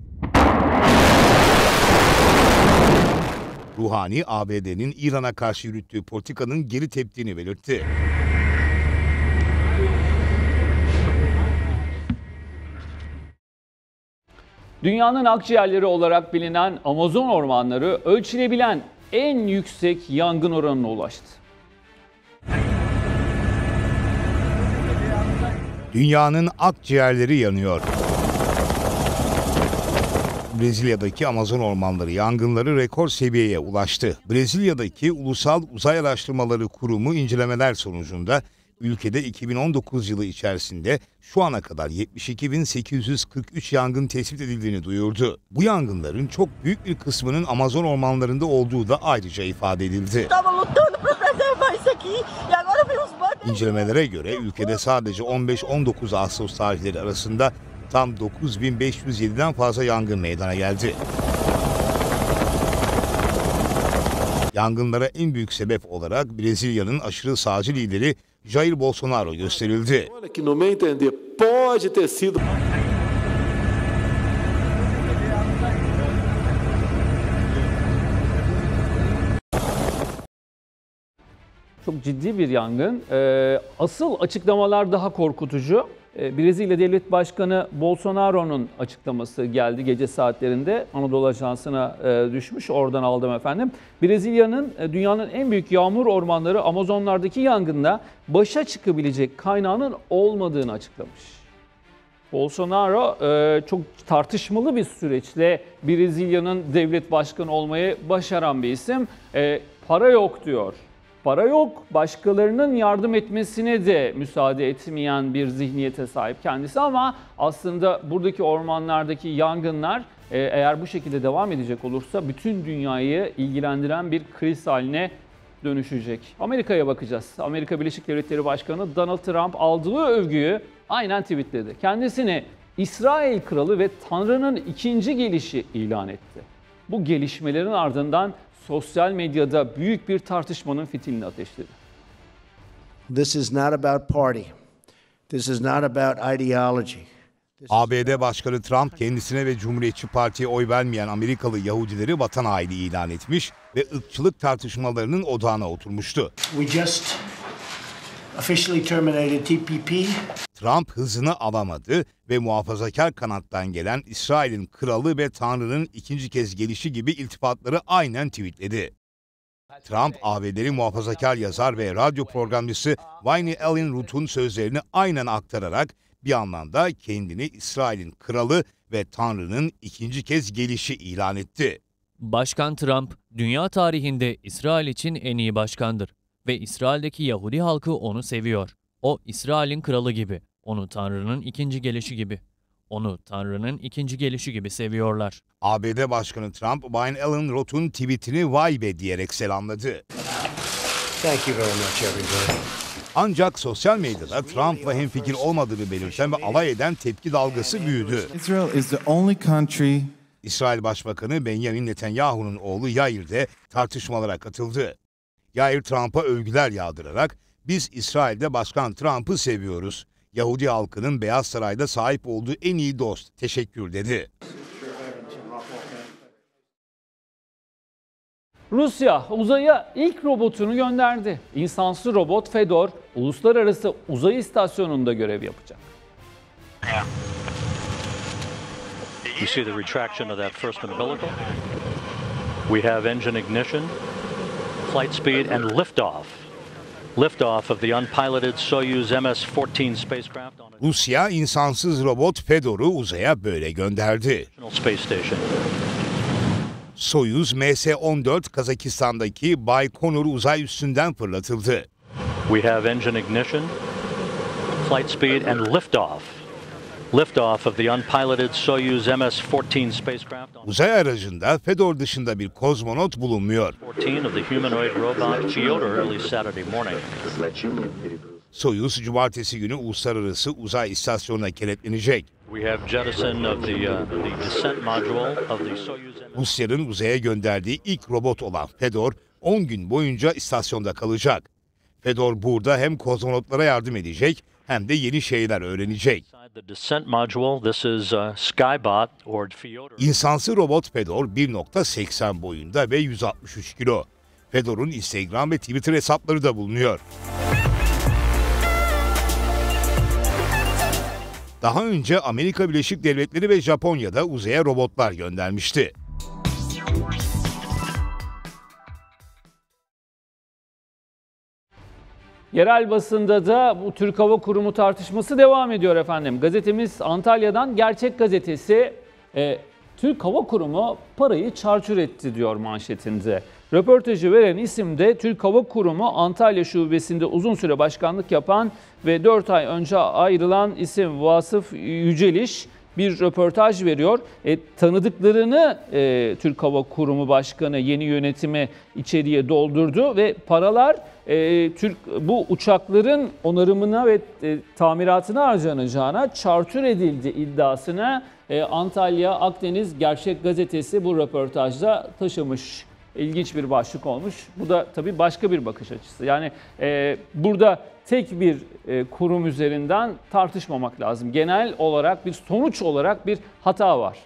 Ruhani, ABD'nin İran'a karşı yürüttüğü politikanın geri teptiğini belirtti. Dünyanın akciğerleri olarak bilinen Amazon ormanları ölçülebilen en yüksek yangın oranına ulaştı. Dünyanın akciğerleri yanıyor. Brezilya'daki Amazon ormanları yangınları rekor seviyeye ulaştı. Brezilya'daki Ulusal Uzay Araştırmaları Kurumu incelemeler sonucunda ülkede 2019 yılı içerisinde şu ana kadar 72.843 yangın tespit edildiğini duyurdu. Bu yangınların çok büyük bir kısmının Amazon ormanlarında olduğu da ayrıca ifade edildi. İncelemelere göre ülkede sadece 15-19 Ağustos tarihleri arasında tam 9507'den fazla yangın meydana geldi. Yangınlara en büyük sebep olarak Brezilya'nın aşırı sağcı lideri Jair Bolsonaro gösterildi. que no meu entender pode ter sido Çok ciddi bir yangın. Ee, asıl açıklamalar daha korkutucu. Ee, Brezilya Devlet Başkanı Bolsonaro'nun açıklaması geldi gece saatlerinde. Anadolu Ajansı'na e, düşmüş. Oradan aldım efendim. Brezilya'nın e, dünyanın en büyük yağmur ormanları Amazonlardaki yangında başa çıkabilecek kaynağının olmadığını açıklamış. Bolsonaro e, çok tartışmalı bir süreçle Brezilya'nın devlet başkanı olmayı başaran bir isim. E, para yok diyor. Para yok, başkalarının yardım etmesine de müsaade etmeyen bir zihniyete sahip kendisi ama aslında buradaki ormanlardaki yangınlar e, eğer bu şekilde devam edecek olursa bütün dünyayı ilgilendiren bir kriz haline dönüşecek. Amerika'ya bakacağız. Amerika Birleşik Devletleri Başkanı Donald Trump aldığı övgüyü aynen tweetledi. Kendisini İsrail kralı ve Tanrı'nın ikinci gelişi ilan etti. Bu gelişmelerin ardından sosyal medyada büyük bir tartışmanın fitilini ateşledi. This is not about party. This is not about ideology. ABD Başkanı Trump kendisine ve Cumhuriyetçi Parti'ye oy vermeyen Amerikalı Yahudileri vatan haini ilan etmiş ve ırkçılık tartışmalarının odağına oturmuştu. We just officially terminated TPP. Trump hızını alamadı ve muhafazakar kanattan gelen İsrail'in kralı ve Tanrı'nın ikinci kez gelişi gibi iltifatları aynen tweetledi. Trump, ABD'li muhafazakar yazar ve radyo programcısı Wayne Allen Root'un sözlerini aynen aktararak bir anlamda kendini İsrail'in kralı ve Tanrı'nın ikinci kez gelişi ilan etti. Başkan Trump, dünya tarihinde İsrail için en iyi başkandır ve İsrail'deki Yahudi halkı onu seviyor. O İsrail'in kralı gibi, onu Tanrı'nın ikinci gelişi gibi. Onu Tanrı'nın ikinci gelişi gibi seviyorlar. ABD Başkanı Trump, Wayne Allen Roth'un tweetini vay be diyerek selamladı. Thank you very much everybody. Ancak sosyal medyada Trump'la hemfikir olmadığını belirten ve alay eden tepki dalgası büyüdü. Israel is the only country İsrail Başbakanı Benjamin Netanyahu'nun oğlu Yair de tartışmalara katıldı. Yair Trump'a övgüler yağdırarak biz İsrail'de Başkan Trump'ı seviyoruz. Yahudi halkının Beyaz Saray'da sahip olduğu en iyi dost. Teşekkür dedi. Rusya uzaya ilk robotunu gönderdi. İnsansı robot Fedor uluslararası uzay istasyonunda görev yapacak. You see the retraction of that first umbilical. We have engine ignition, flight speed, and liftoff. Liftoff of the unpiloted Soyuz MS-14 spacecraft on Rusya insansız robot Fedor'u uzaya böyle gönderdi. space station. Soyuz MS-14 Kazakistan'daki Baykonur uzay üssünden fırlatıldı. We have engine ignition, flight speed, and liftoff. Liftoff of the unpiloted Soyuz MS-14 spacecraft Uzay aracında Fedor dışında bir kozmonot bulunmuyor. 14 of the humanoid robot Fyodor early Saturday morning. Soyuz cumartesi günü uluslararası uzay istasyonuna kenetlenecek. We have jettison of the, the descent module of the Soyuz Rusya'nın uzaya gönderdiği ilk robot olan Fedor 10 gün boyunca istasyonda kalacak. Fedor burada hem kozmonotlara yardım edecek hem de yeni şeyler öğrenecek. Uh. İnsansı robot Fedor 1.80 boyunda ve 163 kilo. Fedor'un Instagram ve Twitter hesapları da bulunuyor. Daha önce Amerika Birleşik Devletleri ve Japonya'da uzaya robotlar göndermişti. Yerel basında da bu Türk Hava Kurumu tartışması devam ediyor efendim. Gazetemiz Antalya'dan Gerçek Gazetesi e, Türk Hava Kurumu parayı çarçur etti diyor manşetinde. Röportajı veren isim de Türk Hava Kurumu Antalya Şubesi'nde uzun süre başkanlık yapan ve 4 ay önce ayrılan isim Vasıf Yüceliş bir röportaj veriyor. E, tanıdıklarını e, Türk Hava Kurumu Başkanı yeni yönetime içeriye doldurdu ve paralar e, Türk bu uçakların onarımına ve e, tamiratına harcanacağına çarçur edildi iddiasına e, Antalya Akdeniz Gerçek Gazetesi bu röportajda taşımış. İlginç bir başlık olmuş. Bu da tabii başka bir bakış açısı. Yani e, burada tek bir e, kurum üzerinden tartışmamak lazım. Genel olarak bir sonuç olarak bir hata var.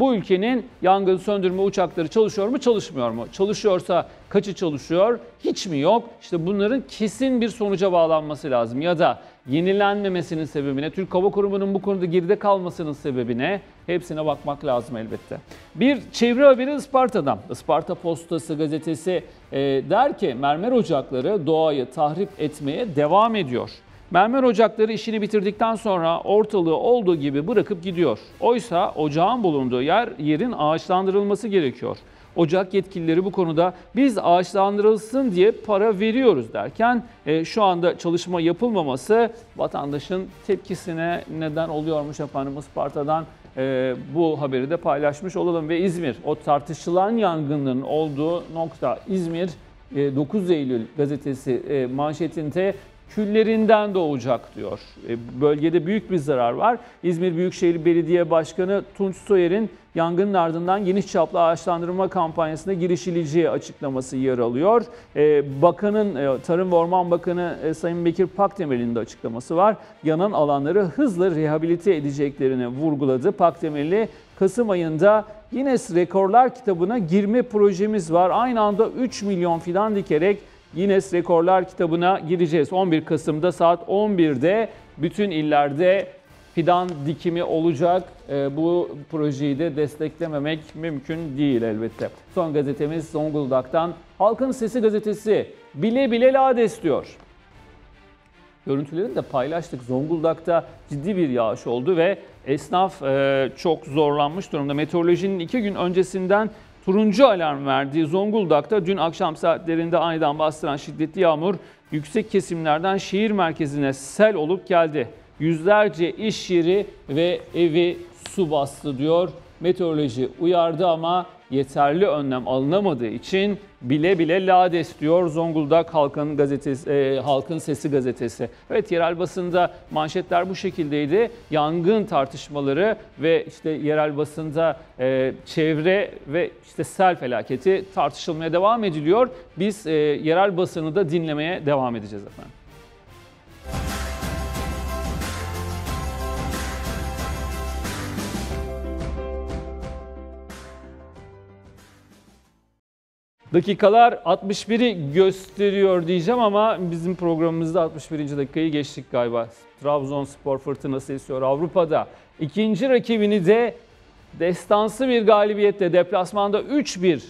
Bu ülkenin yangın söndürme uçakları çalışıyor mu, çalışmıyor mu? Çalışıyorsa kaçı çalışıyor, hiç mi yok? İşte bunların kesin bir sonuca bağlanması lazım. Ya da yenilenmemesinin sebebine, Türk Hava Kurumu'nun bu konuda geride kalmasının sebebine hepsine bakmak lazım elbette. Bir çevre haberi Isparta'dan. Isparta Postası gazetesi e, der ki mermer ocakları doğayı tahrip etmeye devam ediyor. Mermer ocakları işini bitirdikten sonra ortalığı olduğu gibi bırakıp gidiyor. Oysa ocağın bulunduğu yer yerin ağaçlandırılması gerekiyor. Ocak yetkilileri bu konuda biz ağaçlandırılsın diye para veriyoruz derken e, şu anda çalışma yapılmaması vatandaşın tepkisine neden oluyormuş efendim Isparta'dan e, bu haberi de paylaşmış olalım. Ve İzmir o tartışılan yangının olduğu nokta İzmir e, 9 Eylül gazetesi e, manşetinde küllerinden doğacak diyor. E, Bölgede büyük bir zarar var. İzmir Büyükşehir Belediye Başkanı Tunç Soyer'in yangının ardından geniş çaplı ağaçlandırma kampanyasına girişileceği açıklaması yer alıyor. E, Bakanın, e, Tarım ve Orman Bakanı Sayın Bekir Pakdemirli'nin de açıklaması var. Yanan alanları hızla rehabilite edeceklerini vurguladı. Pakdemirli Kasım ayında Guinness Rekorlar kitabına girme projemiz var. Aynı anda 3 milyon fidan dikerek Guinness Rekorlar kitabına gireceğiz. 11 Kasım'da saat 11'de bütün illerde fidan dikimi olacak. Ee, bu projeyi de desteklememek mümkün değil elbette. Son gazetemiz Zonguldak'tan Halkın Sesi gazetesi bile bile lades diyor. Görüntülerini de paylaştık. Zonguldak'ta ciddi bir yağış oldu ve esnaf e, çok zorlanmış durumda. Meteorolojinin iki gün öncesinden turuncu alarm verdiği Zonguldak'ta dün akşam saatlerinde aniden bastıran şiddetli yağmur yüksek kesimlerden şehir merkezine sel olup geldi. Yüzlerce iş yeri ve evi su bastı diyor. Meteoroloji uyardı ama yeterli önlem alınamadığı için bile bile lades diyor Zonguldak Halkın gazetesi e, Halkın Sesi gazetesi. Evet yerel basında manşetler bu şekildeydi. Yangın tartışmaları ve işte yerel basında e, çevre ve işte sel felaketi tartışılmaya devam ediliyor. Biz e, yerel basını da dinlemeye devam edeceğiz efendim. Dakikalar 61'i gösteriyor diyeceğim ama bizim programımızda 61. dakikayı geçtik galiba. Trabzonspor fırtınası esiyor Avrupa'da. İkinci rakibini de destansı bir galibiyetle deplasmanda 3-1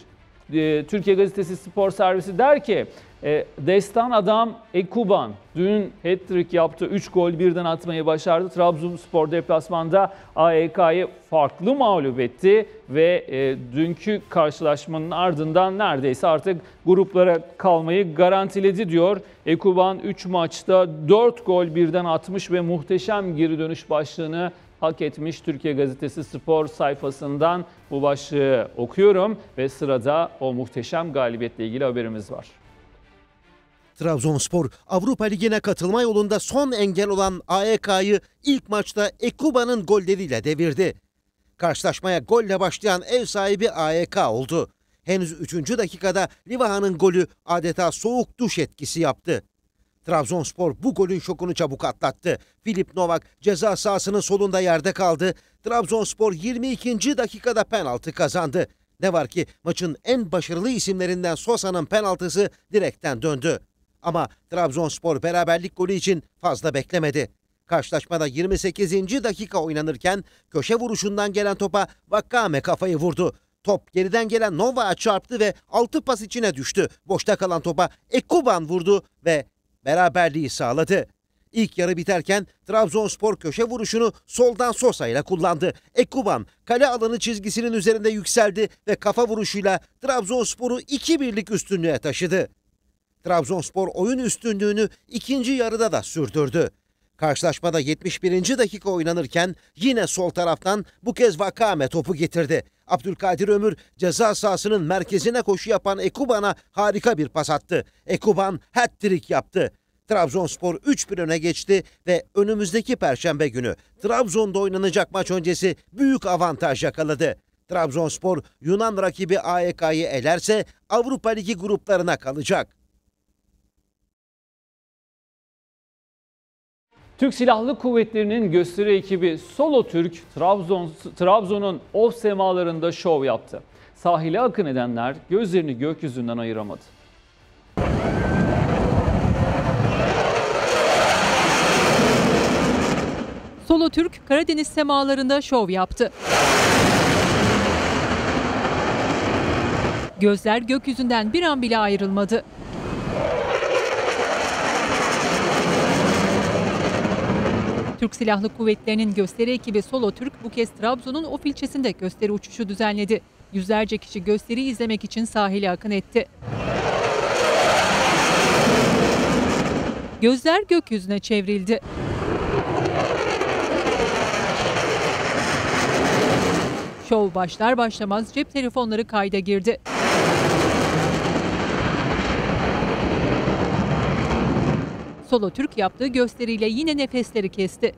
e, Türkiye Gazetesi Spor Servisi der ki e, destan adam Ekuban dün hat-trick yaptı. 3 gol birden atmayı başardı. Trabzonspor deplasmanda AEK'yı farklı mağlup etti ve e, dünkü karşılaşmanın ardından neredeyse artık gruplara kalmayı garantiledi diyor. Ekuban 3 maçta 4 gol birden atmış ve muhteşem geri dönüş başlığını hak etmiş Türkiye Gazetesi Spor sayfasından bu başlığı okuyorum ve sırada o muhteşem galibiyetle ilgili haberimiz var. Trabzonspor Avrupa Ligi'ne katılma yolunda son engel olan AEK'yı ilk maçta Ekuba'nın golleriyle devirdi. Karşılaşmaya golle başlayan ev sahibi AEK oldu. Henüz 3. dakikada Livaha'nın golü adeta soğuk duş etkisi yaptı. Trabzonspor bu golün şokunu çabuk atlattı. Filip Novak ceza sahasının solunda yerde kaldı. Trabzonspor 22. dakikada penaltı kazandı. Ne var ki maçın en başarılı isimlerinden Sosa'nın penaltısı direkten döndü. Ama Trabzonspor beraberlik golü için fazla beklemedi. Karşılaşmada 28. dakika oynanırken köşe vuruşundan gelen topa Vakame kafayı vurdu. Top geriden gelen Nova'ya çarptı ve altı pas içine düştü. Boşta kalan topa Ekuban vurdu ve beraberliği sağladı. İlk yarı biterken Trabzonspor köşe vuruşunu soldan Sosa ile kullandı. Ekuban kale alanı çizgisinin üzerinde yükseldi ve kafa vuruşuyla Trabzonspor'u 2-1'lik üstünlüğe taşıdı. Trabzonspor oyun üstünlüğünü ikinci yarıda da sürdürdü. Karşılaşmada 71. dakika oynanırken yine sol taraftan bu kez Vakame topu getirdi. Abdülkadir Ömür ceza sahasının merkezine koşu yapan Ekuban'a harika bir pas attı. Ekuban hat-trick yaptı. Trabzonspor 3-1 öne geçti ve önümüzdeki perşembe günü Trabzon'da oynanacak maç öncesi büyük avantaj yakaladı. Trabzonspor Yunan rakibi AEK'yı elerse Avrupa Ligi gruplarına kalacak. Türk Silahlı Kuvvetleri'nin gösteri ekibi Solo Türk Trabzon Trabzon'un of semalarında şov yaptı. Sahile akın edenler gözlerini gökyüzünden ayıramadı. Solo Türk Karadeniz semalarında şov yaptı. Gözler gökyüzünden bir an bile ayrılmadı. Türk Silahlı Kuvvetleri'nin gösteri ekibi Solo Türk bu kez Trabzon'un Of ilçesinde gösteri uçuşu düzenledi. Yüzlerce kişi gösteriyi izlemek için sahile akın etti. Gözler gökyüzüne çevrildi. Şov başlar başlamaz cep telefonları kayda girdi. Solo Türk yaptığı gösteriyle yine nefesleri kesti.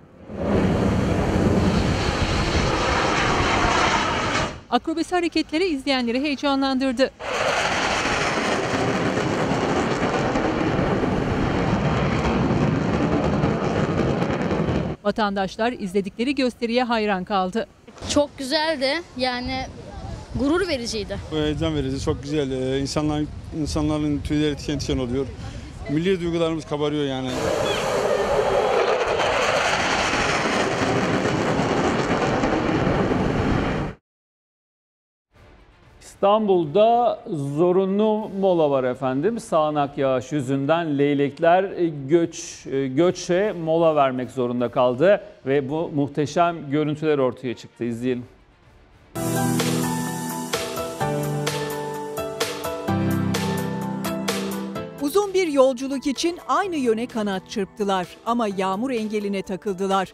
Akrobasi hareketleri izleyenleri heyecanlandırdı. Vatandaşlar izledikleri gösteriye hayran kaldı. Çok güzeldi. Yani gurur vericiydi. Bu heyecan verici, çok güzel. Ee, insanların, insanların tüyleri diken diken oluyor. Milli duygularımız kabarıyor yani. İstanbul'da zorunlu mola var efendim. Sağanak yağış yüzünden leylekler göç göçe mola vermek zorunda kaldı ve bu muhteşem görüntüler ortaya çıktı. İzleyelim. Uzun bir yolculuk için aynı yöne kanat çırptılar ama yağmur engeline takıldılar.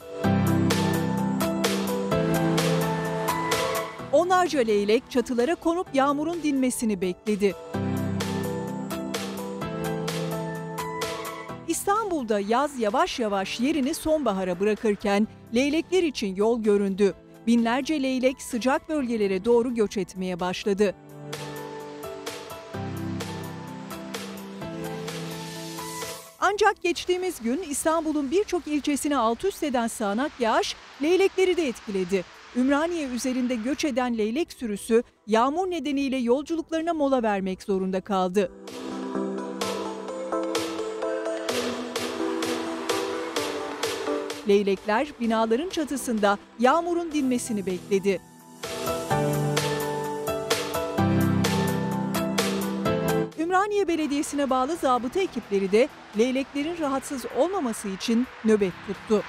Onlarca leylek çatılara konup yağmurun dinmesini bekledi. İstanbul'da yaz yavaş yavaş yerini sonbahara bırakırken leylekler için yol göründü. Binlerce leylek sıcak bölgelere doğru göç etmeye başladı. Ancak geçtiğimiz gün İstanbul'un birçok ilçesini alt üst eden sağanak yağış leylekleri de etkiledi. Ümraniye üzerinde göç eden leylek sürüsü yağmur nedeniyle yolculuklarına mola vermek zorunda kaldı. Leylekler binaların çatısında yağmurun dinmesini bekledi. Ümraniye Belediyesi'ne bağlı zabıta ekipleri de leyleklerin rahatsız olmaması için nöbet tuttu.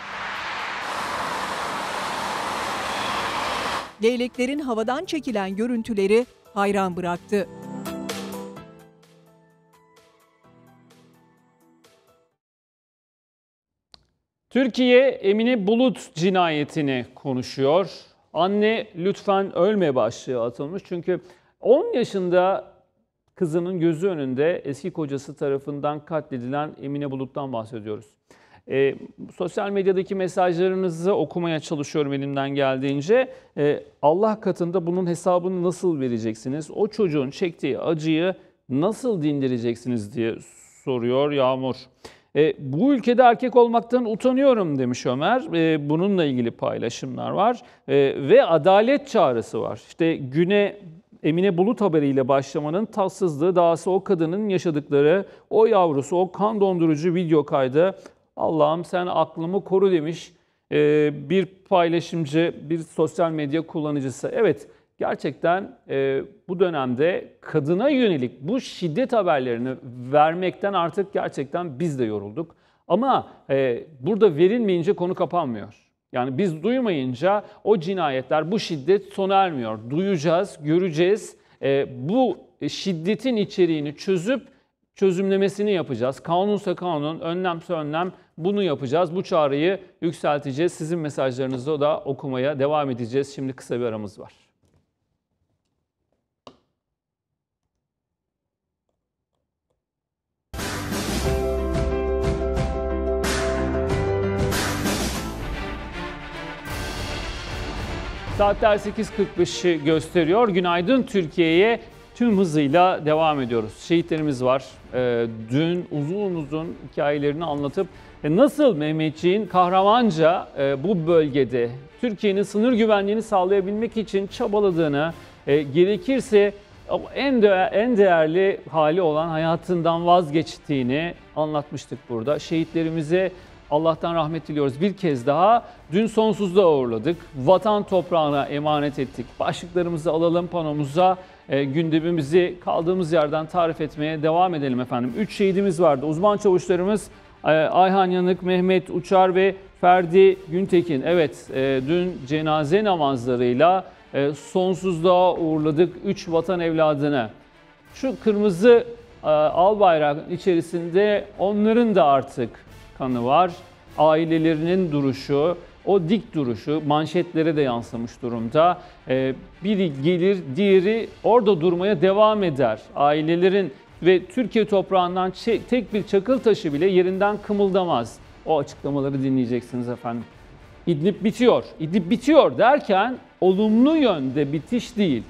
Leyleklerin havadan çekilen görüntüleri hayran bıraktı. Türkiye Emine Bulut cinayetini konuşuyor. Anne lütfen ölme başlığı atılmış. Çünkü 10 yaşında kızının gözü önünde eski kocası tarafından katledilen Emine Bulut'tan bahsediyoruz. E, sosyal medyadaki mesajlarınızı okumaya çalışıyorum elimden geldiğince. E, Allah katında bunun hesabını nasıl vereceksiniz? O çocuğun çektiği acıyı nasıl dindireceksiniz diye soruyor Yağmur. E, bu ülkede erkek olmaktan utanıyorum demiş Ömer. E, bununla ilgili paylaşımlar var. E, ve adalet çağrısı var. İşte güne Emine Bulut haberiyle başlamanın tatsızlığı dahası o kadının yaşadıkları, o yavrusu, o kan dondurucu video kaydı Allah'ım sen aklımı koru demiş e, bir paylaşımcı, bir sosyal medya kullanıcısı. Evet gerçekten e, bu dönemde kadına yönelik bu şiddet haberlerini vermekten artık gerçekten biz de yorulduk. Ama e, burada verilmeyince konu kapanmıyor. Yani biz duymayınca o cinayetler, bu şiddet sona ermiyor. Duyacağız, göreceğiz. E, bu şiddetin içeriğini çözüp çözümlemesini yapacağız. Kanunsa kanun, önlemse önlem bunu yapacağız. Bu çağrıyı yükselteceğiz. Sizin mesajlarınızı da okumaya devam edeceğiz. Şimdi kısa bir aramız var. Saatler 8.45'i gösteriyor. Günaydın Türkiye'ye tüm hızıyla devam ediyoruz. Şehitlerimiz var. Ee, dün uzun uzun hikayelerini anlatıp e, nasıl Mehmetçiğin kahramanca e, bu bölgede Türkiye'nin sınır güvenliğini sağlayabilmek için çabaladığını, e, gerekirse en en değerli hali olan hayatından vazgeçtiğini anlatmıştık burada. Şehitlerimize Allah'tan rahmet diliyoruz. Bir kez daha dün sonsuzda uğurladık. Vatan toprağına emanet ettik. Başlıklarımızı alalım panomuza. E, gündemimizi kaldığımız yerden tarif etmeye devam edelim efendim. Üç şehidimiz vardı. Uzman çavuşlarımız e, Ayhan Yanık, Mehmet Uçar ve Ferdi Güntekin. Evet e, dün cenaze namazlarıyla e, sonsuzluğa uğurladık 3 vatan evladını. Şu kırmızı e, al bayrağın içerisinde onların da artık kanı var. Ailelerinin duruşu, o dik duruşu manşetlere de yansımış durumda. Ee, biri gelir, diğeri orada durmaya devam eder. Ailelerin ve Türkiye toprağından tek bir çakıl taşı bile yerinden kımıldamaz. O açıklamaları dinleyeceksiniz efendim. İdlib bitiyor. İdlib bitiyor derken olumlu yönde bitiş değil.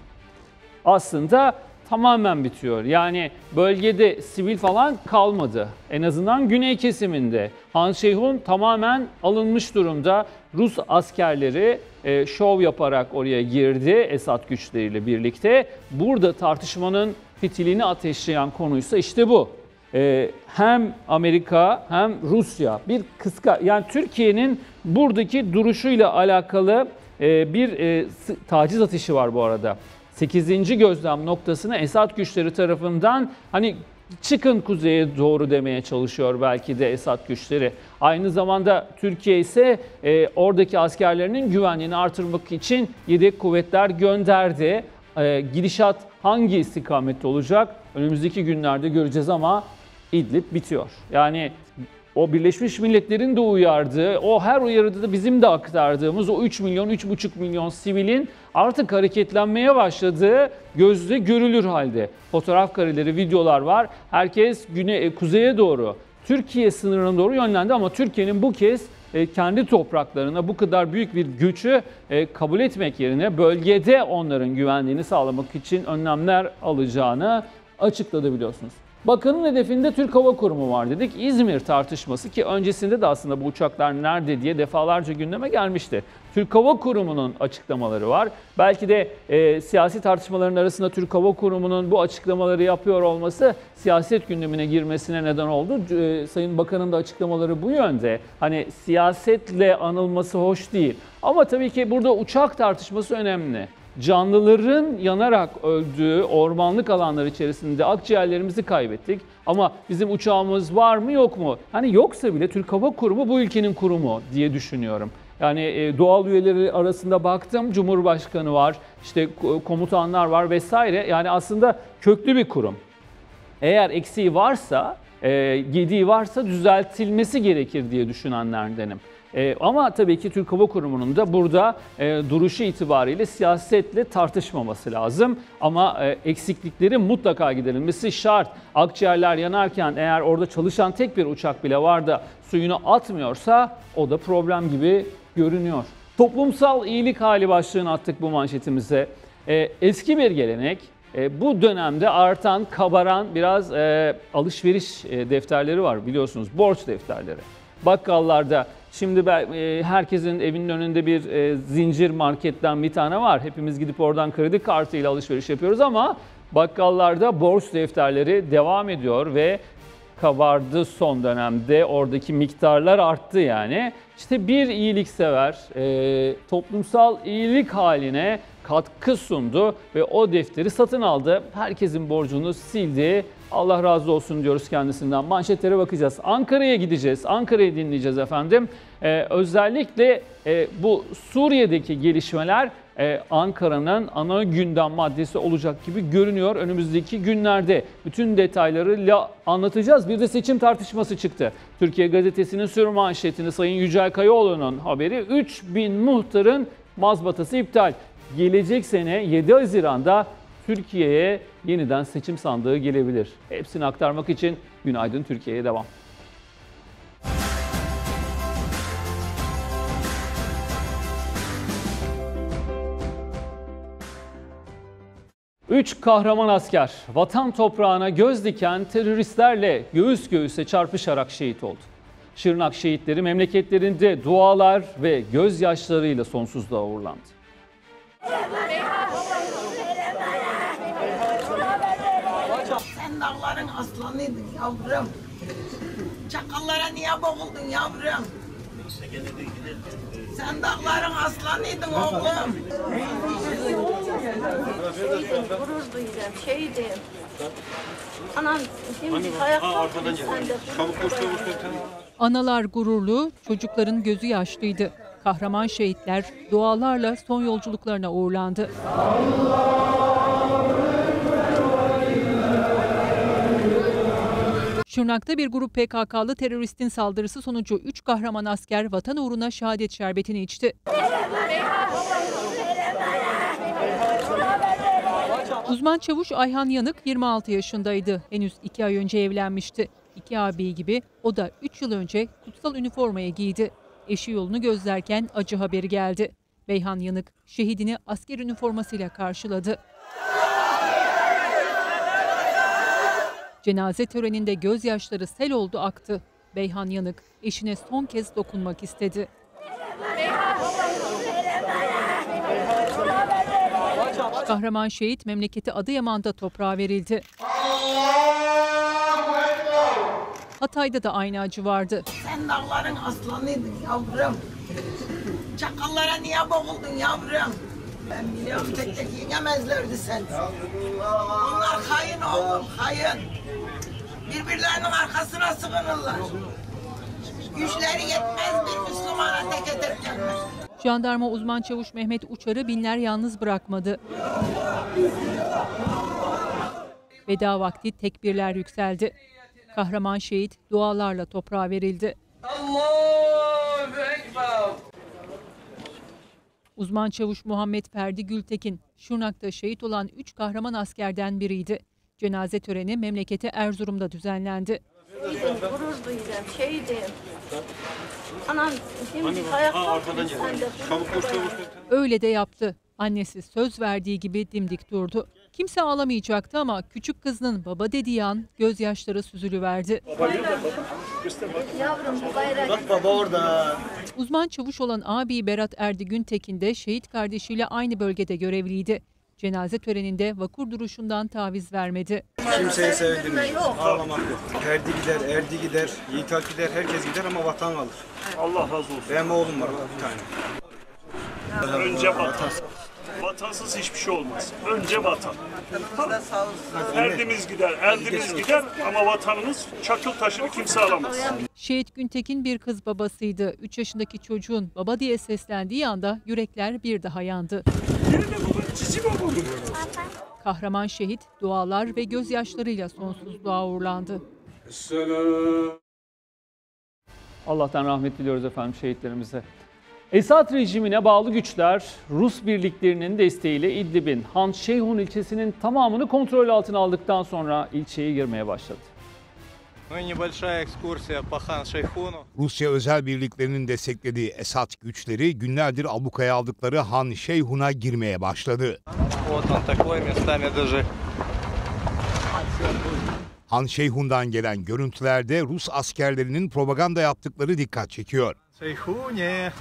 Aslında tamamen bitiyor. Yani bölgede sivil falan kalmadı. En azından güney kesiminde. Han Şeyhun tamamen alınmış durumda. Rus askerleri e, şov yaparak oraya girdi Esad güçleriyle birlikte. Burada tartışmanın fitilini ateşleyen konuysa işte bu. E, hem Amerika hem Rusya bir kıska yani Türkiye'nin buradaki duruşuyla alakalı e, bir e, taciz ateşi var bu arada. 8. gözlem noktasına Esad güçleri tarafından hani çıkın kuzeye doğru demeye çalışıyor belki de Esad güçleri. Aynı zamanda Türkiye ise e, oradaki askerlerinin güvenliğini artırmak için yedek kuvvetler gönderdi. E, gidişat hangi istikamette olacak? Önümüzdeki günlerde göreceğiz ama İdlib bitiyor. Yani o Birleşmiş Milletler'in de uyardığı, o her uyarıda da bizim de aktardığımız o 3 milyon, 3,5 milyon sivilin artık hareketlenmeye başladığı gözle görülür halde. Fotoğraf kareleri, videolar var. Herkes güne, e, kuzeye doğru, Türkiye sınırına doğru yönlendi ama Türkiye'nin bu kez e, kendi topraklarına bu kadar büyük bir gücü e, kabul etmek yerine bölgede onların güvenliğini sağlamak için önlemler alacağını açıkladı biliyorsunuz. Bakanın hedefinde Türk Hava Kurumu var dedik. İzmir tartışması ki öncesinde de aslında bu uçaklar nerede diye defalarca gündeme gelmişti. Türk Hava Kurumu'nun açıklamaları var. Belki de e, siyasi tartışmaların arasında Türk Hava Kurumu'nun bu açıklamaları yapıyor olması siyaset gündemine girmesine neden oldu. E, Sayın Bakan'ın da açıklamaları bu yönde. Hani siyasetle anılması hoş değil. Ama tabii ki burada uçak tartışması önemli canlıların yanarak öldüğü ormanlık alanlar içerisinde akciğerlerimizi kaybettik. Ama bizim uçağımız var mı yok mu? Hani yoksa bile Türk Hava Kurumu bu ülkenin kurumu diye düşünüyorum. Yani e, doğal üyeleri arasında baktım. Cumhurbaşkanı var, işte komutanlar var vesaire. Yani aslında köklü bir kurum. Eğer eksiği varsa, e, gediği varsa düzeltilmesi gerekir diye düşünenlerdenim. E, ama tabii ki Türk Hava Kurumu'nun da burada e, duruşu itibariyle siyasetle tartışmaması lazım. Ama e, eksiklikleri mutlaka giderilmesi şart. Akciğerler yanarken eğer orada çalışan tek bir uçak bile var da suyunu atmıyorsa o da problem gibi görünüyor. Toplumsal iyilik hali başlığını attık bu manşetimize. E, eski bir gelenek, e, bu dönemde artan, kabaran biraz e, alışveriş e, defterleri var biliyorsunuz, borç defterleri. Bakkallarda Şimdi e, herkesin evinin önünde bir e, zincir marketten bir tane var. Hepimiz gidip oradan kredi kartıyla alışveriş yapıyoruz ama bakkallarda borç defterleri devam ediyor ve kabardı son dönemde. Oradaki miktarlar arttı yani. İşte bir iyiliksever e, toplumsal iyilik haline katkı sundu ve o defteri satın aldı. Herkesin borcunu sildi. Allah razı olsun diyoruz kendisinden. Manşetlere bakacağız. Ankara'ya gideceğiz. Ankara'yı dinleyeceğiz efendim. Ee, özellikle e, bu Suriye'deki gelişmeler e, Ankara'nın ana gündem maddesi olacak gibi görünüyor önümüzdeki günlerde. Bütün detaylarıyla anlatacağız. Bir de seçim tartışması çıktı. Türkiye Gazetesi'nin sür manşetini Sayın Yücel Kayaoğlu'nun haberi 3000 muhtarın mazbatası iptal. Gelecek sene 7 Haziran'da Türkiye'ye yeniden seçim sandığı gelebilir. Hepsini aktarmak için Günaydın Türkiye'ye devam. Üç kahraman asker vatan toprağına göz diken teröristlerle göğüs göğüse çarpışarak şehit oldu. Şırnak şehitleri memleketlerinde dualar ve gözyaşlarıyla sonsuzluğa uğurlandı. Sen dağların aslanıydın yavrum. Çakallara niye boğuldun yavrum? Sen dağların aslanıydın oğlum. Gurur duyacağım, şeydim. Anam şimdi ayakta sen de Analar gururlu, çocukların gözü yaşlıydı. Kahraman şehitler dualarla son yolculuklarına uğurlandı. Şırnak'ta bir grup PKK'lı teröristin saldırısı sonucu 3 kahraman asker vatan uğruna şehadet şerbetini içti. Uzman çavuş Ayhan Yanık 26 yaşındaydı. Henüz 2 ay önce evlenmişti. İki abi gibi o da 3 yıl önce kutsal üniformaya giydi. Eşi yolunu gözlerken acı haberi geldi. Beyhan Yanık şehidini asker üniformasıyla karşıladı. Cenaze töreninde gözyaşları sel oldu aktı. Beyhan Yanık eşine son kez dokunmak istedi. Kahraman şehit memleketi Adıyaman'da toprağa verildi. Hatay'da da aynı acı vardı. Sen dağların aslanıydın yavrum. Çakallara niye boğuldun yavrum? Ben biliyorum tek tek yenemezlerdi seni. Bunlar hain oğlum, hain. Birbirlerinin arkasına sığınırlar. Güçleri yetmez bir Müslümana tek eder gelmez. Jandarma uzman çavuş Mehmet Uçar'ı binler yalnız bırakmadı. Veda vakti tekbirler yükseldi. Kahraman şehit dualarla toprağa verildi. Uzman çavuş Muhammed Ferdi Gültekin, Şırnak'ta şehit olan 3 kahraman askerden biriydi. Cenaze töreni memleketi Erzurum'da düzenlendi. gurur. Anam şimdi ayakta Öyle de yaptı. Annesi söz verdiği gibi dimdik durdu. Kimse ağlamayacaktı ama küçük kızının baba dediği an gözyaşları süzülüverdi. Yavrum bu bayrak. Bak baba orada. Uzman çavuş olan abi Berat Erdi Güntekin de şehit kardeşiyle aynı bölgede görevliydi. Cenaze töreninde vakur duruşundan taviz vermedi. Kimseyi sevindirmeyiz. Ağlamak yok. Erdi gider, Erdi gider, Yiğitat gider, herkes gider ama vatan kalır. Allah razı olsun. Benim oğlum var bir tane. Önce vatan. Vatansız hiçbir şey olmaz. Önce vatan. Erdimiz gider, erdimiz gider ama vatanımız çakıl taşını kimse alamaz. Şehit Güntekin bir kız babasıydı. 3 yaşındaki çocuğun baba diye seslendiği anda yürekler bir daha yandı. Kahraman şehit dualar ve gözyaşlarıyla sonsuzluğa uğurlandı. Allah'tan rahmet diliyoruz efendim şehitlerimize. Esad rejimine bağlı güçler Rus birliklerinin desteğiyle İdlib'in Han Şeyhun ilçesinin tamamını kontrol altına aldıktan sonra ilçeye girmeye başladı. Rusya özel birliklerinin desteklediği Esad güçleri günlerdir ablukaya aldıkları Han Şeyhun'a girmeye başladı. Han Şeyhun'dan gelen görüntülerde Rus askerlerinin propaganda yaptıkları dikkat çekiyor. Şeyhun'e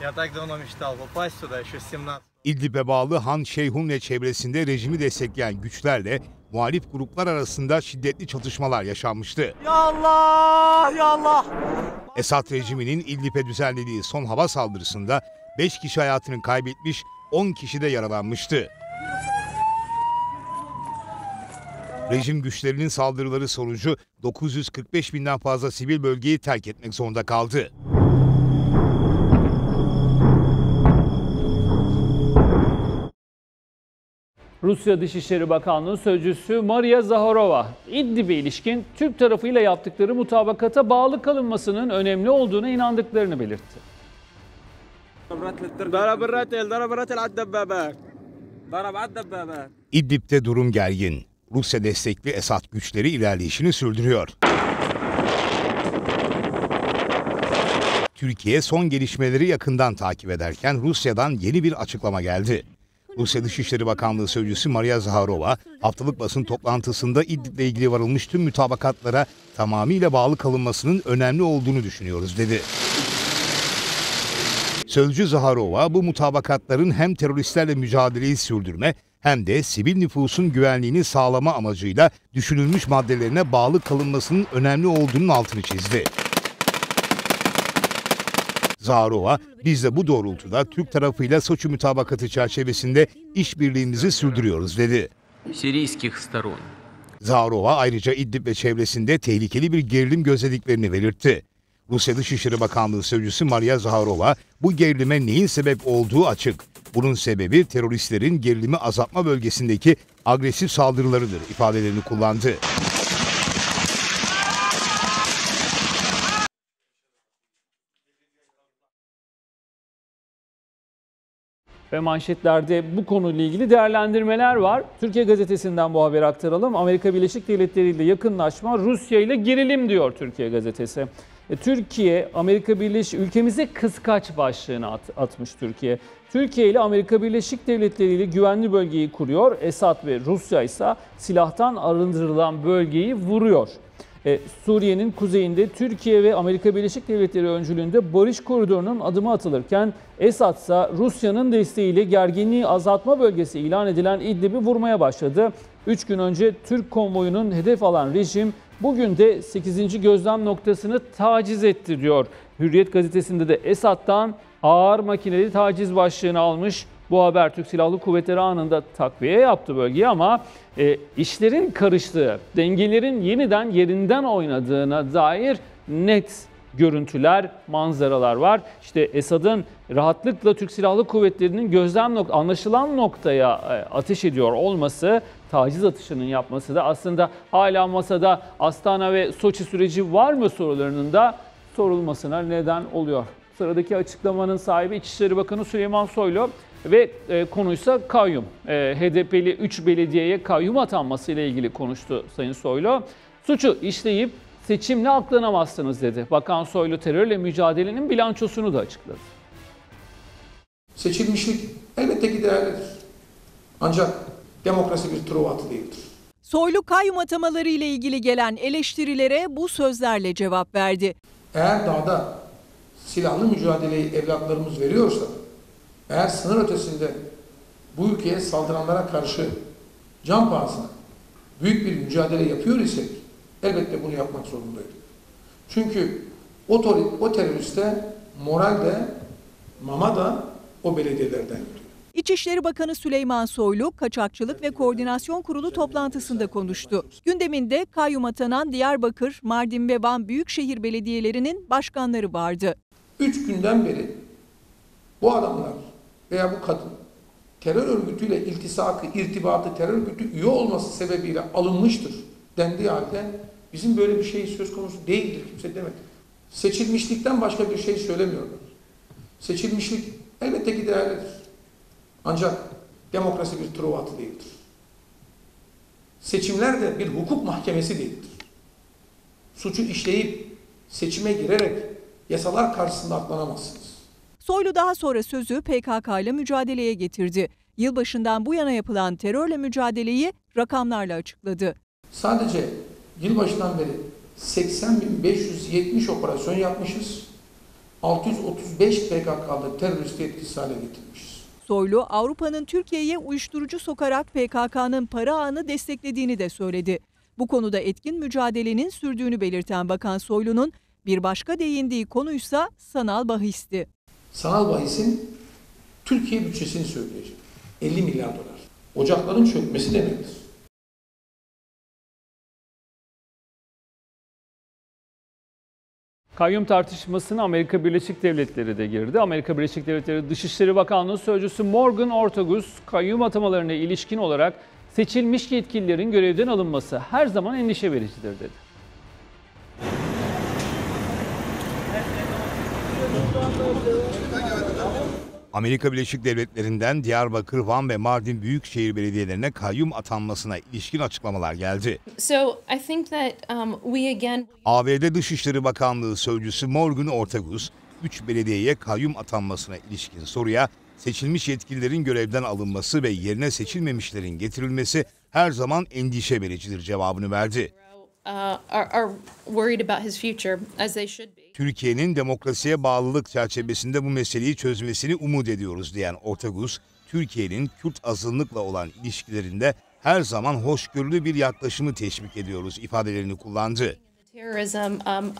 Я так давно мечтал попасть сюда, еще с 17. İdlib'e bağlı Han Şeyhun ve çevresinde rejimi destekleyen güçlerle muhalif gruplar arasında şiddetli çatışmalar yaşanmıştı. Ya Allah ya Allah. Esad rejiminin İdlib'e düzenlediği son hava saldırısında 5 kişi hayatını kaybetmiş, 10 kişi de yaralanmıştı. Rejim güçlerinin saldırıları sonucu 945 binden fazla sivil bölgeyi terk etmek zorunda kaldı. Rusya Dışişleri Bakanlığı Sözcüsü Maria Zaharova, İdlib'e ilişkin Türk tarafıyla yaptıkları mutabakata bağlı kalınmasının önemli olduğuna inandıklarını belirtti. İdlib'de durum gergin. Rusya destekli Esad güçleri ilerleyişini sürdürüyor. Türkiye son gelişmeleri yakından takip ederken Rusya'dan yeni bir açıklama geldi. Rusya Dışişleri Bakanlığı Sözcüsü Maria Zaharova, haftalık basın toplantısında İdlib'le ilgili varılmış tüm mütabakatlara tamamıyla bağlı kalınmasının önemli olduğunu düşünüyoruz dedi. Sözcü Zaharova bu mutabakatların hem teröristlerle mücadeleyi sürdürme hem de sivil nüfusun güvenliğini sağlama amacıyla düşünülmüş maddelerine bağlı kalınmasının önemli olduğunun altını çizdi. Zarova, biz de bu doğrultuda Türk tarafıyla Soçi mütabakatı çerçevesinde işbirliğimizi sürdürüyoruz dedi. Zarova ayrıca İdlib ve çevresinde tehlikeli bir gerilim gözlediklerini belirtti. Rusya Dışişleri Bakanlığı Sözcüsü Maria Zaharova bu gerilime neyin sebep olduğu açık. Bunun sebebi teröristlerin gerilimi azaltma bölgesindeki agresif saldırılarıdır ifadelerini kullandı. Ve manşetlerde bu konuyla ilgili değerlendirmeler var. Türkiye Gazetesi'nden bu haberi aktaralım. Amerika Birleşik Devletleri ile yakınlaşma, Rusya ile gerilim diyor Türkiye Gazetesi. E, Türkiye, Amerika Birleşik ülkemize kıskaç başlığını at, atmış Türkiye. Türkiye ile Amerika Birleşik Devletleri ile güvenli bölgeyi kuruyor. Esad ve Rusya ise silahtan arındırılan bölgeyi vuruyor. E, Suriye'nin kuzeyinde Türkiye ve Amerika Birleşik Devletleri öncülüğünde barış koridorunun adımı atılırken Esad ise Rusya'nın desteğiyle gerginliği azaltma bölgesi ilan edilen İdlib'i vurmaya başladı. 3 gün önce Türk konvoyunun hedef alan rejim bugün de 8. gözlem noktasını taciz etti diyor. Hürriyet gazetesinde de Esad'dan ağır makineli taciz başlığını almış. Bu haber Türk Silahlı Kuvvetleri anında takviye yaptı bölgeye ama e, işlerin karıştığı, dengelerin yeniden yerinden oynadığına dair net görüntüler, manzaralar var. İşte Esad'ın rahatlıkla Türk Silahlı Kuvvetleri'nin gözlem nok anlaşılan noktaya e, ateş ediyor olması, taciz atışının yapması da aslında hala masada Astana ve Soçi süreci var mı sorularının da sorulmasına neden oluyor. Sıradaki açıklamanın sahibi İçişleri Bakanı Süleyman Soylu ve e, konuysa kayyum. E, HDP'li 3 belediyeye kayyum atanması ile ilgili konuştu Sayın Soylu. Suçu işleyip seçimle aklanamazsınız dedi. Bakan Soylu terörle mücadelenin bilançosunu da açıkladı. Seçilmişlik elbette ki değerlidir. Ancak demokrasi bir truva atı değildir. Soylu kayyum atamaları ile ilgili gelen eleştirilere bu sözlerle cevap verdi. Eğer dağda silahlı mücadeleyi evlatlarımız veriyorsa, eğer sınır ötesinde bu ülkeye saldıranlara karşı can pahasına büyük bir mücadele yapıyor isek elbette bunu yapmak zorundaydık. Çünkü o, o teröriste moral de mama da o belediyelerden gidiyor. İçişleri Bakanı Süleyman Soylu, Kaçakçılık ve Koordinasyon Kurulu toplantısında konuştu. Gündeminde kayyum atanan Diyarbakır, Mardin ve Van Büyükşehir Belediyelerinin başkanları vardı. Üç günden beri bu adamlar veya bu kadın terör örgütüyle iltisakı, irtibatı, terör örgütü üye olması sebebiyle alınmıştır dendiği halde bizim böyle bir şey söz konusu değildir kimse demedi. Seçilmişlikten başka bir şey söylemiyorlar. Seçilmişlik elbette ki değerlidir. Ancak demokrasi bir truva atı değildir. Seçimler de bir hukuk mahkemesi değildir. Suçu işleyip seçime girerek yasalar karşısında aklanamazsınız. Soylu daha sonra sözü PKK ile mücadeleye getirdi. Yılbaşından bu yana yapılan terörle mücadeleyi rakamlarla açıkladı. Sadece yılbaşından beri 80.570 operasyon yapmışız. 635 PKK'lı teröristi etkisiz hale getirmişiz. Soylu, Avrupa'nın Türkiye'ye uyuşturucu sokarak PKK'nın para ağını desteklediğini de söyledi. Bu konuda etkin mücadelenin sürdüğünü belirten Bakan Soylu'nun bir başka değindiği konuysa sanal bahisti. Sanal bahisin Türkiye bütçesini söyleyeceğim. 50 milyar dolar. Ocakların çökmesi demektir. Kayyum tartışmasına Amerika Birleşik Devletleri de girdi. Amerika Birleşik Devletleri Dışişleri Bakanlığı Sözcüsü Morgan Ortagus, kayyum atamalarına ilişkin olarak seçilmiş yetkililerin görevden alınması her zaman endişe vericidir dedi. Amerika Birleşik Devletleri'nden Diyarbakır, Van ve Mardin Büyükşehir Belediyelerine kayyum atanmasına ilişkin açıklamalar geldi. So I think that um, we again ABD Dışişleri Bakanlığı Sözcüsü Morgan Ortagus, 3 belediyeye kayyum atanmasına ilişkin soruya seçilmiş yetkililerin görevden alınması ve yerine seçilmemişlerin getirilmesi her zaman endişe vericidir cevabını verdi. uh, are, are worried about his future as they should be. Türkiye'nin demokrasiye bağlılık çerçevesinde bu meseleyi çözmesini umut ediyoruz diyen Ortagus, Türkiye'nin Kürt azınlıkla olan ilişkilerinde her zaman hoşgörülü bir yaklaşımı teşvik ediyoruz ifadelerini kullandı. Um.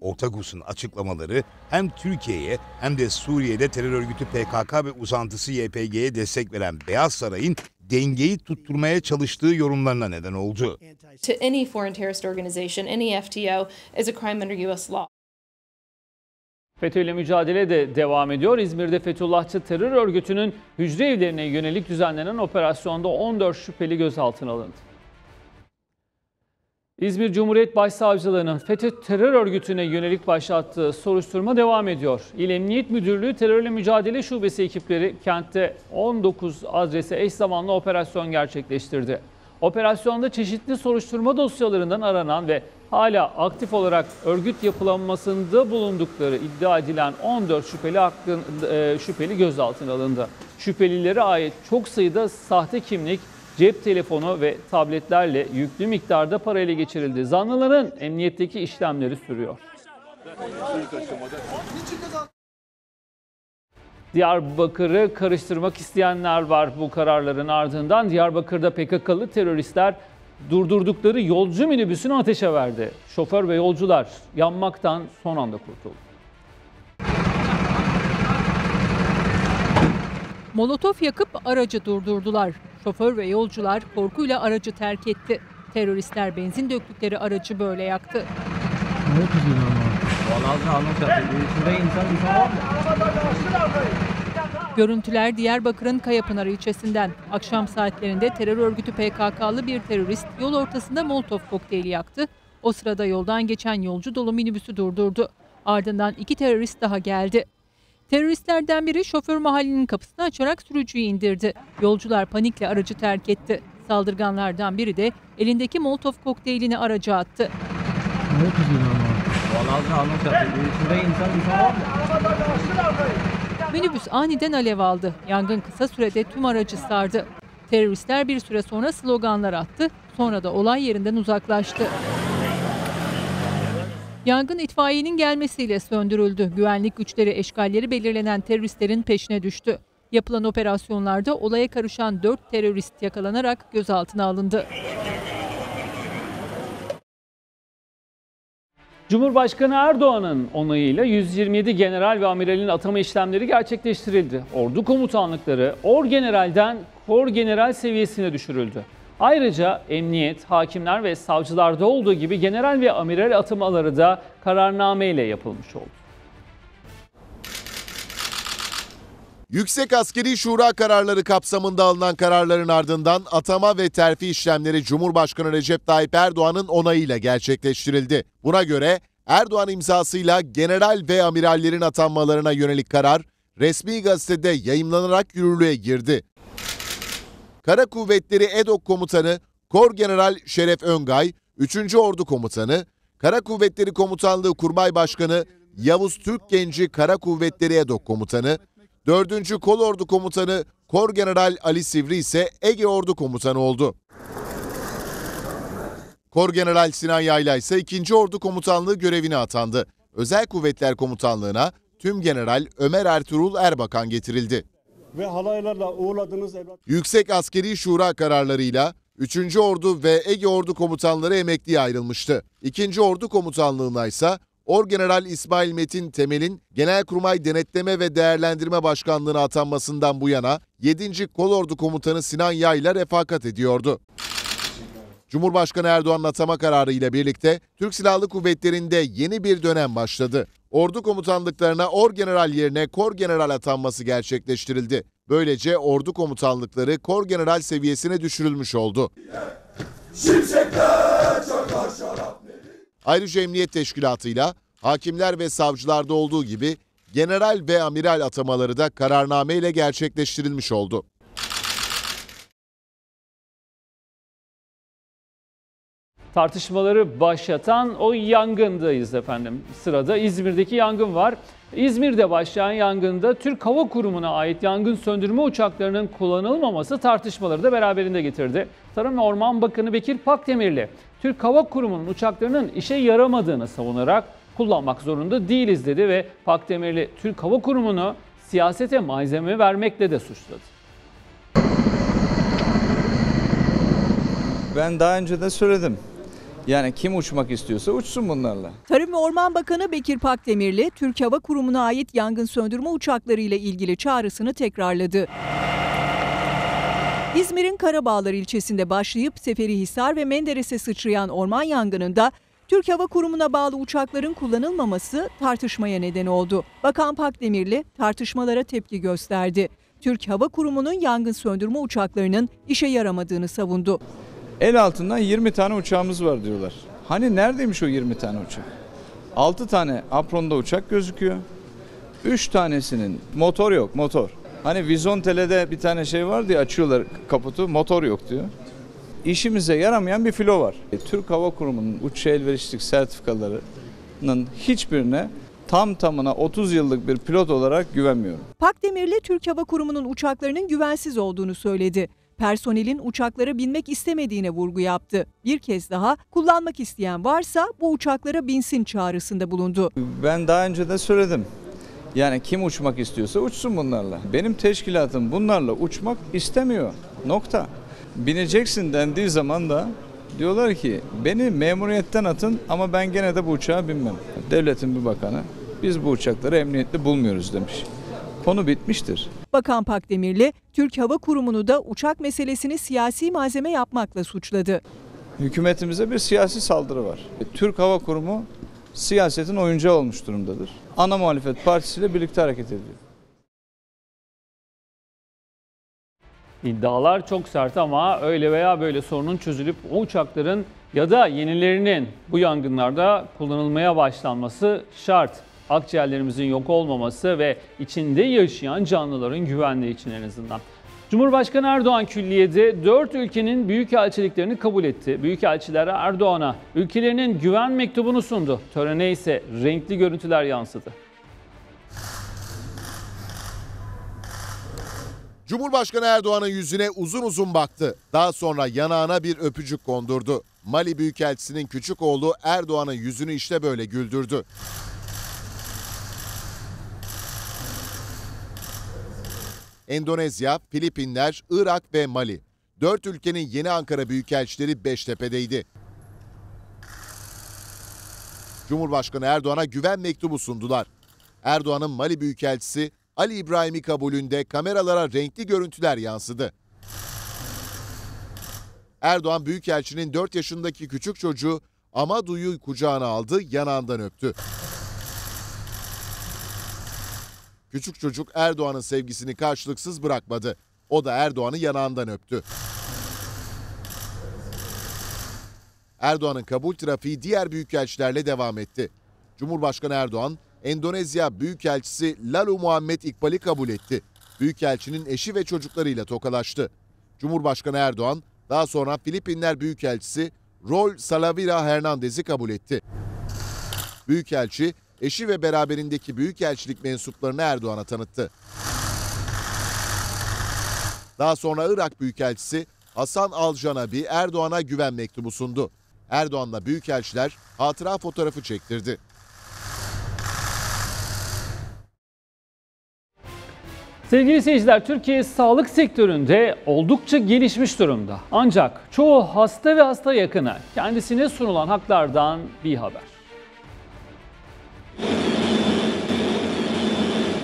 Ortagus'un açıklamaları hem Türkiye'ye hem de Suriye'de terör örgütü PKK ve uzantısı YPG'ye destek veren Beyaz Saray'ın dengeyi tutturmaya çalıştığı yorumlarına neden oldu. To any foreign terrorist organization, any FTO, is a crime under U.S. law. FETÖ ile mücadele de devam ediyor. İzmir'de Fethullahçı terör örgütünün hücre evlerine yönelik düzenlenen operasyonda 14 şüpheli gözaltına alındı. İzmir Cumhuriyet Başsavcılığı'nın FETÖ terör örgütüne yönelik başlattığı soruşturma devam ediyor. İl Emniyet Müdürlüğü Terörle Mücadele Şubesi ekipleri kentte 19 adrese eş zamanlı operasyon gerçekleştirdi. Operasyonda çeşitli soruşturma dosyalarından aranan ve hala aktif olarak örgüt yapılanmasında bulundukları iddia edilen 14 şüpheli hakkın, e, şüpheli gözaltına alındı. Şüphelilere ait çok sayıda sahte kimlik, cep telefonu ve tabletlerle yüklü miktarda para ele geçirildi. Zanlıların emniyetteki işlemleri sürüyor. Diyarbakır'ı karıştırmak isteyenler var bu kararların ardından. Diyarbakır'da PKK'lı teröristler durdurdukları yolcu minibüsünü ateşe verdi. Şoför ve yolcular yanmaktan son anda kurtuldu. Molotof yakıp aracı durdurdular. Şoför ve yolcular korkuyla aracı terk etti. Teröristler benzin döktükleri aracı böyle yaktı. Görüntüler Diyarbakır'ın Kayapınar ilçesinden. Akşam saatlerinde terör örgütü PKK'lı bir terörist yol ortasında Molotov kokteyli yaktı. O sırada yoldan geçen yolcu dolu minibüsü durdurdu. Ardından iki terörist daha geldi. Teröristlerden biri şoför mahallinin kapısını açarak sürücüyü indirdi. Yolcular panikle aracı terk etti. Saldırganlardan biri de elindeki Molotov kokteylini araca attı. Minibüs aniden alev aldı. Yangın kısa sürede tüm aracı sardı. Teröristler bir süre sonra sloganlar attı. Sonra da olay yerinden uzaklaştı. Yangın itfaiyenin gelmesiyle söndürüldü. Güvenlik güçleri eşgalleri belirlenen teröristlerin peşine düştü. Yapılan operasyonlarda olaya karışan 4 terörist yakalanarak gözaltına alındı. Cumhurbaşkanı Erdoğan'ın onayıyla 127 general ve amiralin atama işlemleri gerçekleştirildi. Ordu komutanlıkları orgeneralden kor general seviyesine düşürüldü. Ayrıca emniyet, hakimler ve savcılarda olduğu gibi general ve amiral atamaları da kararnameyle yapılmış oldu. Yüksek Askeri Şura kararları kapsamında alınan kararların ardından atama ve terfi işlemleri Cumhurbaşkanı Recep Tayyip Erdoğan'ın onayıyla gerçekleştirildi. Buna göre Erdoğan imzasıyla general ve amirallerin atanmalarına yönelik karar resmi gazetede yayımlanarak yürürlüğe girdi. Kara Kuvvetleri EDOK Komutanı Kor General Şeref Öngay, 3. Ordu Komutanı, Kara Kuvvetleri Komutanlığı Kurmay Başkanı Yavuz Türk Genci Kara Kuvvetleri EDOK Komutanı, 4. Kolordu Komutanı Kor General Ali Sivri ise Ege Ordu Komutanı oldu. Kor General Sinan Yayla ise 2. Ordu Komutanlığı görevine atandı. Özel Kuvvetler Komutanlığı'na Tüm General Ömer Ertuğrul Erbakan getirildi. Ve halaylarla uğurladığınız evlat Yüksek Askeri Şura kararlarıyla 3. Ordu ve Ege Ordu komutanları emekliye ayrılmıştı. 2. Ordu komutanlığına ise Orgeneral İsmail Metin Temel'in Genelkurmay Denetleme ve Değerlendirme Başkanlığı'na atanmasından bu yana 7. Kolordu Komutanı Sinan Yayla refakat ediyordu. Cumhurbaşkanı Erdoğan'ın atama kararı ile birlikte Türk Silahlı Kuvvetleri'nde yeni bir dönem başladı. Ordu komutanlıklarına Orgeneral yerine Korgeneral atanması gerçekleştirildi. Böylece ordu komutanlıkları Korgeneral seviyesine düşürülmüş oldu. Ayrıca Emniyet Teşkilatı'yla hakimler ve savcılarda olduğu gibi general ve amiral atamaları da kararname ile gerçekleştirilmiş oldu. Tartışmaları başlatan o yangındayız efendim. Sırada İzmir'deki yangın var. İzmir'de başlayan yangında Türk Hava Kurumu'na ait yangın söndürme uçaklarının kullanılmaması tartışmaları da beraberinde getirdi. Tarım ve Orman Bakanı Bekir Pakdemirli, Türk Hava Kurumu'nun uçaklarının işe yaramadığını savunarak kullanmak zorunda değiliz dedi ve Pakdemirli Türk Hava Kurumu'nu siyasete malzeme vermekle de suçladı. Ben daha önce de söyledim. Yani kim uçmak istiyorsa uçsun bunlarla. Tarım ve Orman Bakanı Bekir Pakdemirli, Türk Hava Kurumu'na ait yangın söndürme uçakları ile ilgili çağrısını tekrarladı. İzmir'in Karabağlar ilçesinde başlayıp Seferihisar ve Menderes'e sıçrayan orman yangınında Türk Hava Kurumu'na bağlı uçakların kullanılmaması tartışmaya neden oldu. Bakan Pakdemirli tartışmalara tepki gösterdi. Türk Hava Kurumu'nun yangın söndürme uçaklarının işe yaramadığını savundu. El altından 20 tane uçağımız var diyorlar. Hani neredeymiş o 20 tane uçak? 6 tane apronda uçak gözüküyor. 3 tanesinin motor yok motor. Hani Vizontele'de bir tane şey var diye açıyorlar kaputu motor yok diyor. İşimize yaramayan bir filo var. E, Türk Hava Kurumu'nun uçuşa elverişlik sertifikalarının hiçbirine tam tamına 30 yıllık bir pilot olarak güvenmiyorum. Pakdemirli Türk Hava Kurumu'nun uçaklarının güvensiz olduğunu söyledi. Personelin uçaklara binmek istemediğine vurgu yaptı. Bir kez daha kullanmak isteyen varsa bu uçaklara binsin çağrısında bulundu. Ben daha önce de söyledim. Yani kim uçmak istiyorsa uçsun bunlarla. Benim teşkilatım bunlarla uçmak istemiyor. Nokta. Bineceksin dendiği zaman da diyorlar ki beni memuriyetten atın ama ben gene de bu uçağa binmem. Devletin bir bakanı biz bu uçakları emniyetli bulmuyoruz demiş. Konu bitmiştir. Bakan Pakdemirli, Türk Hava Kurumu'nu da uçak meselesini siyasi malzeme yapmakla suçladı. Hükümetimize bir siyasi saldırı var. Türk Hava Kurumu siyasetin oyuncağı olmuş durumdadır. Ana muhalefet partisiyle birlikte hareket ediyor. İddialar çok sert ama öyle veya böyle sorunun çözülüp o uçakların ya da yenilerinin bu yangınlarda kullanılmaya başlanması şart. Akciğerlerimizin yok olmaması ve içinde yaşayan canlıların güvenliği için en azından. Cumhurbaşkanı Erdoğan külliyede 4 ülkenin büyükelçiliklerini kabul etti. Büyükelçilere Erdoğan'a ülkelerinin güven mektubunu sundu. Törene ise renkli görüntüler yansıdı. Cumhurbaşkanı Erdoğan'ın yüzüne uzun uzun baktı. Daha sonra yanağına bir öpücük kondurdu. Mali Büyükelçisi'nin küçük oğlu Erdoğan'ın yüzünü işte böyle güldürdü. Endonezya, Filipinler, Irak ve Mali. Dört ülkenin yeni Ankara Büyükelçileri Beştepe'deydi. Cumhurbaşkanı Erdoğan'a güven mektubu sundular. Erdoğan'ın Mali Büyükelçisi Ali İbrahim'i kabulünde kameralara renkli görüntüler yansıdı. Erdoğan Büyükelçinin 4 yaşındaki küçük çocuğu Amadu'yu kucağına aldı, yanağından öptü. Küçük çocuk Erdoğan'ın sevgisini karşılıksız bırakmadı. O da Erdoğan'ı yanağından öptü. Erdoğan'ın kabul trafiği diğer büyükelçilerle devam etti. Cumhurbaşkanı Erdoğan, Endonezya Büyükelçisi Lalu Muhammed İkbal'i kabul etti. Büyükelçinin eşi ve çocuklarıyla tokalaştı. Cumhurbaşkanı Erdoğan daha sonra Filipinler Büyükelçisi Rol Salavira Hernandez'i kabul etti. Büyükelçi eşi ve beraberindeki büyükelçilik mensuplarını Erdoğan'a tanıttı. Daha sonra Irak Büyükelçisi Hasan Al-Janabi Erdoğan'a güven mektubu sundu. Erdoğan'la büyükelçiler hatıra fotoğrafı çektirdi. Sevgili seyirciler, Türkiye sağlık sektöründe oldukça gelişmiş durumda. Ancak çoğu hasta ve hasta yakını kendisine sunulan haklardan bir haber.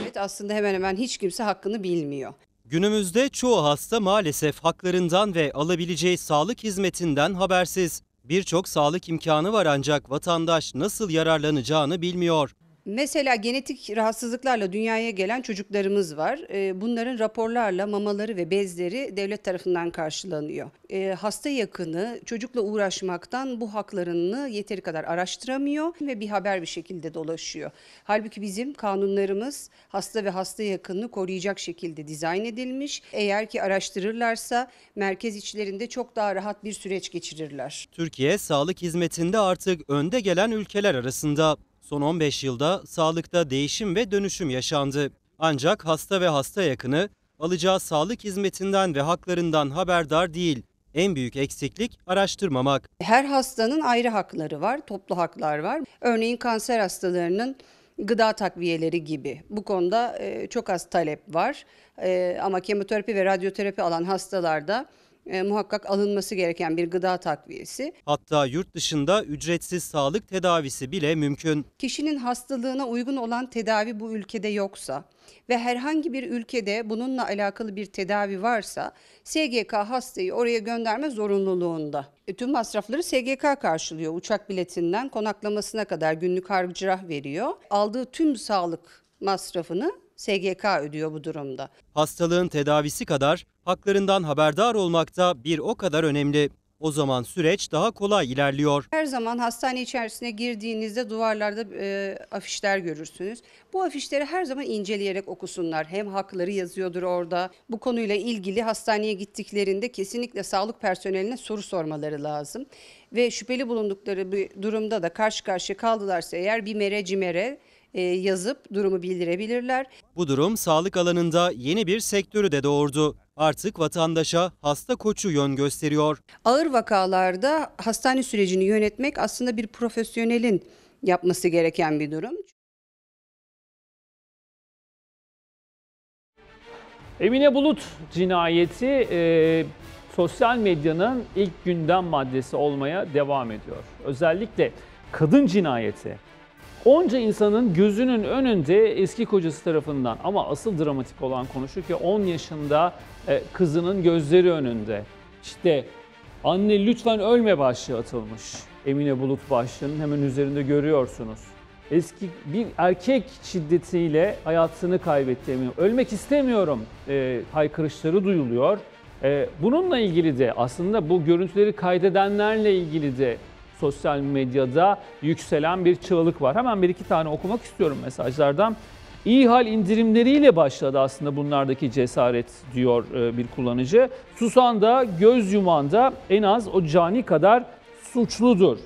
Evet, aslında hemen hemen hiç kimse hakkını bilmiyor. Günümüzde çoğu hasta maalesef haklarından ve alabileceği sağlık hizmetinden habersiz. Birçok sağlık imkanı var ancak vatandaş nasıl yararlanacağını bilmiyor. Mesela genetik rahatsızlıklarla dünyaya gelen çocuklarımız var. Ee, Bunların raporlarla mamaları ve bezleri devlet tarafından karşılanıyor. Ee, Hasta yakını çocukla uğraşmaktan bu haklarını yeteri kadar araştıramıyor ve bir haber bir şekilde dolaşıyor. Halbuki bizim kanunlarımız hasta ve hasta yakınını koruyacak şekilde dizayn edilmiş. Eğer ki araştırırlarsa merkez içlerinde çok daha rahat bir süreç geçirirler. Türkiye sağlık hizmetinde artık önde gelen ülkeler arasında. Son 15 yılda sağlıkta değişim ve dönüşüm yaşandı. Ancak hasta ve hasta yakını alacağı sağlık hizmetinden ve haklarından haberdar değil. En büyük eksiklik araştırmamak. Her hastanın ayrı hakları var, toplu haklar var. Örneğin kanser hastalarının gıda takviyeleri gibi. Bu konuda e, çok az talep var. E, ama kemoterapi ve radyoterapi alan hastalarda e, muhakkak alınması gereken bir gıda takviyesi. Hatta yurt dışında ücretsiz sağlık tedavisi bile mümkün. Kişinin hastalığına uygun olan tedavi bu ülkede yoksa ve herhangi bir ülkede bununla alakalı bir tedavi varsa SGK hastayı oraya gönderme zorunluluğunda. E, tüm masrafları SGK karşılıyor. Uçak biletinden konaklamasına kadar günlük harcırah veriyor. Aldığı tüm sağlık masrafını SGK ödüyor bu durumda. Hastalığın tedavisi kadar haklarından haberdar olmak da bir o kadar önemli. O zaman süreç daha kolay ilerliyor. Her zaman hastane içerisine girdiğinizde duvarlarda e, afişler görürsünüz. Bu afişleri her zaman inceleyerek okusunlar. Hem hakları yazıyordur orada. Bu konuyla ilgili hastaneye gittiklerinde kesinlikle sağlık personeline soru sormaları lazım. Ve şüpheli bulundukları bir durumda da karşı karşıya kaldılarsa eğer bir mere cimere yazıp durumu bildirebilirler. Bu durum sağlık alanında yeni bir sektörü de doğurdu. Artık vatandaşa hasta koçu yön gösteriyor. Ağır vakalarda hastane sürecini yönetmek aslında bir profesyonelin yapması gereken bir durum. Emine Bulut cinayeti e, sosyal medyanın ilk gündem maddesi olmaya devam ediyor. Özellikle kadın cinayeti. Onca insanın gözünün önünde eski kocası tarafından ama asıl dramatik olan konu şu ki 10 yaşında e, kızının gözleri önünde. İşte anne lütfen ölme başlığı atılmış. Emine Bulut başlığının hemen üzerinde görüyorsunuz. Eski bir erkek şiddetiyle hayatını kaybetti Emine. Ölmek istemiyorum e, haykırışları duyuluyor. E, bununla ilgili de aslında bu görüntüleri kaydedenlerle ilgili de sosyal medyada yükselen bir çığlık var. Hemen bir iki tane okumak istiyorum mesajlardan. İyi hal indirimleriyle başladı aslında bunlardaki cesaret diyor e, bir kullanıcı. Susan da göz yuman da en az o cani kadar suçludur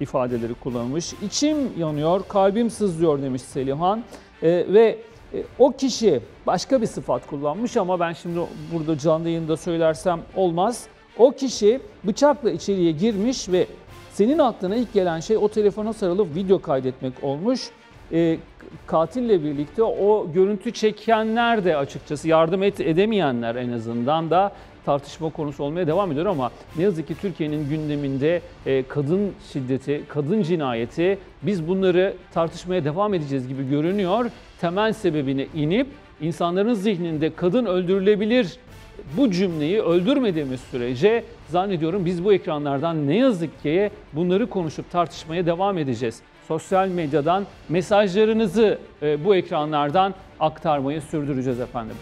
ifadeleri kullanılmış. İçim yanıyor, kalbim sızlıyor demiş Selihan. E, ve e, o kişi başka bir sıfat kullanmış ama ben şimdi burada canlı yayında söylersem olmaz. O kişi bıçakla içeriye girmiş ve senin aklına ilk gelen şey o telefona sarılıp video kaydetmek olmuş. E, katille birlikte o görüntü çekenler de açıkçası yardım et, edemeyenler en azından da tartışma konusu olmaya devam ediyor ama ne yazık ki Türkiye'nin gündeminde e, kadın şiddeti, kadın cinayeti biz bunları tartışmaya devam edeceğiz gibi görünüyor. Temel sebebine inip insanların zihninde kadın öldürülebilir bu cümleyi öldürmediğimiz sürece zannediyorum biz bu ekranlardan ne yazık ki bunları konuşup tartışmaya devam edeceğiz. Sosyal medyadan mesajlarınızı e, bu ekranlardan aktarmayı sürdüreceğiz efendim.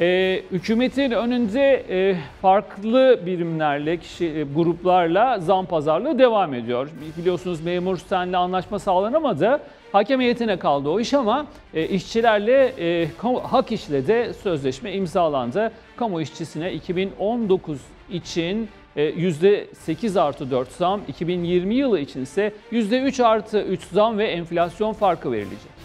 E, hükümetin önünde e, farklı birimlerle, kişi, e, gruplarla zam pazarlığı devam ediyor. Biliyorsunuz memur senle anlaşma sağlanamadı. Hakem heyetine kaldı o iş ama e, işçilerle, e, hak işle de sözleşme imzalandı. Kamu işçisine 2019 için %8 e, artı 4 zam, 2020 yılı için ise %3 artı 3 zam ve enflasyon farkı verilecek.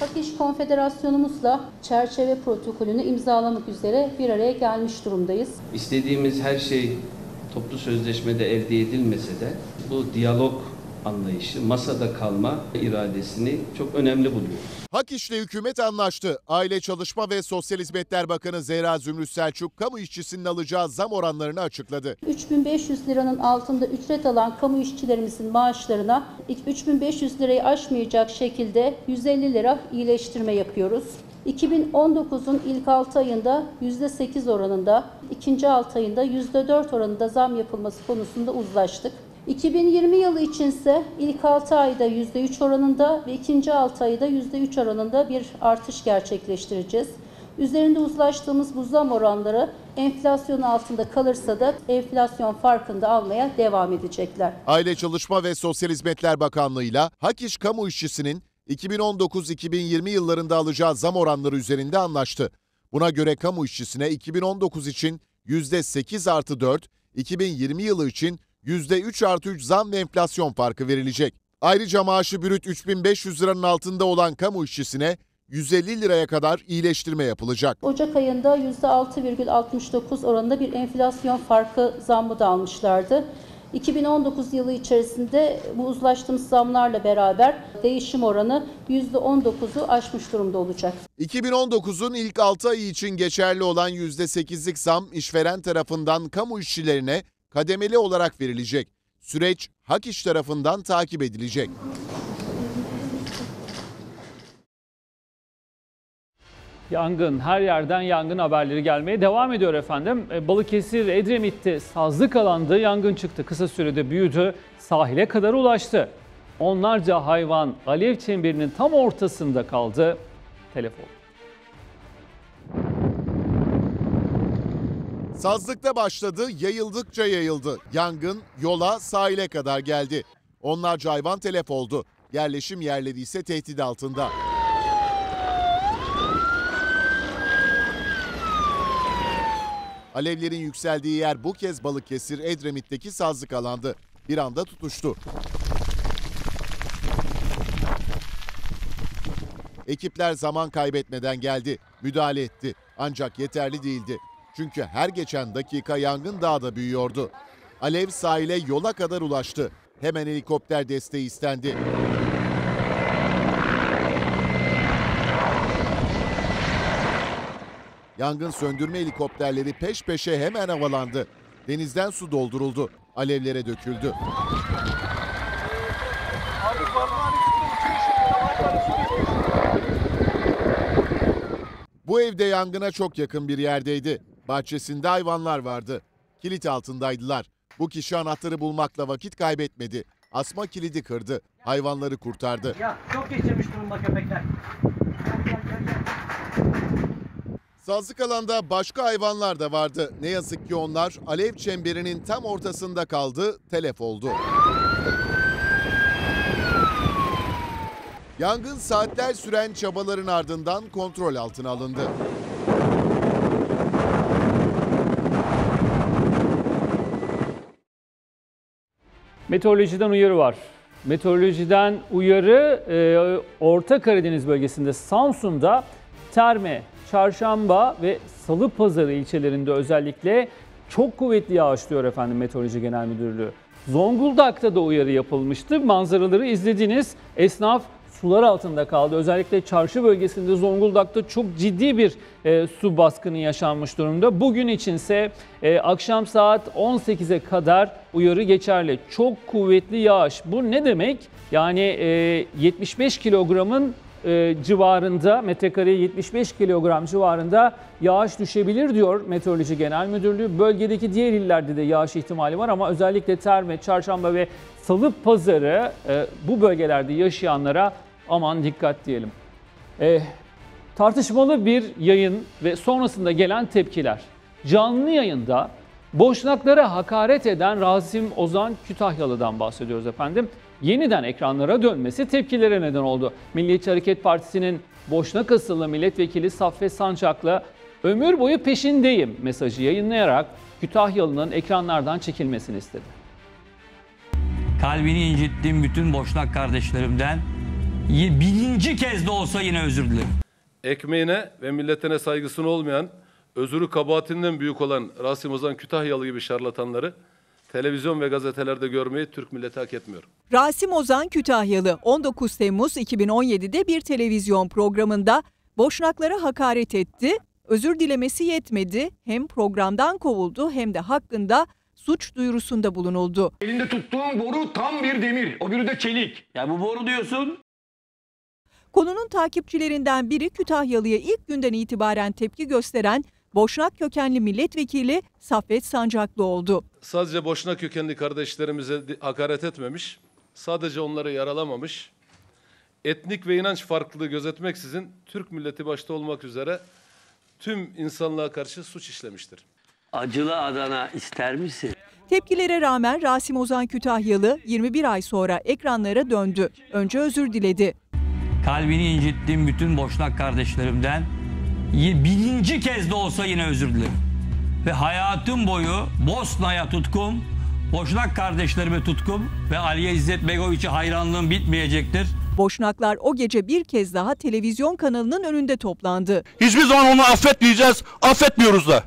Hak İş Konfederasyonumuzla çerçeve protokolünü imzalamak üzere bir araya gelmiş durumdayız. İstediğimiz her şey toplu sözleşmede elde edilmese de bu diyalog anlayışı, masada kalma iradesini çok önemli buluyorum. Hak İş'le hükümet anlaştı. Aile Çalışma ve Sosyal Hizmetler Bakanı Zehra Zümrüt Selçuk, kamu işçisinin alacağı zam oranlarını açıkladı. 3500 liranın altında ücret alan kamu işçilerimizin maaşlarına 3500 lirayı aşmayacak şekilde 150 lira iyileştirme yapıyoruz. 2019'un ilk 6 ayında %8 oranında, ikinci 6 ayında %4 oranında zam yapılması konusunda uzlaştık. 2020 yılı içinse ilk 6 ayda %3 oranında ve ikinci 6 ayda %3 oranında bir artış gerçekleştireceğiz. Üzerinde uzlaştığımız bu zam oranları enflasyon altında kalırsa da enflasyon farkında almaya devam edecekler. Aile Çalışma ve Sosyal Hizmetler Bakanlığı'yla Hak İş kamu işçisinin 2019-2020 yıllarında alacağı zam oranları üzerinde anlaştı. Buna göre kamu işçisine 2019 için %8 artı 4, 2020 yılı için %3 artı 3 zam ve enflasyon farkı verilecek. Ayrıca maaşı bürüt 3500 liranın altında olan kamu işçisine 150 liraya kadar iyileştirme yapılacak. Ocak ayında %6,69 oranında bir enflasyon farkı zammı da almışlardı. 2019 yılı içerisinde bu uzlaştığımız zamlarla beraber değişim oranı %19'u aşmış durumda olacak. 2019'un ilk 6 ayı için geçerli olan %8'lik zam işveren tarafından kamu işçilerine kademeli olarak verilecek. Süreç Hak İş tarafından takip edilecek. Yangın, her yerden yangın haberleri gelmeye devam ediyor efendim. E, Balıkesir, Edremit'te sazlık alanda yangın çıktı. Kısa sürede büyüdü, sahile kadar ulaştı. Onlarca hayvan alev çemberinin tam ortasında kaldı. Telefon. Sazlıkta başladı, yayıldıkça yayıldı. Yangın yola, sahile kadar geldi. Onlarca hayvan telef oldu. Yerleşim yerleri ise tehdit altında. Alevlerin yükseldiği yer bu kez Balıkesir Edremit'teki sazlık alandı. Bir anda tutuştu. Ekipler zaman kaybetmeden geldi, müdahale etti. Ancak yeterli değildi. Çünkü her geçen dakika yangın daha da büyüyordu. Alev sahile yola kadar ulaştı. Hemen helikopter desteği istendi. Yangın söndürme helikopterleri peş peşe hemen havalandı. Denizden su dolduruldu. Alevlere döküldü. Bu evde yangına çok yakın bir yerdeydi. Bahçesinde hayvanlar vardı. Kilit altındaydılar. Bu kişi anahtarı bulmakla vakit kaybetmedi. Asma kilidi kırdı. Hayvanları kurtardı. Ya çok geçirmiş durumda köpekler. Sazlık alanda başka hayvanlar da vardı. Ne yazık ki onlar alev çemberinin tam ortasında kaldı, telef oldu. Yangın saatler süren çabaların ardından kontrol altına alındı. Meteorolojiden uyarı var. Meteorolojiden uyarı e, Orta Karadeniz bölgesinde Samsun'da Terme, Çarşamba ve Salı Pazarı ilçelerinde özellikle çok kuvvetli yağış diyor efendim Meteoroloji Genel Müdürlüğü. Zonguldak'ta da uyarı yapılmıştı. Manzaraları izlediniz. Esnaf sular altında kaldı. Özellikle çarşı bölgesinde Zonguldak'ta çok ciddi bir e, su baskını yaşanmış durumda. Bugün içinse e, akşam saat 18'e kadar uyarı geçerli. Çok kuvvetli yağış. Bu ne demek? Yani e, 75 kilogramın e, civarında metrekareye 75 kilogram civarında yağış düşebilir diyor Meteoroloji Genel Müdürlüğü. Bölgedeki diğer illerde de yağış ihtimali var ama özellikle Terme, Çarşamba ve Salı Pazarı e, bu bölgelerde yaşayanlara aman dikkat diyelim. E, tartışmalı bir yayın ve sonrasında gelen tepkiler. Canlı yayında boşnaklara hakaret eden Rasim Ozan Kütahyalı'dan bahsediyoruz efendim yeniden ekranlara dönmesi tepkilere neden oldu. Milliyetçi Hareket Partisi'nin Boşnak asıllı milletvekili Saffet Sancak'la ömür boyu peşindeyim mesajı yayınlayarak Kütahyalı'nın ekranlardan çekilmesini istedi. Kalbini incittiğim bütün boşnak kardeşlerimden birinci kez de olsa yine özür dilerim. Ekmeğine ve milletine saygısını olmayan, özürü kabahatinden büyük olan Rasim Ozan Kütahyalı gibi şarlatanları televizyon ve gazetelerde görmeyi Türk milleti hak etmiyor. Rasim Ozan Kütahyalı 19 Temmuz 2017'de bir televizyon programında Boşnaklara hakaret etti. Özür dilemesi yetmedi. Hem programdan kovuldu hem de hakkında suç duyurusunda bulunuldu. Elinde tuttuğun boru tam bir demir. O biri de çelik. Ya bu boru diyorsun. Konunun takipçilerinden biri Kütahyalı'ya ilk günden itibaren tepki gösteren Boşnak kökenli milletvekili Saffet Sancaklı oldu. Sadece boşuna kökenli kardeşlerimize hakaret etmemiş, sadece onları yaralamamış, etnik ve inanç farklılığı gözetmeksizin Türk milleti başta olmak üzere tüm insanlığa karşı suç işlemiştir. Acılı Adana ister misin? Tepkilere rağmen Rasim Ozan Kütahyalı 21 ay sonra ekranlara döndü. Önce özür diledi. Kalbini incittiğim bütün boşnak kardeşlerimden birinci kez de olsa yine özür dilerim. Ve hayatım boyu Bosna'ya tutkum, boşnak kardeşlerime tutkum ve Aliye İzzet Begoviç'e hayranlığım bitmeyecektir. Boşnaklar o gece bir kez daha televizyon kanalının önünde toplandı. Hiçbir zaman onu affetmeyeceğiz, affetmiyoruz da.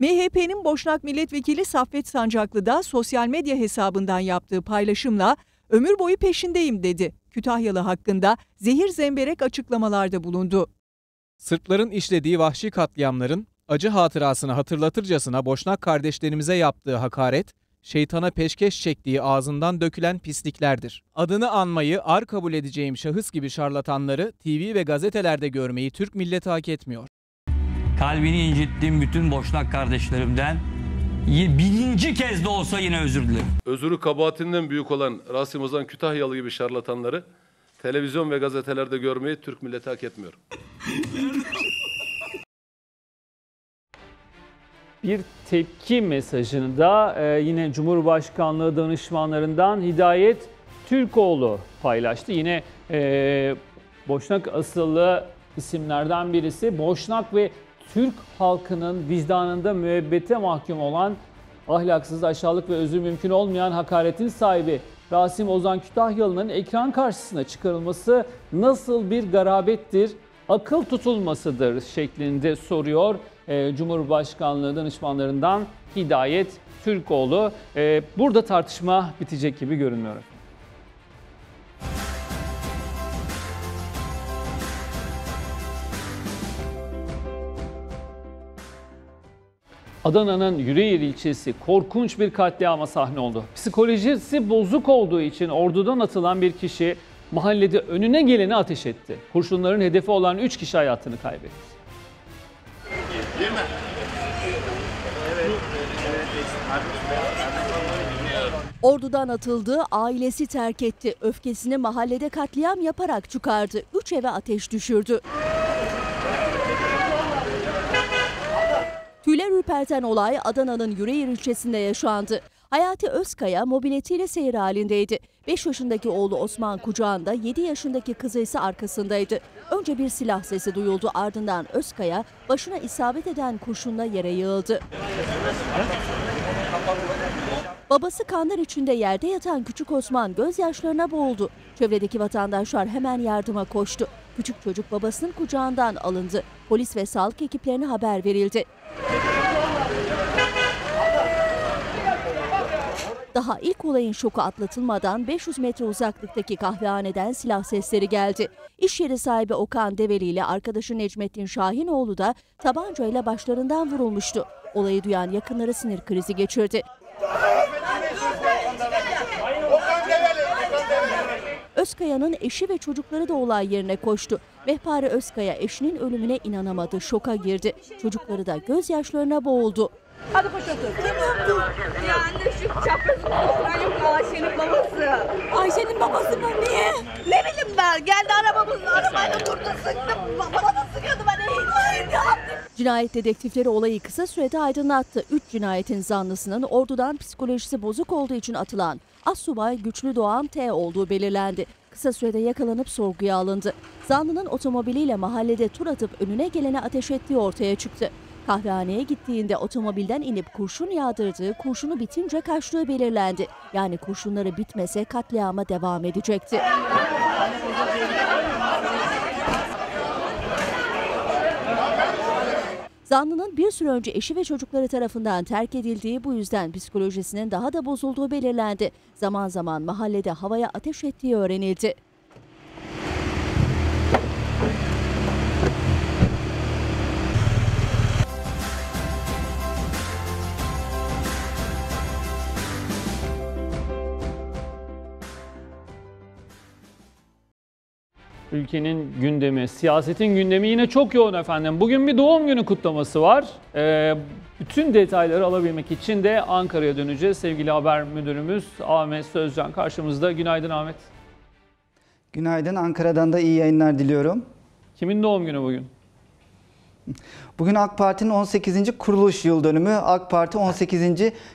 MHP'nin Boşnak Milletvekili Saffet Sancaklı da sosyal medya hesabından yaptığı paylaşımla ömür boyu peşindeyim dedi. Kütahyalı hakkında zehir zemberek açıklamalarda bulundu. Sırpların işlediği vahşi katliamların acı hatırasını hatırlatırcasına Boşnak kardeşlerimize yaptığı hakaret, şeytana peşkeş çektiği ağzından dökülen pisliklerdir. Adını anmayı ar kabul edeceğim şahıs gibi şarlatanları TV ve gazetelerde görmeyi Türk milleti hak etmiyor. Kalbini incittiğim bütün boşnak kardeşlerimden birinci kez de olsa yine özür dilerim. Özürü kabahatinden büyük olan Rasim Ozan Kütahyalı gibi şarlatanları televizyon ve gazetelerde görmeyi Türk milleti hak etmiyor. Bir tepki mesajını da e, yine Cumhurbaşkanlığı danışmanlarından Hidayet Türkoğlu paylaştı. Yine e, Boşnak asıllı isimlerden birisi. Boşnak ve Türk halkının vicdanında müebbete mahkum olan ahlaksız, aşağılık ve özür mümkün olmayan hakaretin sahibi Rasim Ozan Kütahyalı'nın ekran karşısına çıkarılması nasıl bir garabettir, akıl tutulmasıdır şeklinde soruyor e, Cumhurbaşkanlığı danışmanlarından Hidayet Türkoğlu. E, burada tartışma bitecek gibi görünmüyor. Adana'nın Yüreğir ilçesi korkunç bir katliama sahne oldu. Psikolojisi bozuk olduğu için ordudan atılan bir kişi mahallede önüne geleni ateş etti. Kurşunların hedefi olan 3 kişi hayatını kaybetti. Ordudan atıldı, ailesi terk etti. Öfkesini mahallede katliam yaparak çıkardı. Üç eve ateş düşürdü. Tüyler ürperten olay Adana'nın Yüreğir ilçesinde yaşandı. Hayati Özkaya mobiletiyle seyir halindeydi. 5 yaşındaki oğlu Osman kucağında, 7 yaşındaki kızı ise arkasındaydı. Önce bir silah sesi duyuldu ardından Özkaya başına isabet eden kurşunla yere yığıldı. Babası kanlar içinde yerde yatan küçük Osman gözyaşlarına boğuldu. Çevredeki vatandaşlar hemen yardıma koştu. Küçük çocuk babasının kucağından alındı. Polis ve sağlık ekiplerine haber verildi. Daha ilk olayın şoku atlatılmadan 500 metre uzaklıktaki kahvehaneden silah sesleri geldi. İş yeri sahibi Okan Develi ile arkadaşı Necmettin Şahinoğlu da tabancayla başlarından vurulmuştu. Olayı duyan yakınları sinir krizi geçirdi. Özkaya'nın eşi ve çocukları da olay yerine koştu. Vehpari Özkaya eşinin ölümüne inanamadı, şoka girdi. Çocukları da gözyaşlarına boğuldu. Hadi koş otur. Ya anne şu çaprazın oturan yok Ayşe'nin babası. Ayşe'nin babası mı? Niye? Ne bileyim ben. Geldi arabamızın arabayla durdu sıktı. Bana da sıkıyordu ben. Ya. Cinayet dedektifleri olayı kısa sürede aydınlattı. Üç cinayetin zanlısının ordudan psikolojisi bozuk olduğu için atılan Assubay Güçlü Doğan T olduğu belirlendi. Kısa sürede yakalanıp sorguya alındı. Zanlının otomobiliyle mahallede tur atıp önüne gelene ateş ettiği ortaya çıktı. Kahvehaneye gittiğinde otomobilden inip kurşun yağdırdığı, kurşunu bitince kaçtığı belirlendi. Yani kurşunları bitmese katliama devam edecekti. Zanlının bir süre önce eşi ve çocukları tarafından terk edildiği bu yüzden psikolojisinin daha da bozulduğu belirlendi. Zaman zaman mahallede havaya ateş ettiği öğrenildi. Ülkenin gündemi, siyasetin gündemi yine çok yoğun efendim. Bugün bir doğum günü kutlaması var. Ee, bütün detayları alabilmek için de Ankara'ya döneceğiz. Sevgili haber müdürümüz Ahmet Sözcan karşımızda. Günaydın Ahmet. Günaydın. Ankara'dan da iyi yayınlar diliyorum. Kimin doğum günü bugün? Bugün AK Parti'nin 18. kuruluş yıl dönümü. AK Parti 18.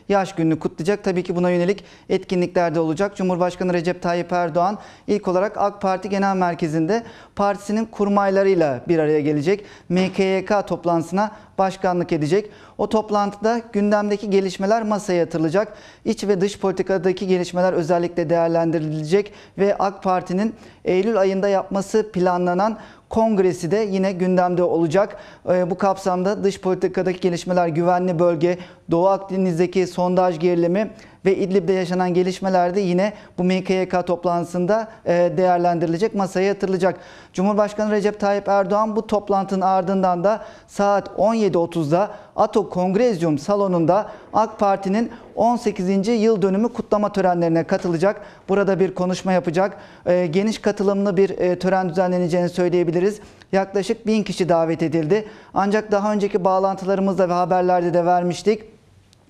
yaş gününü kutlayacak. Tabii ki buna yönelik etkinlikler de olacak. Cumhurbaşkanı Recep Tayyip Erdoğan ilk olarak AK Parti Genel Merkezi'nde partisinin kurmaylarıyla bir araya gelecek. MKYK toplantısına başkanlık edecek. O toplantıda gündemdeki gelişmeler masaya yatırılacak. İç ve dış politikadaki gelişmeler özellikle değerlendirilecek ve AK Parti'nin Eylül ayında yapması planlanan kongresi de yine gündemde olacak. Ee, Bu kapsamda dış politikadaki gelişmeler, güvenli bölge, Doğu Akdeniz'deki sondaj gerilimi ve İdlib'de yaşanan gelişmeler de yine bu MKYK toplantısında e, değerlendirilecek, masaya yatırılacak. Cumhurbaşkanı Recep Tayyip Erdoğan bu toplantının ardından da saat 17.30'da Ato Kongrezyum salonunda AK Parti'nin 18. yıl dönümü kutlama törenlerine katılacak. Burada bir konuşma yapacak. E, Geniş katılımlı bir e, tören düzenleneceğini söyleyebiliriz. Yaklaşık 1000 kişi davet edildi. Ancak daha önceki bağlantılarımızda ve haberlerde de vermiştik.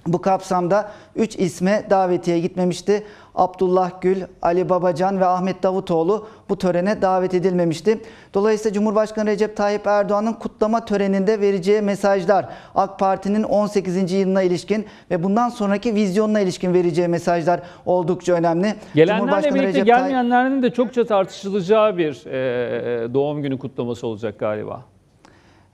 Bu kapsamda 3 isme davetiye gitmemişti. Abdullah Gül, Ali Babacan ve Ahmet Davutoğlu bu törene davet edilmemişti. Dolayısıyla Cumhurbaşkanı Recep Tayyip Erdoğan'ın kutlama töreninde vereceği mesajlar, AK Parti'nin 18. yılına ilişkin ve bundan sonraki vizyonuna ilişkin vereceği mesajlar oldukça önemli. Gelenlerle birlikte Recep gelmeyenlerin de çokça tartışılacağı bir e, doğum günü kutlaması olacak galiba.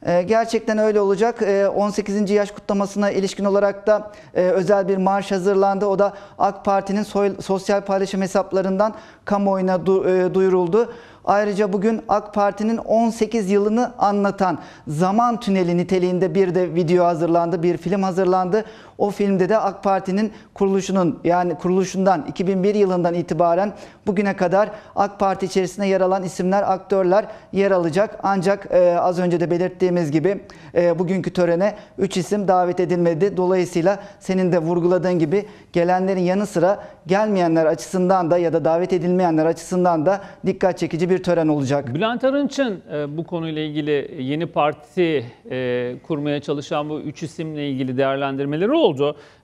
Ee, Gerçekten öyle olacak. Ee, 18. yaş kutlamasına ilişkin olarak da e, özel bir marş hazırlandı. O da AK Parti'nin sosyal paylaşım hesaplarından kamuoyuna e, duyuruldu. Ayrıca bugün AK Parti'nin 18 yılını anlatan zaman tüneli niteliğinde bir de video hazırlandı, bir film hazırlandı. O filmde de AK Parti'nin kuruluşunun yani kuruluşundan 2001 yılından itibaren bugüne kadar AK Parti içerisinde yer alan isimler, aktörler yer alacak. Ancak e, az önce de belirttiğimiz gibi e, bugünkü törene 3 isim davet edilmedi. Dolayısıyla senin de vurguladığın gibi gelenlerin yanı sıra gelmeyenler açısından da ya da davet edilmeyenler açısından da dikkat çekici bir tören olacak. Bülent Arınç'ın e, bu konuyla ilgili yeni parti e, kurmaya çalışan bu üç isimle ilgili değerlendirmeleri oldu.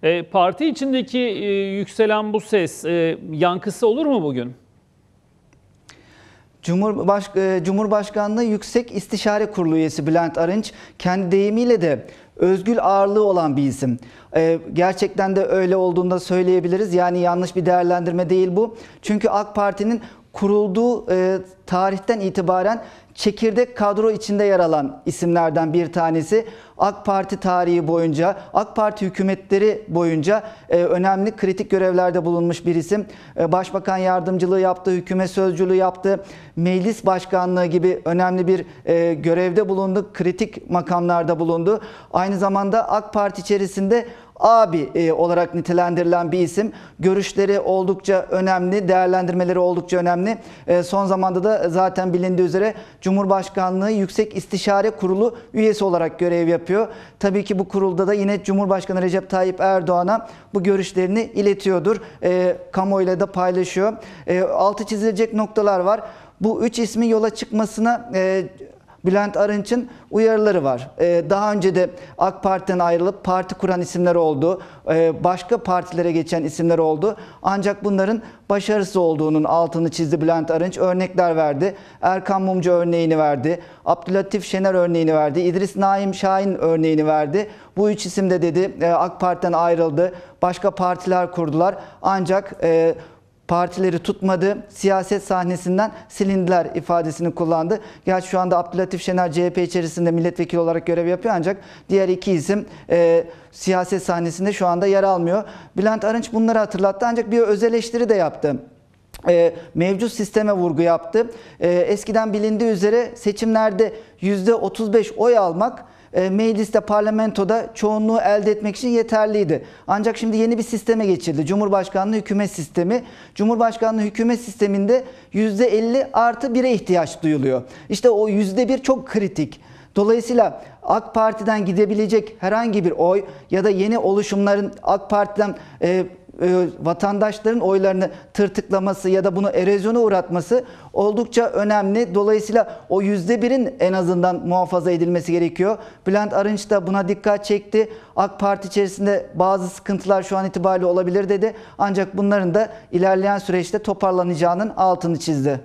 E, Parti içindeki e, yükselen bu ses e, yankısı olur mu bugün? Cumhurbaş, e, Cumhurbaşkanlığı Yüksek İstişare Kurulu üyesi Bülent Arınç kendi deyimiyle de özgül ağırlığı olan bir isim. E, Gerçekten de öyle olduğunu da söyleyebiliriz. Yani yanlış bir değerlendirme değil bu. Çünkü AK Parti'nin kurulduğu e, tarihten itibaren çekirdek kadro içinde yer alan isimlerden bir tanesi. AK Parti tarihi boyunca, AK Parti hükümetleri boyunca e, önemli kritik görevlerde bulunmuş bir isim. E, Başbakan yardımcılığı yaptı, hükümet sözcülüğü yaptı, meclis başkanlığı gibi önemli bir e, görevde bulundu, kritik makamlarda bulundu. Aynı zamanda AK Parti içerisinde abi e, olarak nitelendirilen bir isim. Görüşleri oldukça önemli, değerlendirmeleri oldukça önemli. E, son zamanda da zaten bilindiği üzere Cumhurbaşkanlığı Yüksek İstişare Kurulu üyesi olarak görev yapıyor. Tabii ki bu kurulda da yine Cumhurbaşkanı Recep Tayyip Erdoğan'a bu görüşlerini iletiyordur. E, kamuoyuyla da paylaşıyor. E, altı çizilecek noktalar var. Bu üç ismi yola çıkmasına e, Bülent Arınç'ın uyarıları var. Ee, daha önce de AK Parti'den ayrılıp parti kuran isimler oldu. Ee, başka partilere geçen isimler oldu. Ancak bunların başarısız olduğunun altını çizdi Bülent Arınç. Örnekler verdi. Erkan Mumcu örneğini verdi. Abdülatif Şener örneğini verdi. İdris Naim Şahin örneğini verdi. Bu üç isim de dedi e, AK Parti'den ayrıldı. Başka partiler kurdular. Ancak e, partileri tutmadı, siyaset sahnesinden silindiler ifadesini kullandı. Gerçi şu anda Abdülatif Şener CHP içerisinde milletvekili olarak görev yapıyor ancak diğer iki isim e, siyaset sahnesinde şu anda yer almıyor. Bülent Arınç bunları hatırlattı ancak bir öz eleştiri de yaptı. E, mevcut sisteme vurgu yaptı. E, eskiden bilindiği üzere seçimlerde %35 oy almak mecliste, parlamentoda çoğunluğu elde etmek için yeterliydi. Ancak şimdi yeni bir sisteme geçildi. Cumhurbaşkanlığı hükümet sistemi. Cumhurbaşkanlığı hükümet sisteminde %50 artı 1'e ihtiyaç duyuluyor. İşte o %1 çok kritik. Dolayısıyla AK Parti'den gidebilecek herhangi bir oy ya da yeni oluşumların AK Parti'den e, e, vatandaşların oylarını tırtıklaması ya da bunu erozyona uğratması oldukça önemli. Dolayısıyla o yüzde birin en azından muhafaza edilmesi gerekiyor. Bülent Arınç da buna dikkat çekti. AK Parti içerisinde bazı sıkıntılar şu an itibariyle olabilir dedi. Ancak bunların da ilerleyen süreçte toparlanacağının altını çizdi.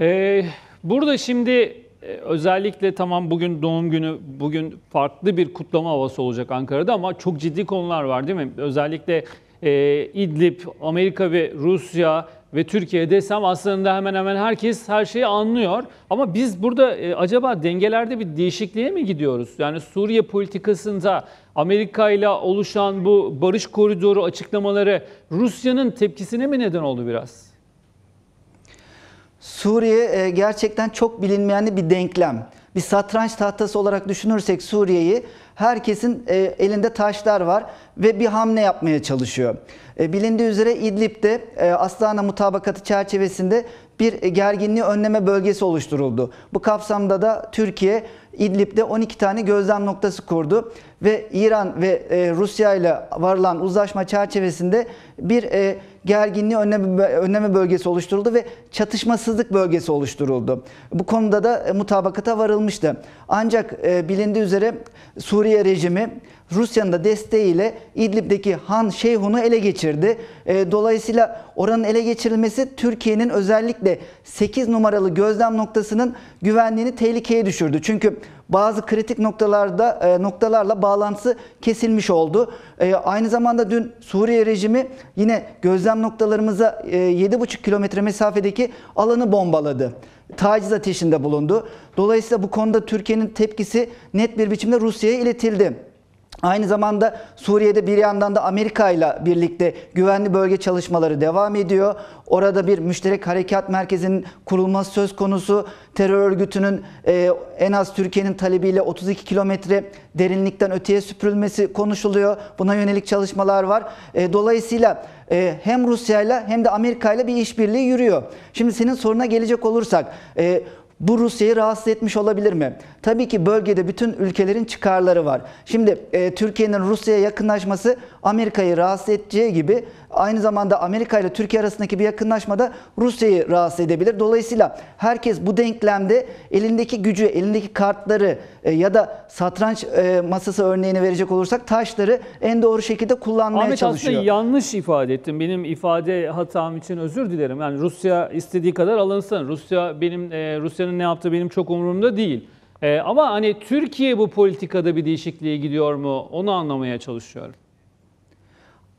Ee, burada şimdi özellikle tamam bugün doğum günü, bugün farklı bir kutlama havası olacak Ankara'da ama çok ciddi konular var değil mi? Özellikle e, İdlib, Amerika ve Rusya ve Türkiye desem aslında hemen hemen herkes her şeyi anlıyor. Ama biz burada e, acaba dengelerde bir değişikliğe mi gidiyoruz? Yani Suriye politikasında Amerika ile oluşan bu barış koridoru açıklamaları Rusya'nın tepkisine mi neden oldu biraz? Suriye e, gerçekten çok bilinmeyen bir denklem. Bir satranç tahtası olarak düşünürsek Suriye'yi herkesin e, elinde taşlar var ve bir hamle yapmaya çalışıyor. E, bilindiği üzere İdlib'de Astana mutabakatı çerçevesinde bir gerginliği önleme bölgesi oluşturuldu. Bu kapsamda da Türkiye İdlib'de 12 tane gözlem noktası kurdu ve İran ve Rusya ile varılan uzlaşma çerçevesinde bir gerginliği önleme, önleme bölgesi oluşturuldu ve çatışmasızlık bölgesi oluşturuldu. Bu konuda da mutabakata varılmıştı. Ancak bilindiği üzere Suriye rejimi Rusya'nın da desteğiyle İdlib'deki Han Şeyhun'u ele geçirdi. Dolayısıyla oranın ele geçirilmesi Türkiye'nin özellikle 8 numaralı gözlem noktasının güvenliğini tehlikeye düşürdü. Çünkü bazı kritik noktalarda noktalarla bağlantısı kesilmiş oldu. Aynı zamanda dün Suriye rejimi yine gözlem noktalarımıza 7,5 kilometre mesafedeki alanı bombaladı. Taciz ateşinde bulundu. Dolayısıyla bu konuda Türkiye'nin tepkisi net bir biçimde Rusya'ya iletildi. Aynı zamanda Suriye'de bir yandan da Amerika ile birlikte güvenli bölge çalışmaları devam ediyor. Orada bir müşterek harekat merkezinin kurulması söz konusu. Terör örgütünün e, en az Türkiye'nin talebiyle 32 kilometre derinlikten öteye süpürülmesi konuşuluyor. Buna yönelik çalışmalar var. E, dolayısıyla e, hem Rusya ile hem de Amerika ile bir işbirliği yürüyor. Şimdi senin soruna gelecek olursak... E, bu Rusya'yı rahatsız etmiş olabilir mi? Tabii ki bölgede bütün ülkelerin çıkarları var. Şimdi e, Türkiye'nin Rusya'ya yakınlaşması Amerika'yı rahatsız edeceği gibi aynı zamanda Amerika ile Türkiye arasındaki bir yakınlaşma da Rusya'yı rahatsız edebilir. Dolayısıyla herkes bu denklemde elindeki gücü, elindeki kartları e, ya da satranç e, masası örneğini verecek olursak taşları en doğru şekilde kullanmaya Ahmet çalışıyor. aslında yanlış ifade ettim. Benim ifade hatam için özür dilerim. Yani Rusya istediği kadar alınsın. Rusya benim e, Rusya'nın ne yaptığı benim çok umurumda değil. E, ama hani Türkiye bu politikada bir değişikliğe gidiyor mu? Onu anlamaya çalışıyorum.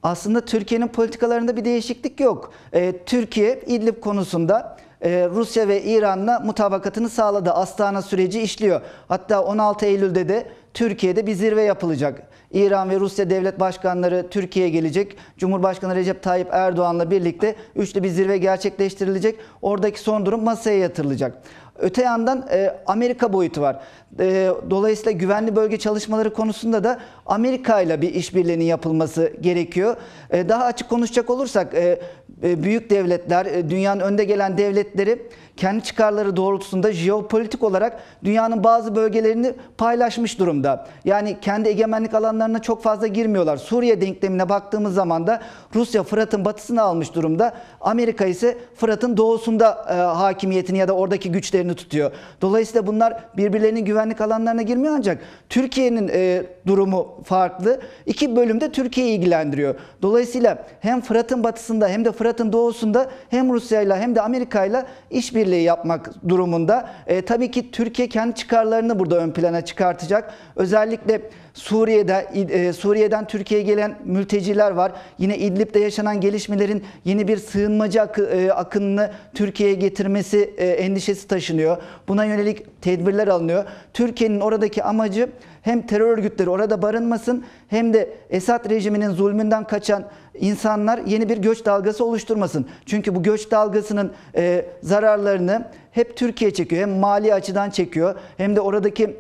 Aslında Türkiye'nin politikalarında bir değişiklik yok. Ee, Türkiye İdlib konusunda e, Rusya ve İran'la mutabakatını sağladı. Astana süreci işliyor. Hatta 16 Eylül'de de Türkiye'de bir zirve yapılacak. İran ve Rusya devlet başkanları Türkiye'ye gelecek. Cumhurbaşkanı Recep Tayyip Erdoğan'la birlikte üçlü bir zirve gerçekleştirilecek. Oradaki son durum masaya yatırılacak. Öte yandan e, Amerika boyutu var. E, dolayısıyla güvenli bölge çalışmaları konusunda da Amerika ile bir işbirliğinin yapılması gerekiyor. E, daha açık konuşacak olursak e, e, büyük devletler, e, dünyanın önde gelen devletleri kendi çıkarları doğrultusunda jeopolitik olarak dünyanın bazı bölgelerini paylaşmış durumda. Yani kendi egemenlik alanlarına çok fazla girmiyorlar. Suriye denklemine baktığımız zaman da Rusya Fırat'ın batısını almış durumda. Amerika ise Fırat'ın doğusunda e, hakimiyetini ya da oradaki güçlerini tutuyor. Dolayısıyla bunlar birbirlerinin güvenlik alanlarına girmiyor ancak Türkiye'nin e, durumu farklı. İki bölümde Türkiye'yi ilgilendiriyor. Dolayısıyla hem Fırat'ın batısında hem de Fırat'ın doğusunda hem Rusya ile hem de Amerika ile işbirliği yapmak durumunda. E, tabii ki Türkiye kendi çıkarlarını burada ön plana çıkartacak. Özellikle Suriye'de e, Suriye'den Türkiye'ye gelen mülteciler var. Yine İdlib'de yaşanan gelişmelerin yeni bir sığınmacı akı, e, akınını Türkiye'ye getirmesi e, endişesi taşınıyor. Buna yönelik tedbirler alınıyor. Türkiye'nin oradaki amacı hem terör örgütleri orada barınmasın hem de Esad rejiminin zulmünden kaçan insanlar yeni bir göç dalgası oluşturmasın. Çünkü bu göç dalgasının e, zararlarını hep Türkiye çekiyor. Hem mali açıdan çekiyor hem de oradaki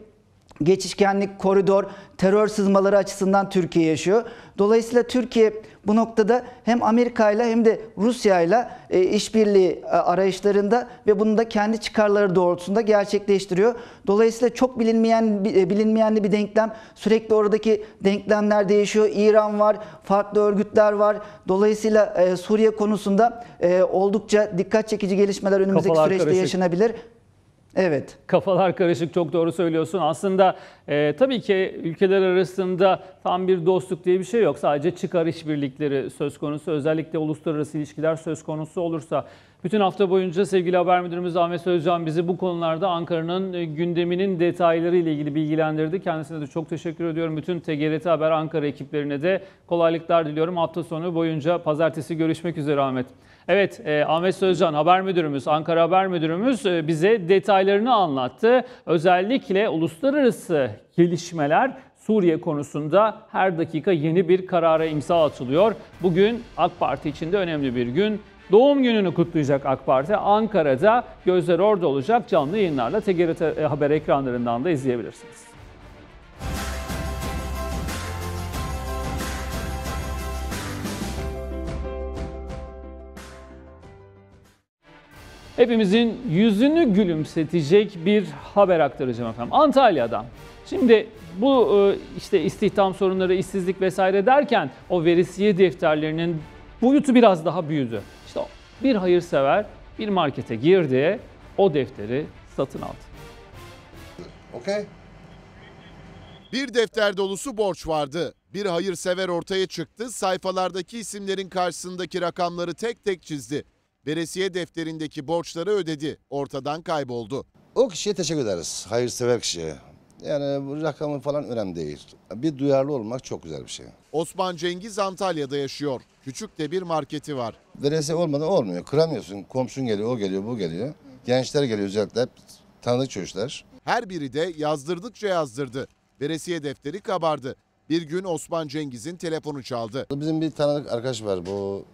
geçişkenlik, koridor, terör sızmaları açısından Türkiye yaşıyor. Dolayısıyla Türkiye bu noktada hem Amerika ile hem de Rusya ile işbirliği e, arayışlarında ve bunu da kendi çıkarları doğrultusunda gerçekleştiriyor. Dolayısıyla çok bilinmeyen e, bilinmeyenli bir denklem. Sürekli oradaki denklemler değişiyor. İran var, farklı örgütler var. Dolayısıyla e, Suriye konusunda oldukça dikkat çekici gelişmeler önümüzdeki Kafalar süreçte karışık. yaşanabilir. Evet. Kafalar karışık çok doğru söylüyorsun. Aslında e, tabii ki ülkeler arasında tam bir dostluk diye bir şey yok. Sadece çıkar işbirlikleri söz konusu. Özellikle uluslararası ilişkiler söz konusu olursa. Bütün hafta boyunca sevgili haber müdürümüz Ahmet Sözcan bizi bu konularda Ankara'nın e, gündeminin detayları ile ilgili bilgilendirdi. Kendisine de çok teşekkür ediyorum. Bütün TGRT Haber Ankara ekiplerine de kolaylıklar diliyorum. Hafta sonu boyunca pazartesi görüşmek üzere Ahmet. Evet, e, Ahmet Sözcan haber müdürümüz, Ankara haber müdürümüz e, bize detaylarını anlattı. Özellikle uluslararası gelişmeler Suriye konusunda her dakika yeni bir karara imza atılıyor. Bugün AK Parti için de önemli bir gün. Doğum gününü kutlayacak AK Parti. Ankara'da gözler orada olacak. Canlı yayınlarla TGRT Haber ekranlarından da izleyebilirsiniz. Hepimizin yüzünü gülümsetecek bir haber aktaracağım efendim. Antalya'dan. Şimdi bu e, işte istihdam sorunları, işsizlik vesaire derken o verisiye defterlerinin boyutu biraz daha büyüdü. İşte bir hayırsever bir markete girdi, o defteri satın aldı. Okey. Bir defter dolusu borç vardı. Bir hayırsever ortaya çıktı, sayfalardaki isimlerin karşısındaki rakamları tek tek çizdi. Veresiye defterindeki borçları ödedi, ortadan kayboldu. O kişiye teşekkür ederiz. Hayırsever kişiye. Yani bu rakamı falan önemli değil. Bir duyarlı olmak çok güzel bir şey. Osman Cengiz Antalya'da yaşıyor. Küçük de bir marketi var. Veresiye olmadan olmuyor. Kıramıyorsun. Komşun geliyor, o geliyor, bu geliyor. Gençler geliyor özellikle. hep Tanıdık çocuklar. Her biri de yazdırdıkça yazdırdı. Veresiye defteri kabardı. Bir gün Osman Cengiz'in telefonu çaldı. Bizim bir tanıdık arkadaş var bu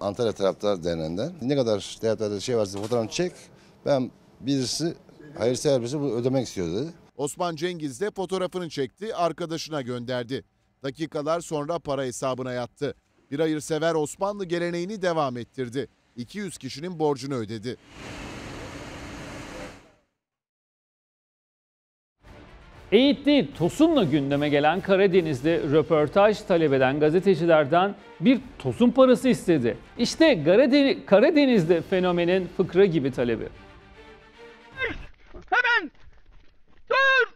Antalya Taraftar Derneği'nden. Ne kadar defterlerde şey varsa fotoğrafını çek. Ben birisi hayırsever birisi bu ödemek istiyor dedi. Osman Cengiz de fotoğrafını çekti, arkadaşına gönderdi. Dakikalar sonra para hesabına yattı. Bir hayırsever Osmanlı geleneğini devam ettirdi. 200 kişinin borcunu ödedi. Eğitli Tosun'la gündeme gelen Karadeniz'de röportaj talep eden gazetecilerden bir tosun parası istedi. İşte Karadeniz- Karadeniz'de fenomenin fıkra gibi talebi. Hemen! Dur!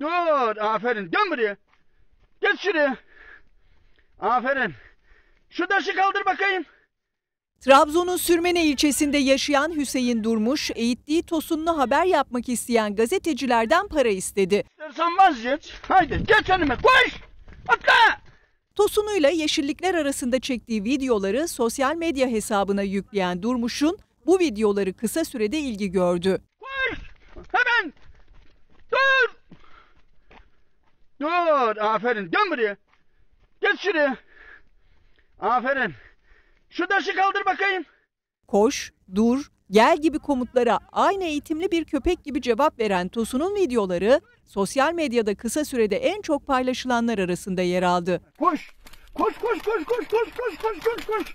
Dur! Aferin. Dön buraya. Geç şuraya. Aferin. Şu taşı kaldır bakayım. Trabzon'un Sürmene ilçesinde yaşayan Hüseyin Durmuş, eğittiği Tosun'la haber yapmak isteyen gazetecilerden para istedi. İstersen vazgeç. Haydi geç önüme. Koş! Atla! Tosun'uyla yeşillikler arasında çektiği videoları sosyal medya hesabına yükleyen Durmuş'un bu videoları kısa sürede ilgi gördü. Hemen! Dur! Dur! Aferin. Dön buraya. Geç şuraya. Aferin. Şu taşı kaldır bakayım. Koş, dur, gel gibi komutlara aynı eğitimli bir köpek gibi cevap veren Tosun'un videoları sosyal medyada kısa sürede en çok paylaşılanlar arasında yer aldı. Koş! Koş koş koş koş koş koş koş koş koş.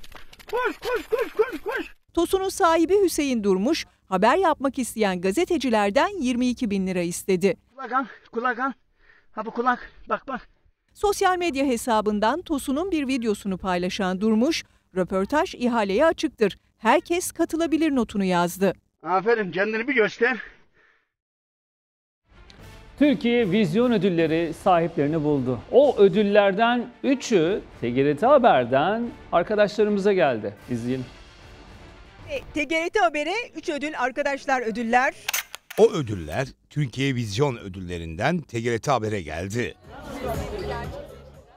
Koş koş koş koş koş. Tosun'un sahibi Hüseyin Durmuş, haber yapmak isteyen gazetecilerden 22 bin lira istedi. Kulak al, kulak al. Ha bu kulak. Bak bak. Sosyal medya hesabından Tosun'un bir videosunu paylaşan Durmuş, röportaj ihaleye açıktır. Herkes katılabilir notunu yazdı. Aferin kendini bir göster. Türkiye Vizyon Ödülleri sahiplerini buldu. O ödüllerden 3'ü TGRT Haber'den arkadaşlarımıza geldi. İzleyelim. TGRT Haber'e 3 ödül arkadaşlar ödüller. O ödüller Türkiye Vizyon ödüllerinden TGRT Haber'e geldi.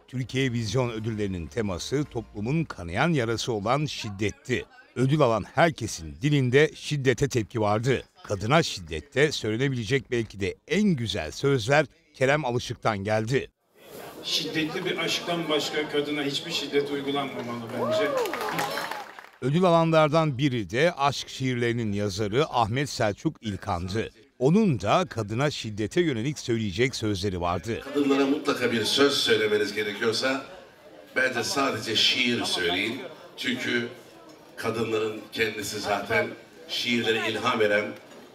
Türkiye Vizyon ödüllerinin teması toplumun kanayan yarası olan şiddetti. Ödül alan herkesin dilinde şiddete tepki vardı. Kadına şiddette söylenebilecek belki de en güzel sözler Kerem Alışık'tan geldi. Şiddetli bir aşktan başka kadına hiçbir şiddet uygulanmamalı bence. Ödül alanlardan biri de aşk şiirlerinin yazarı Ahmet Selçuk İlkan'dı. Onun da kadına şiddete yönelik söyleyecek sözleri vardı. Kadınlara mutlaka bir söz söylemeniz gerekiyorsa bence sadece şiir söyleyin. Çünkü kadınların kendisi zaten şiirlere ilham veren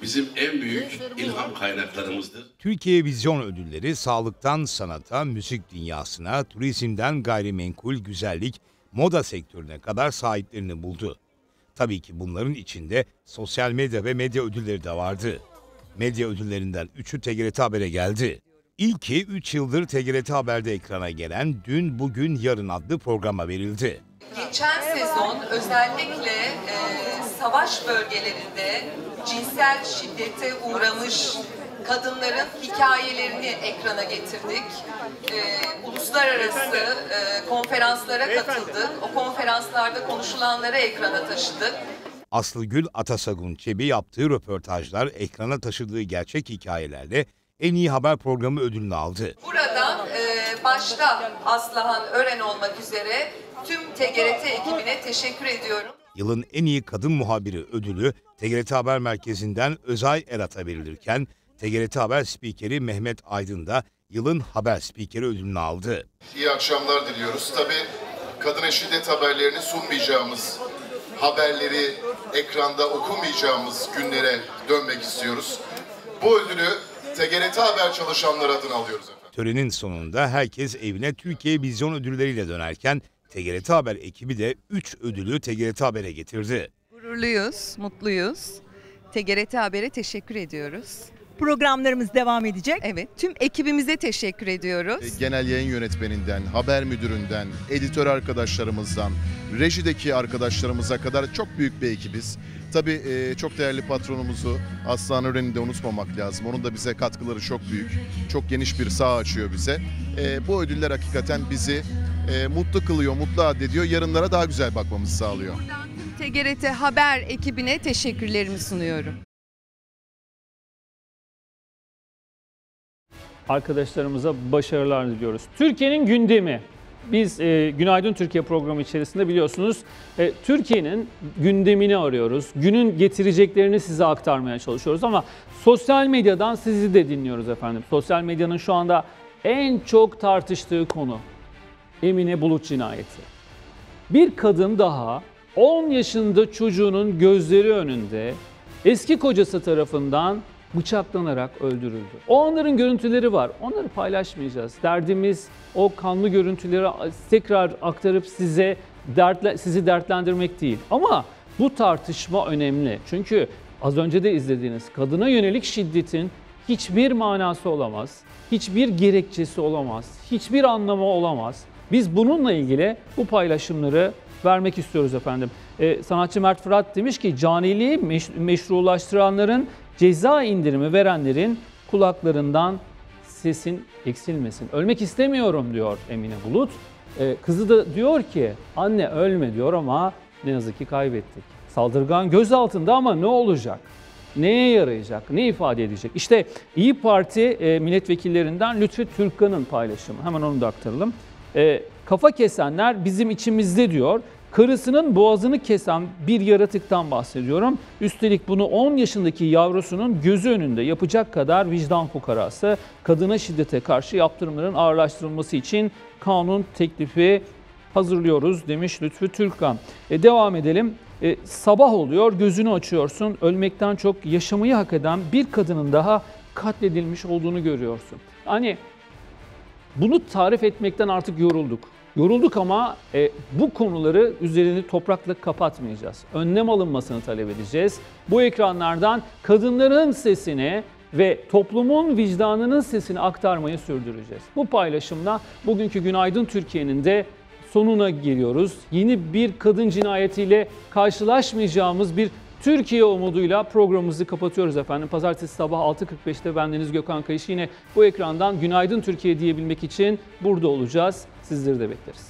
bizim en büyük ilham kaynaklarımızdır. Türkiye Vizyon Ödülleri sağlıktan sanata, müzik dünyasına, turizmden gayrimenkul, güzellik, moda sektörüne kadar sahiplerini buldu. Tabii ki bunların içinde sosyal medya ve medya ödülleri de vardı. Medya ödüllerinden 3'ü TGRT Haber'e geldi. İlki 3 yıldır TGRT Haber'de ekrana gelen Dün Bugün Yarın adlı programa verildi. Geçen sezon özellikle e, savaş bölgelerinde cinsel şiddete uğramış kadınların hikayelerini ekrana getirdik. E, uluslararası e, konferanslara katıldık. O konferanslarda konuşulanları ekrana taşıdık. Aslıgül Atasagun Çebi yaptığı röportajlar ekrana taşıdığı gerçek hikayelerle en iyi haber programı ödülünü aldı. Buradan e, başta Aslıhan Ören olmak üzere tüm TGRT ekibine teşekkür ediyorum. Yılın en iyi kadın muhabiri ödülü TGRT Haber Merkezi'nden Özay Erat'a verilirken TGRT Haber spikeri Mehmet Aydın da yılın haber spikeri ödülünü aldı. İyi akşamlar diliyoruz. Tabii kadına şiddet haberlerini sunmayacağımız, haberleri ekranda okumayacağımız günlere dönmek istiyoruz. Bu ödülü TGRT Haber çalışanları adına alıyoruz efendim. Törenin sonunda herkes evine Türkiye Vizyon ödülleriyle dönerken TGRT Haber ekibi de 3 ödülü TGRT Haber'e getirdi. Gururluyuz, mutluyuz. TGRT Haber'e teşekkür ediyoruz. Programlarımız devam edecek. Evet, tüm ekibimize teşekkür ediyoruz. Genel yayın yönetmeninden, haber müdüründen, editör arkadaşlarımızdan, rejideki arkadaşlarımıza kadar çok büyük bir ekibiz. Tabii e, çok değerli patronumuzu Aslan Ören'i de unutmamak lazım. Onun da bize katkıları çok büyük. Çok geniş bir sağ açıyor bize. E, bu ödüller hakikaten bizi e, mutlu kılıyor, mutlu addediyor. Yarınlara daha güzel bakmamızı sağlıyor. TGRT Haber ekibine teşekkürlerimi sunuyorum. Arkadaşlarımıza başarılar diliyoruz. Türkiye'nin gündemi. Biz e, Günaydın Türkiye programı içerisinde biliyorsunuz e, Türkiye'nin gündemini arıyoruz. Günün getireceklerini size aktarmaya çalışıyoruz ama sosyal medyadan sizi de dinliyoruz efendim. Sosyal medyanın şu anda en çok tartıştığı konu Emine Bulut cinayeti. Bir kadın daha 10 yaşında çocuğunun gözleri önünde eski kocası tarafından bıçaklanarak öldürüldü. O anların görüntüleri var. Onları paylaşmayacağız. Derdimiz o kanlı görüntüleri tekrar aktarıp size dertle, sizi dertlendirmek değil. Ama bu tartışma önemli. Çünkü az önce de izlediğiniz kadına yönelik şiddetin hiçbir manası olamaz. Hiçbir gerekçesi olamaz. Hiçbir anlamı olamaz. Biz bununla ilgili bu paylaşımları vermek istiyoruz efendim. Ee, sanatçı Mert Fırat demiş ki caniliği meş- meşrulaştıranların ceza indirimi verenlerin kulaklarından sesin eksilmesin. Ölmek istemiyorum diyor Emine Bulut. Ee, kızı da diyor ki anne ölme diyor ama ne yazık ki kaybettik. Saldırgan gözaltında ama ne olacak? Neye yarayacak? Ne ifade edecek? İşte İyi Parti e, milletvekillerinden Lütfi Türkkan'ın paylaşımı. Hemen onu da aktaralım. E, kafa kesenler bizim içimizde diyor. Karısının boğazını kesen bir yaratıktan bahsediyorum. Üstelik bunu 10 yaşındaki yavrusunun gözü önünde yapacak kadar vicdan fukarası. Kadına şiddete karşı yaptırımların ağırlaştırılması için kanun teklifi hazırlıyoruz demiş Lütfü Türkkan. E, devam edelim. E, sabah oluyor, gözünü açıyorsun. Ölmekten çok yaşamayı hak eden bir kadının daha katledilmiş olduğunu görüyorsun. Hani bunu tarif etmekten artık yorulduk. Yorulduk ama e, bu konuları üzerini toprakla kapatmayacağız. Önlem alınmasını talep edeceğiz. Bu ekranlardan kadınların sesini ve toplumun vicdanının sesini aktarmayı sürdüreceğiz. Bu paylaşımla bugünkü Günaydın Türkiye'nin de sonuna geliyoruz. Yeni bir kadın cinayetiyle karşılaşmayacağımız bir Türkiye umuduyla programımızı kapatıyoruz efendim. Pazartesi sabah 6.45'te bendeniz Gökhan Kayış yine bu ekrandan Günaydın Türkiye diyebilmek için burada olacağız sizleri de bekleriz.